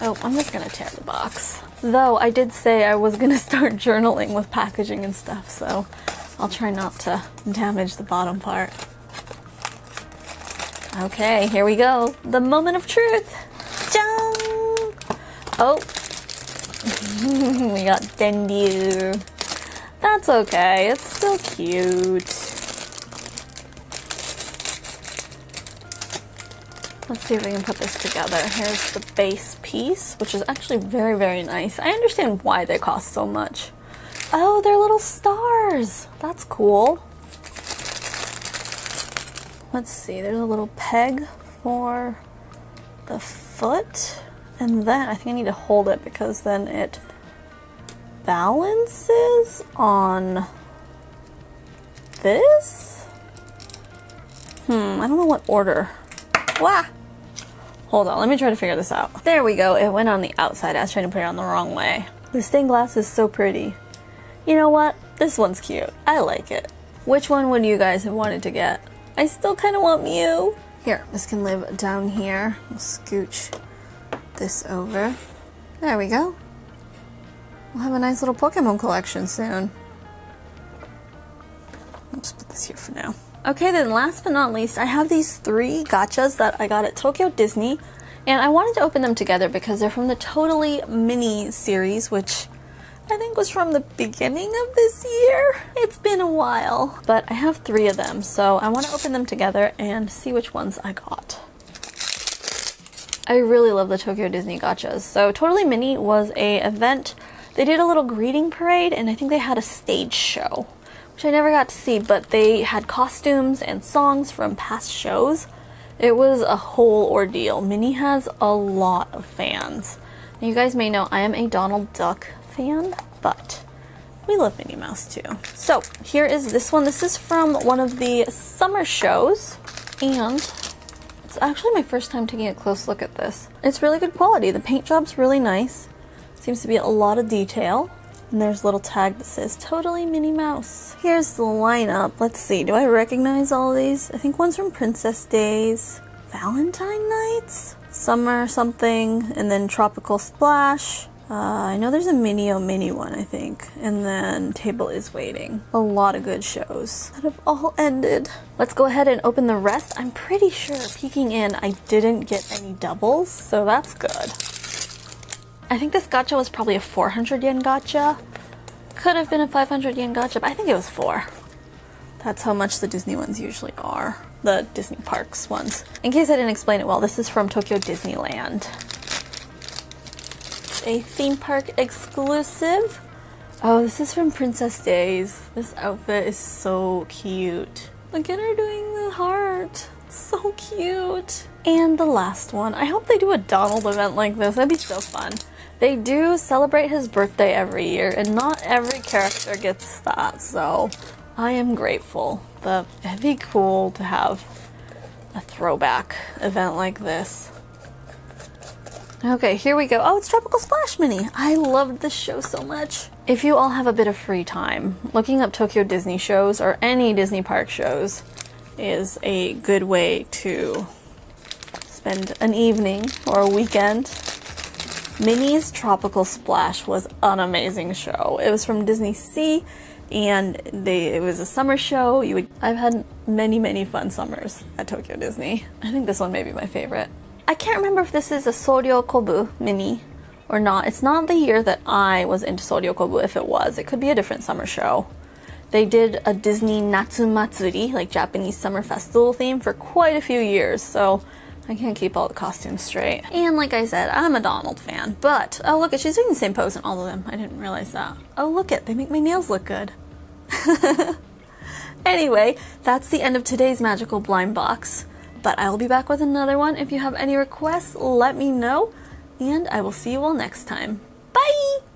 Speaker 1: Oh, I'm just gonna tear the box. Though I did say I was gonna start journaling with packaging and stuff, so I'll try not to damage the bottom part. Okay, here we go. The moment of truth. Oh. we got Dendyu. That's okay, it's still cute. Let's see if we can put this together. Here's the base piece, which is actually very, very nice. I understand why they cost so much. Oh, they're little stars. That's cool. Let's see, there's a little peg for the foot. And then I think I need to hold it because then it balances on this? Hmm, I don't know what order. Wah! Hold on, let me try to figure this out. There we go, it went on the outside. I was trying to put it on the wrong way. The stained glass is so pretty. You know what? This one's cute. I like it. Which one would you guys have wanted to get? I still kind of want Mew. Here, this can live down here. We'll scooch this over. There we go. We'll have a nice little Pokemon collection soon. I'll just put this here for now. Okay, then last but not least, I have these three gachas that I got at Tokyo Disney. And I wanted to open them together because they're from the Totally Minnie series, which I think was from the beginning of this year. It's been a while. But I have three of them, so I want to open them together and see which ones I got. I really love the Tokyo Disney gachas. So Totally Minnie was a event. They did a little greeting parade and I think they had a stage show, which I never got to see, but they had costumes and songs from past shows. It was a whole ordeal. Minnie has a lot of fans. Now, you guys may know I am a Donald Duck fan, but we love Minnie Mouse too. So here is this one. This is from one of the summer shows, and it's actually my first time taking a close look at this. It's really good quality. The paint job's really nice. Seems to be a lot of detail. And there's a little tag that says totally Minnie Mouse. Here's the lineup. Let's see, do I recognize all these? I think one's from Princess Days, Valentine Nights, Summer something, and then Tropical Splash. Uh, I know there's a Mini-O Mini one, I think, and then Table is Waiting. A lot of good shows that have all ended. Let's go ahead and open the rest. I'm pretty sure peeking in, I didn't get any doubles, so that's good. I think this gacha was probably a 400 yen gacha. Could have been a 500 yen gacha, but I think it was four. That's how much the Disney ones usually are. The Disney parks ones. In case I didn't explain it well, this is from Tokyo Disneyland. A theme park exclusive. Oh, this is from Princess Days. This outfit is so cute. Look at her doing the heart. so cute. And the last one. I hope they do a Donald event like this. That'd be so fun. They do celebrate his birthday every year, and not every character gets that, so I am grateful. But it'd be cool to have a throwback event like this. Okay, here we go. Oh, it's Tropical Splash Minnie. I loved this show so much. If you all have a bit of free time, looking up Tokyo Disney shows or any Disney park shows is a good way to spend an evening or a weekend Minnie's Tropical Splash was an amazing show. It was from Disney Sea and they it was a summer show. You would I've had many many fun summers at Tokyo Disney. I think this one may be my favorite. I can't remember if this is a Soryo Kobu mini or not. It's not the year that I was into Soryo Kobu if it was. It could be a different summer show. They did a Disney Natsu Matsuri, like Japanese summer festival theme for quite a few years. So I can't keep all the costumes straight. And like I said, I'm a Donald fan, but oh look, she's doing the same pose in all of them. I didn't realize that. Oh look it, they make my nails look good. anyway, that's the end of today's magical blind box, but I will be back with another one. If you have any requests, let me know, and I will see you all next time. Bye!